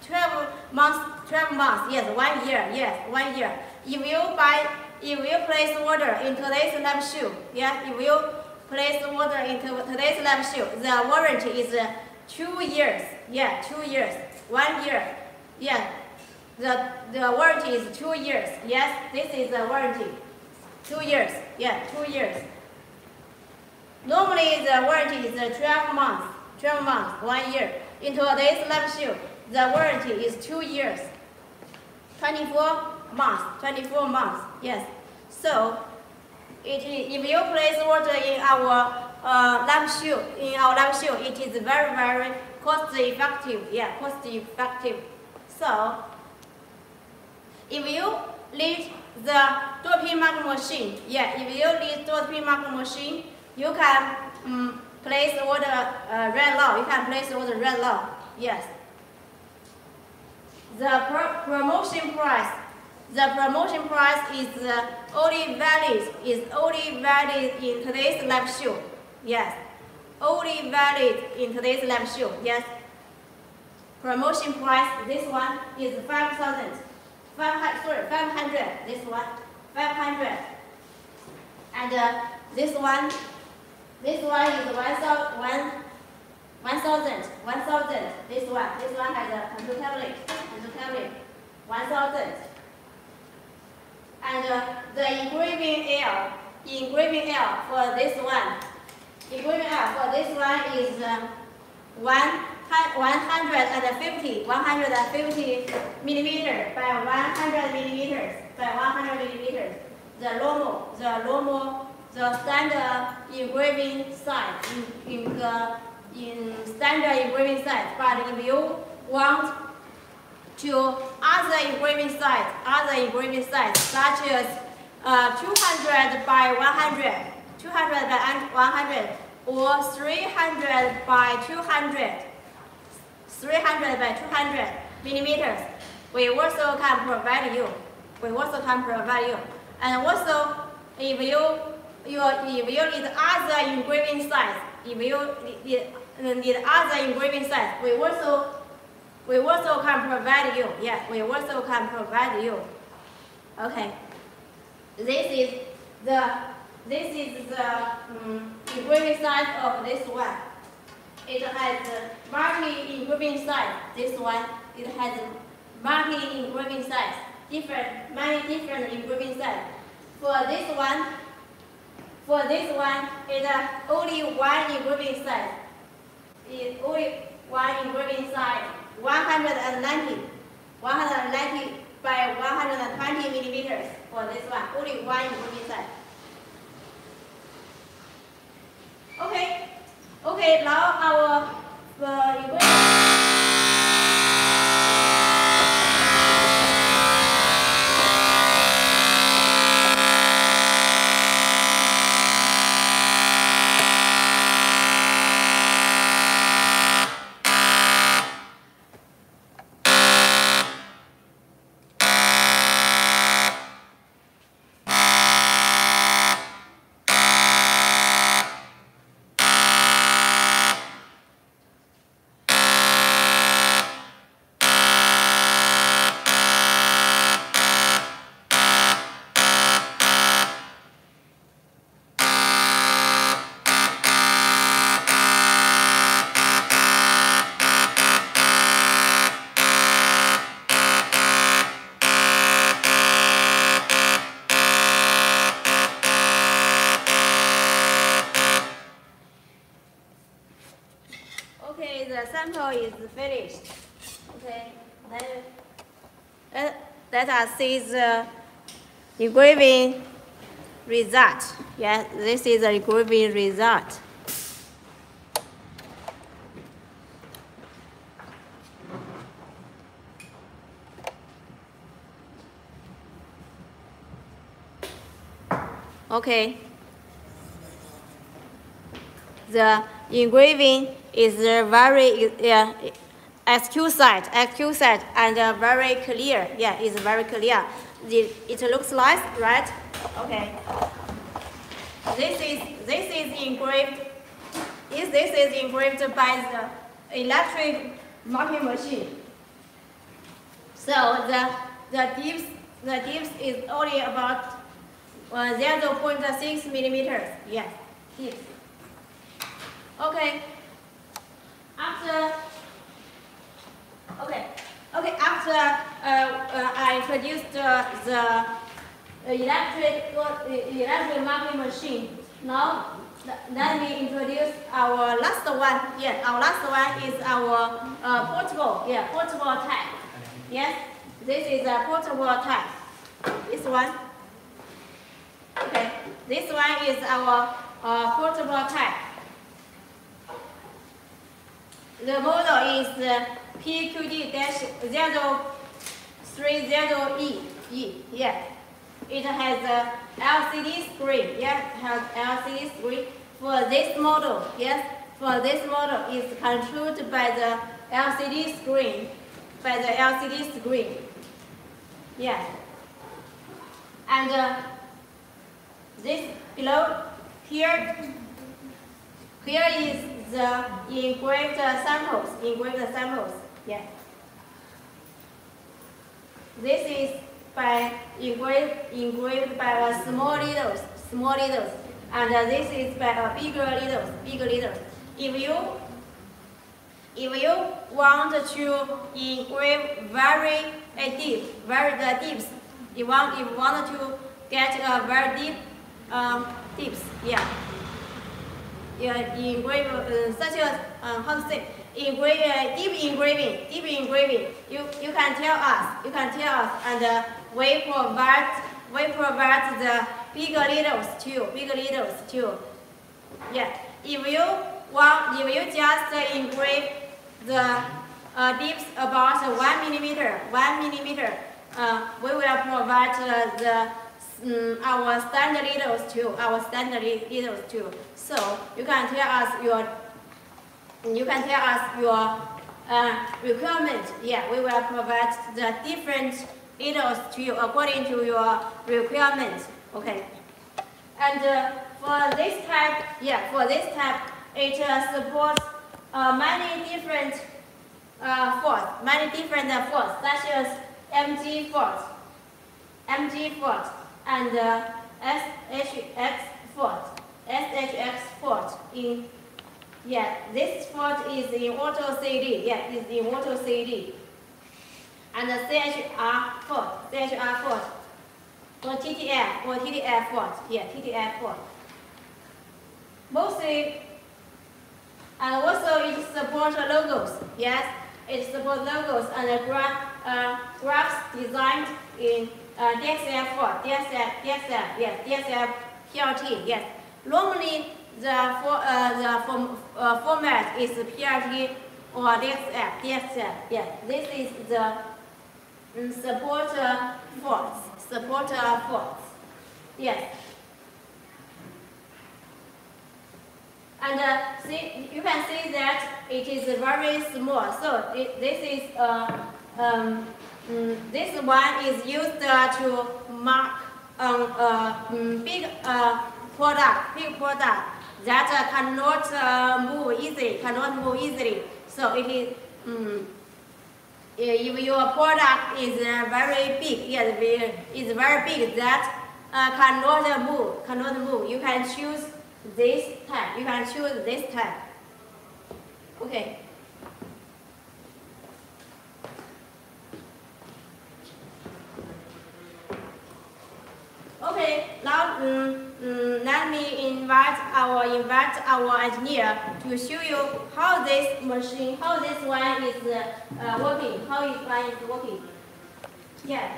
12 months, 12 months, yes, one year, yes, one year. If you buy, if you place order in today's live shoe, yeah, if you place order into today's live shoe, the warranty is uh, two years, yeah, two years, one year, yeah, the, the warranty is two years. Yes, this is the warranty. Two years. Yeah, two years. Normally, the warranty is uh, 12 months, 12 months, one year. In today's lab shoe, the warranty is two years, 24 months, 24 months, yes. So, it, if you place order in our uh, lab shoe, in our lab shoe, it is very, very cost effective, yeah, cost effective. So, if you need the dot peen marking machine, yeah, if you need dot peen marking machine, you can um, place order uh, red law. You can place order red law. Yes. The pro promotion price. The promotion price is uh, only valid is only valid in today's live show. Yes. Only valid in today's live show. Yes. Promotion price. This one is five thousand. Five hundred. Sorry, five hundred. This one. Five hundred. And uh, this one this one is one thousand, one, one thousand, one thousand. This one, this one has a control tablet, control tablet, one thousand. And uh, the engraving L, engraving L for this one, engraving L for this one is uh, one, 150, 150 millimeter by 100 millimeters by 100 millimeters. The normal, the normal the standard engraving size in, in the in standard engraving size. But if you want to other engraving size, other engraving size such as uh, 200 by 100, 200 by 100, or 300 by 200, 300 by 200 millimeters, we also can provide you. We also can provide you. And also, if you you, if you need other engraving size, if you need, need other engraving size, we also we also can provide you. Yeah, we also can provide you. Okay. This is the this is the um, engraving size of this one. It has multi engraving size. This one it has multi engraving size. Different many different engraving size. For this one, for this one, it's only one engraving size. It's only one engraving size, 190, 190 by 120 millimeters for this one, only one engraving size. Okay, okay, now our let us see the engraving result. Yes, this is the engraving result. Okay. The engraving is very uh, exquisite, exquisite, and uh, very clear. Yeah, it's very clear. It, it looks nice, right? Okay. This is this is engraved. Is this is engraved by the electric marking machine. So the the depth the depth is only about uh, 0.6 millimeters. Yes, depth. Okay. After Okay. Okay. After uh, uh, I introduced uh, the electric electric marking machine, Now, let me introduce our last one. Yeah, our last one is our uh, portable. Yeah, portable type. Yes, this is a portable type. This one. Okay, this one is our uh, portable type. The model is uh, PQD-030E. E. Yeah. It has a LCD screen. Yeah, has LCD screen. For this model, yes, for this model is controlled by the LCD screen, by the LCD screen. Yeah. And uh, this below here, here is the engraved samples, engraved samples. Yeah. This is by engraved, engraved by a small needles, small needles, and uh, this is by a bigger needles, bigger needles. If you if you want to engrave very uh, deep, very uh, deep, you want if you want to get a very deep um, tips, yeah. Yeah, engrave uh, such as uh, how to say engrave, uh, deep engraving, deep engraving. You you can tell us, you can tell us, and uh, we provide we provide the bigger needles too, bigger needles too. Yeah, if you want, if you just engrave the uh, dips about one millimeter, one millimeter, uh, we will provide uh, the um, our standard needles too, our standard needles too. So you can tell us your, you can tell us your uh, requirement. Yeah, we will provide the different needles to you according to your requirements. Okay. And uh, for this type, yeah, for this type, it uh, supports uh, many different uh, force, many different uh, force, such as mg force, mg force, and uh, SHX force, SHX force in, yeah, this force is in AutoCAD, yeah, is in AutoCAD and the CHR force, CHR force, or TTF, or TTF force, yeah, TTF force. Mostly, and also it supports logos, yes, it supports logos and uh, graphs designed in uh, DXF4, DXF, DXF, yes, DXF PLT, yes. Normally, the, for, uh, the form, uh, format is PLT or DXF, yes. This is the um, support force, Supporter force, yes. And uh, see, you can see that it is very small. So it, this is uh, um, mm, this one is used uh, to mark on a um, big uh, product, big product that uh, cannot uh, move easily, cannot move easily. So it is. Um, if your product is very big, yes, is very big that cannot move, cannot move, you can choose this type. You can choose this type. Okay. Okay, now um, um, let me invite our invite our engineer to show you how this machine, how this one is uh, working, how this one is working. Yeah,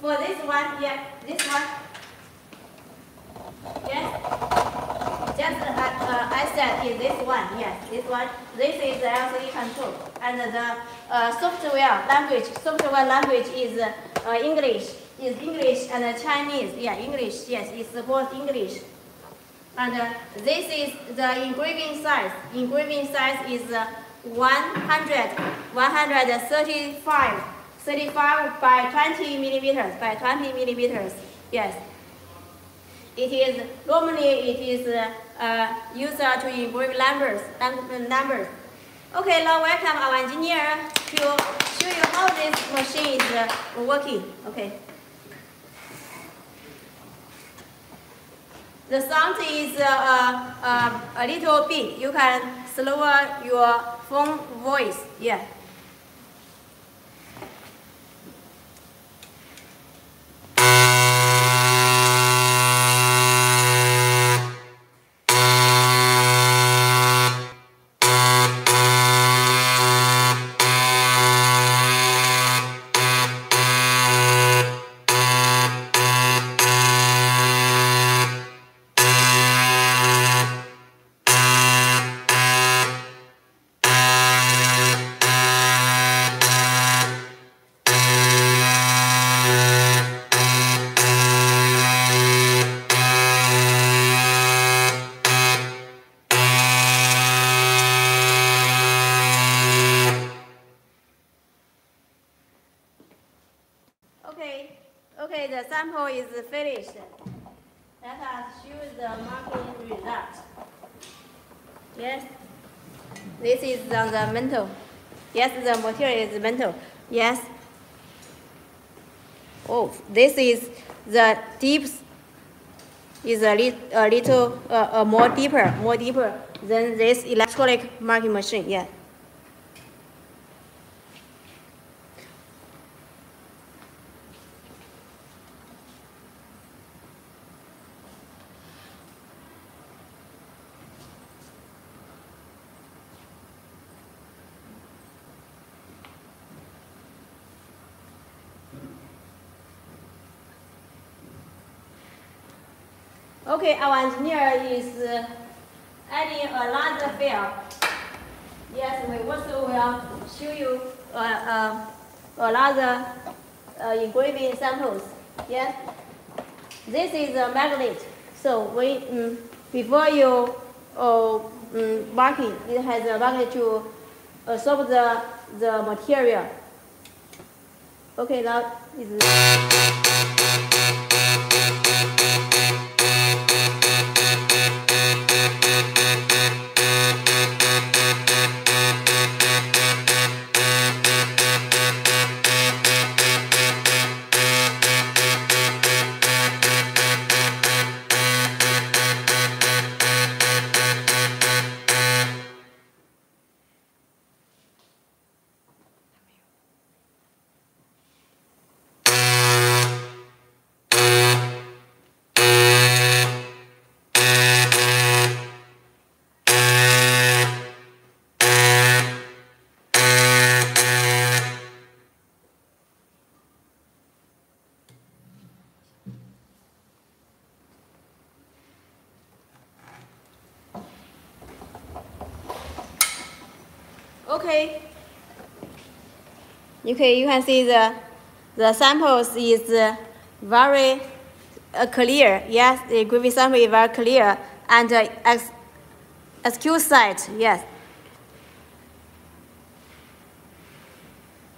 for this one, yeah, this one. Yes, just uh, uh, I said is this one, yes, this one. This is the LCD control, and the uh, software language, software language is uh, English is English and Chinese. Yeah, English. Yes, it supports English. And uh, this is the engraving size. Engraving size is uh, 100, 135, 35 by 20 millimeters, by 20 millimeters. Yes. It is, normally it is uh, uh, used to engrave numbers, numbers. Okay, now welcome our engineer to show you how this machine is uh, working. Okay. The sound is uh, uh, a little bit. You can slower your phone voice. Yeah. Sample is finished. Let us show the marking result. Yes. This is on the mantle. Yes, the material is mantle. Yes. Oh, this is the deep is a, li a little uh, uh, more deeper, more deeper than this electronic marking machine. Yeah. Okay, our engineer is uh, adding another field. Yes, we also will show you uh, uh, another uh, engraving samples. Yes, this is a magnet. So we um, before you uh, um, marking, it has a magnet to absorb the the material. Okay, now is. Okay, you can see the the samples is very uh, clear. Yes, the engraving sample is very clear and uh, ex site. Yes.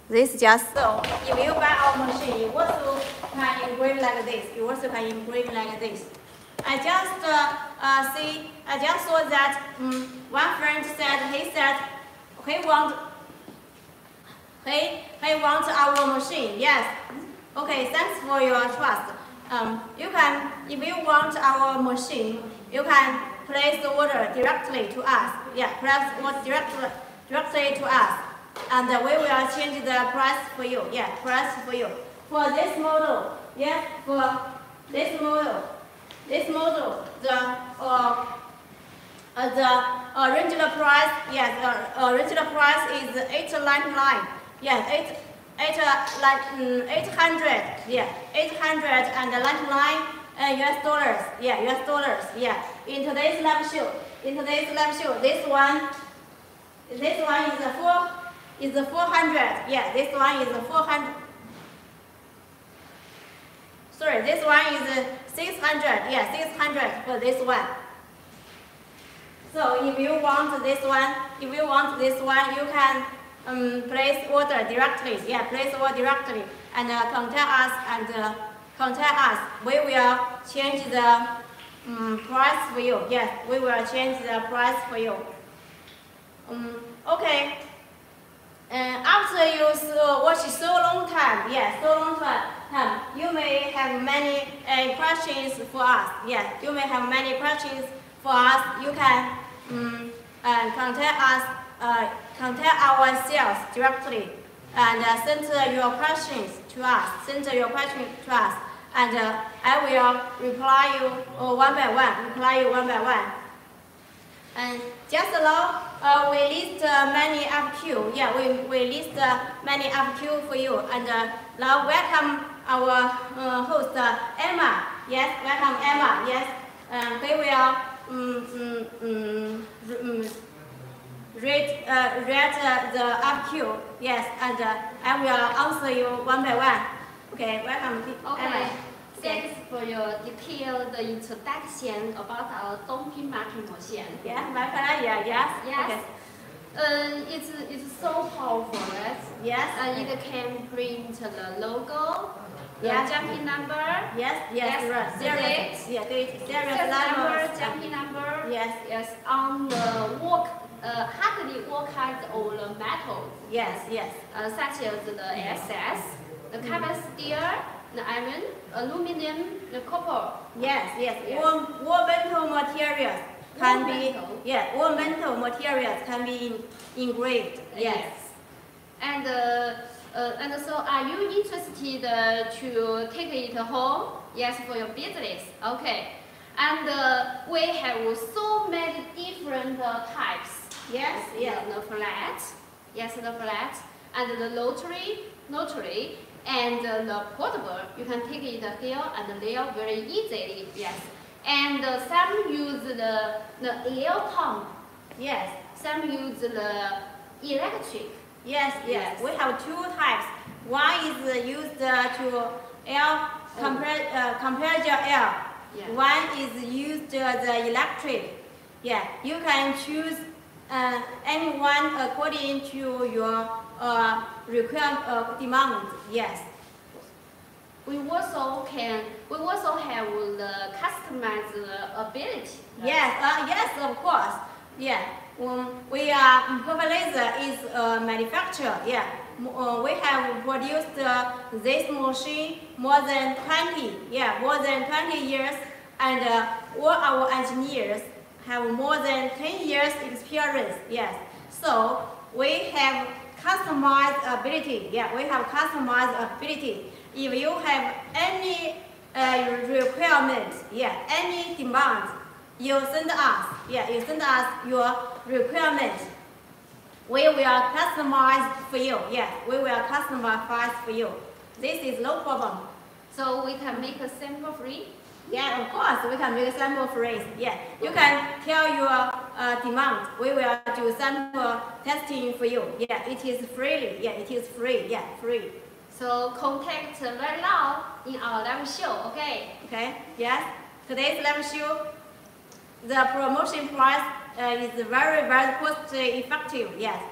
This just so. If you buy our machine, you also can engrave like this. You also can engrave like this. I just uh, uh, see. I just saw that um, one friend said he said he want he he want our machine. Yes. Okay. Thanks for your trust. Um, you can if you want our machine, you can place the order directly to us. Yeah, place order directly directly to us, and we will change the price for you. Yeah, price for you for this model. Yeah, for this model, this model, the uh, uh, the original price, yes, the original price is 899. Yes, 8, 8, uh, like, mm, 800, yeah, 899 uh, US dollars, yeah, US dollars, yeah. In today's live show, in today's live show, this one, this one is a four, is a 400, yeah, this one is a 400. Sorry, this one is 600, yeah, 600 for this one. So if you want this one, if you want this one, you can um, place order directly. Yeah, place order directly and uh, contact us and uh, contact us. We will change the um, price for you. Yeah, we will change the price for you. Um, okay. And after you so, watch so long time, yeah, so long time, you may have many uh, questions for us. Yeah, you may have many questions for us. You can um, and contact us, uh, contact our sales directly, and uh, send your questions to us. Send your questions to us, and uh, I will reply you uh, one by one. Reply you one by one. And just now, uh, we list uh, many FQ. Yeah, we, we list uh, many FQ for you. And uh, now welcome our uh, host, uh, Emma. Yes, welcome Emma. Yes, um, we will um, um, um, read, uh, read uh, the FQ. Yes, and uh, I will answer you one by one. Okay, welcome Okay. Emma. Thanks for your detailed introduction about our dot peen marking machine. Yeah, my pleasure. Yes. Yes. Okay. Uh, it's, it's so powerful, right? Yes. And it can print the logo the jumping number, Yes, yes, Yes, right. the Serious, date. yeah, date, serious set number, jumping number. Yes, Yes, on the work, uh, hardly work kind of metals, yes, yes. uh, such as the SS, the carbon steel, the iron, aluminum, the copper. Yes, yes. Yes. All, all metal materials can All be, metal. yeah, all metal materials can be in, engraved. Yes. And uh, uh, and so, are you interested uh, to take it home? Yes, for your business. Okay. And uh, we have so many different uh, types. Yes, yes. The, the flat, yes, the flat, and the rotary, rotary, and uh, the portable. You can take it here and there very easily. Yes. And uh, some use the the air pump. Yes. Some use the electric. Yes, yes. Yes. We have two types. One is uh, used uh, to air compre- uh, temperature air. Yeah. One is used uh, the electric. Yeah, you can choose uh, any one according to your uh, requirement uh, demand. Yes. We also can. We also have the customized ability. Yes, uh, yes, of course. Yeah, um, we are um, Perfect Laser is a manufacturer. Yeah, uh, we have produced uh, this machine more than 20. Yeah, more than 20 years, and uh, all our engineers have more than 10 years experience. Yes, so we have customized ability. Yeah, we have customized ability. If you have any uh, requirement, yeah, any demand, you send us, yeah, you send us your requirement. We will customize for you, yeah, we will customize for you. This is no problem. So we can make a sample free. Yeah, of course, we can make sample phrase. Yeah, you can tell your uh, demand. We will do sample testing for you. Yeah, it is freely. Yeah, it is free. Yeah, free. So contact right now in our live show. Okay. Okay. Yes. Today's live show, the promotion price uh, is very, very cost effective. Yes.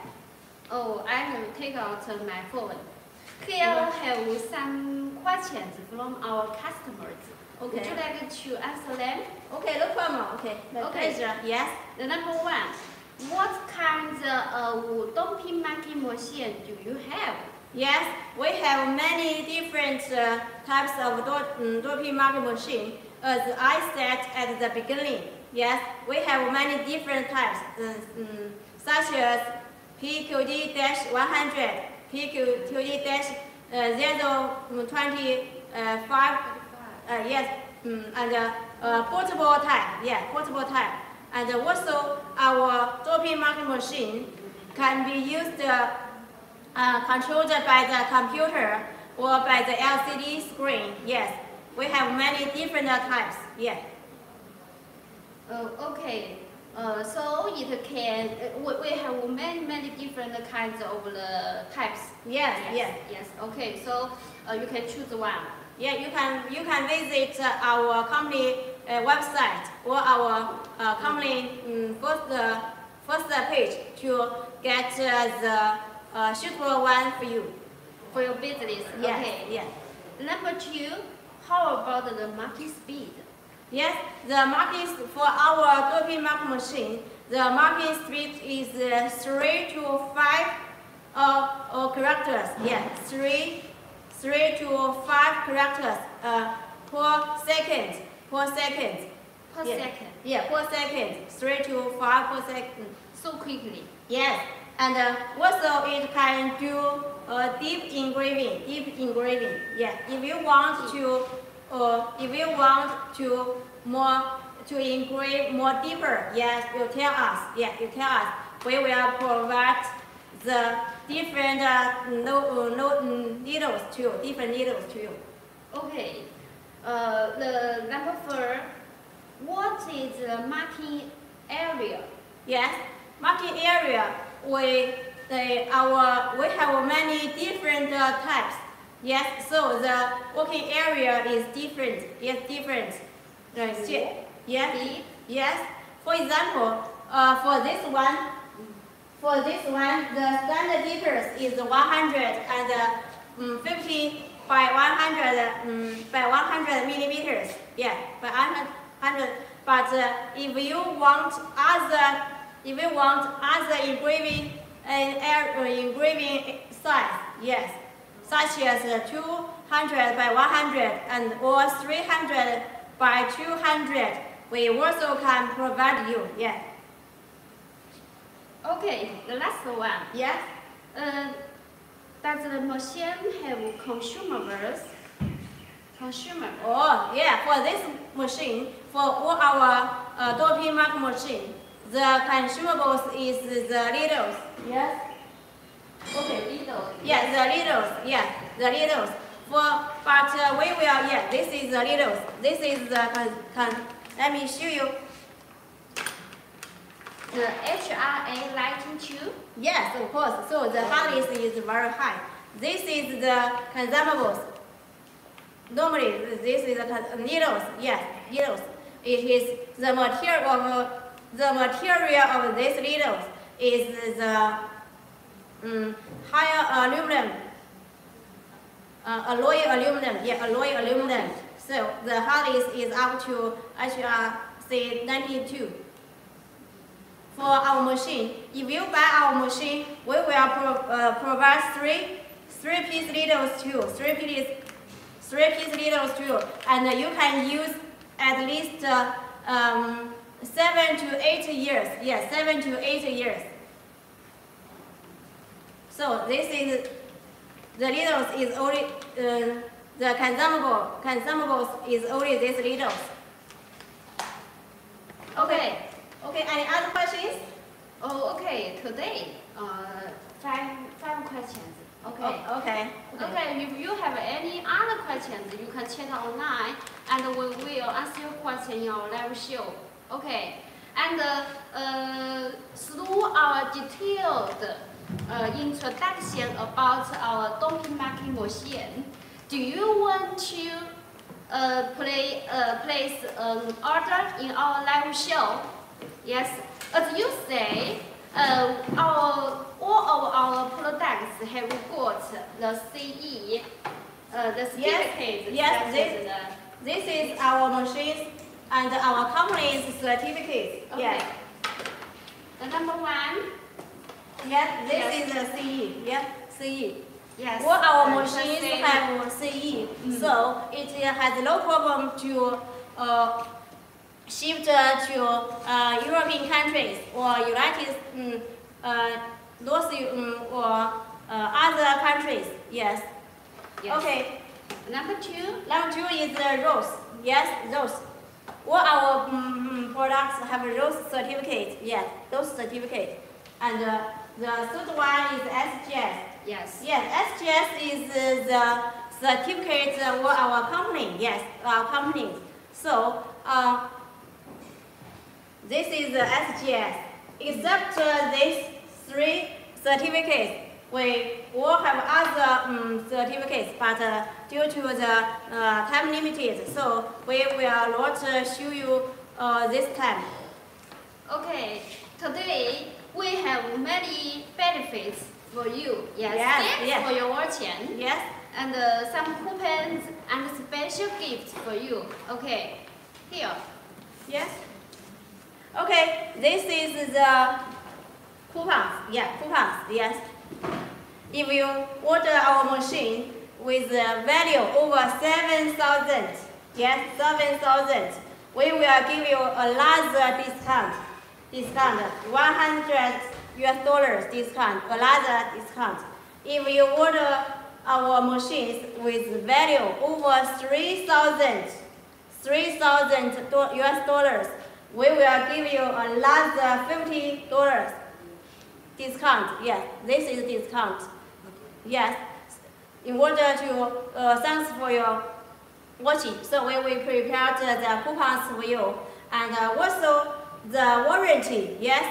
Oh, I will take out my phone. Here have some questions from our customers. Would Okay. you like to answer them? Okay, no problem. Okay. My Okay. pleasure. Yes. The number one, what kind of dot peen marking machine do you have? Yes, we have many different uh, types of um, dot peen marking machine. As I said at the beginning, yes, we have many different types, uh, um, such as PQD-100, PQD-025, uh, yes, um, and uh, uh, portable type, yeah, portable type. And also our dot peen marking machine can be used uh, uh, controlled by the computer or by the LCD screen. Yes, we have many different types. Yeah. Uh, okay. Uh, so it can. Uh, we, we have many many different kinds of the types. Yes. Yes. Yes. Okay. So uh, you can choose one. Yeah. You can you can visit uh, our company uh, website or our uh, company um, first uh, first page to get uh, the uh, suitable one for you. for your business. Yes. Okay. Yes. Number two, how about the market speed? Yes, the marking for our dot peen mark machine, the marking speed is uh, three to five uh, uh, characters. Yeah, three, three to five characters uh, per second. Per second. Per Yeah. second. Yeah, per second. Three to five per second. So quickly. Yes, and uh, also it can do uh, deep engraving. Deep engraving. Yeah, if you want to, uh, if you want to more to engrave more deeper, yes, you tell us. Yeah, you tell us. We will provide the different uh, no, uh, no, needles to you, different needles to you. Okay. Uh, the number four, what is the marking area? Yes, marking area. We the our we have many different uh, types. Yes, so the working area is different. Yes, different. Right. Yes. Yes. For example, uh, for this one, for this one, the standard details is 150 by 100 um, by 100 millimeters. Yeah, by 100. But uh, if you want other, if you want other engraving uh, engraving size, yes, such as uh, 200 by 100 and or 300 by 200, we also can provide you. Yeah. Okay, the last one. Yes. Uh, does the machine have consumables? Consumer. Oh, yeah, for this machine, for all our uh, dot peen mark machine, the consumables is the needles. Yes. Okay, needles. Yeah, the needles. Yeah, the needles. For but uh, we will. Yeah, this is the needles. This is the con. con let me show you. The HRA lighting tube. Yes, of course. So the hardness is very high. This is the consumables. Normally, this is the needles. Yes, needles. It is the material of the material of this needles is the um, higher aluminum, uh, alloy aluminum. Yeah, alloy aluminum. So the hardness is up to HRC 92 for our machine. If you buy our machine, we will pro uh, provide three three piece needles too, three piece three piece needles too, and you can use at least uh, um, seven to eight years. Yes, seven to eight years. So this is the needles is only uh, the consumable consumables is only these needles. Okay. Okay, any other questions? Oh, okay. Today, uh, five five questions. Okay. Oh, okay. Okay, if you have any other questions, you can chat online and we will answer your question in our live show. Okay. And uh, uh, through our detailed uh, introduction about our dot peen marking machine, do you want to uh, play, uh, place an order in our live show? Yes. As you say, uh, our, all of our products have got the CE, uh, the certificate. yes, is This this is our machines and our company's certificate. Okay. Yes. the, number one. Yes, this Yes. is the CE. Yeah, CE. Yes. All our uh, machines have CE, so it has no problem to uh, shift uh, to uh, European countries or United um, uh, North um, or uh, other countries. Yes. Yes. Okay. Number two. Number two is the RoHS. Yes, RoHS. All our mm, products have a RoHS certificate. Yes, those certificate. And uh, the third one is SGS. Yes. Yes, SGS is uh, the certificate for our company. Yes, our company. So uh, this is the SGS. Except uh, these three certificates, we all have other um, certificates, but uh, due to the uh, time limited, so we will not uh, show you uh, this time. Okay. Today we have many benefits for you. Yes. Yes, Thanks yes. for your watching. Yes. And uh, some coupons and special gifts for you. Okay. Here. Yes. Okay, this is the coupons. Yeah, coupons. Yes. If you order our machine with a value over seven thousand, yes, seven thousand, we will give you a larger discount. Discount, one hundred US dollars discount, a larger discount. If you order our machines with value over three thousand, 3,000 US dollars, we will give you a last $50 discount. Yes, this is discount. Yes, in order to uh, thanks for your watching. So we will prepare the, the coupons for you. And uh, also the warranty, yes,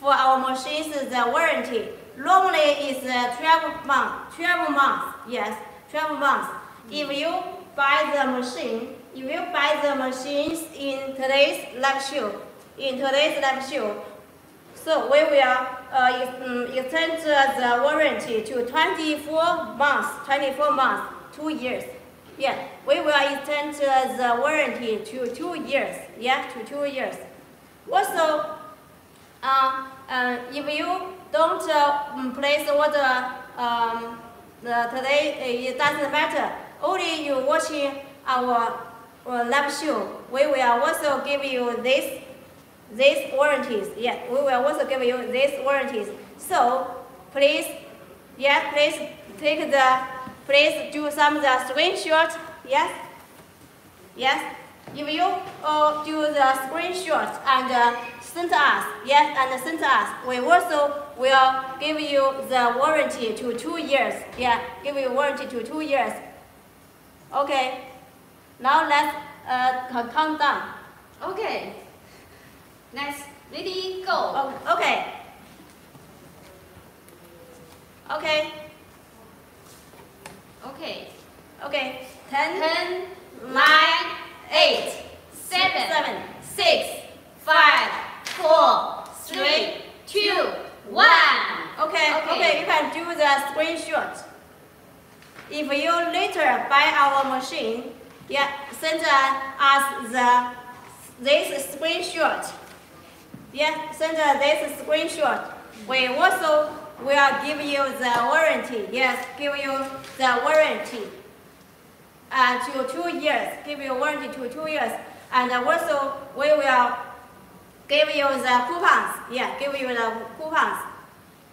for our machines, the warranty normally is uh, 12 months, 12 months, yes, 12 months. If you buy the machine, if you buy the machines in today's show, in today's show, so we will uh, um, extend the warranty to 24 months, 24 months. two years. Yeah, we will extend the warranty to two years. Yeah, to two years. Also, uh, uh, if you don't uh, mm, place order um, today, it doesn't matter. Only you watching our live show, we will also give you this these warranties. Yeah, we will also give you these warranties. So please, yeah, please take the, please do some the screenshot. Yes, yes. If you uh, do the screenshot and uh, send us, yes, and send us, we also will give you the warranty to two years. Yeah, give you warranty to two years. Okay. Now let's uh, count down. Okay. Next, ready, go. Oh, okay. Okay. Okay. Okay. Ten. Ten, nine, eight, seven, Seven. six, five, four, three, two, one. Okay. Okay. Okay. You can do the screenshot. If you later buy our machine, yeah, send uh, us the this screenshot. Yeah, send this screenshot. We also will give you the warranty. Yes, give you the warranty. Uh, to two years, give you warranty to two years, and also we will give you the coupons. Yeah, give you the coupons.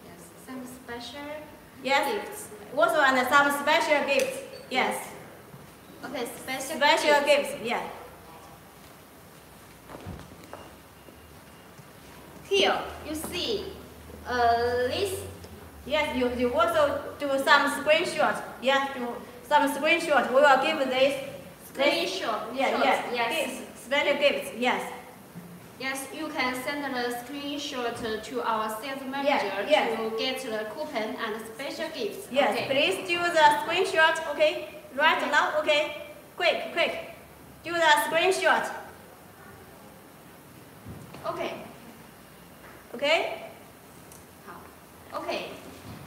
Yes, some special Yes. gifts. Also, and some special gifts. Yes, Okay, special, special gifts. gifts. Yeah. Here, you see, uh, this Yes, you, you also do some screenshot. Yes, do some screenshots. We will give this. screenshot. yeah, yes, yes. Gifts, special gifts. Yes. Yes, you can send the screenshot to our sales manager yes. to get the coupon and special gifts. Yes. Okay. Please do the screenshot. Okay. Right now. Okay. Quick, quick. Do the screenshot. Okay. Okay. 好。Okay.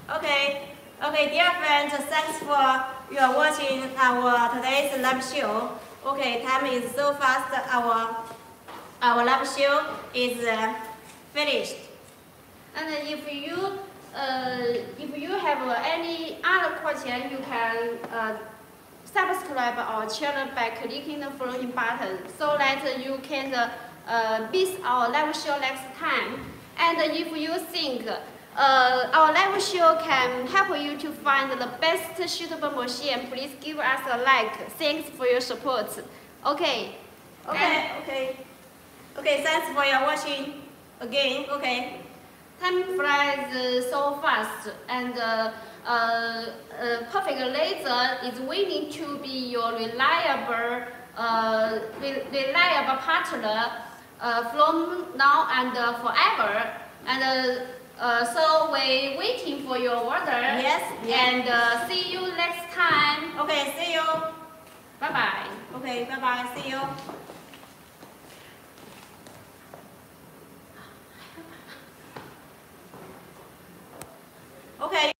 Okay. Okay, dear friends, thanks for your watching our today's live show. Okay, time is so fast. Our our live show is uh, finished. And if you uh, if you have any other question, you can uh, subscribe our channel by clicking the following button so that you can uh, miss our live show next time. And if you think uh, our live show can help you to find the best suitable machine, please give us a like. Thanks for your support. Okay. Okay, okay. Okay, thanks for your watching again. Okay. Time flies uh, so fast, and uh, uh, perfect laser is willing to be your reliable, uh, re reliable partner uh, from now and forever. And uh, so we're waiting for your order. Yes. And see you next time. Okay, see you. Bye-bye. Okay, bye-bye. See you. Okay,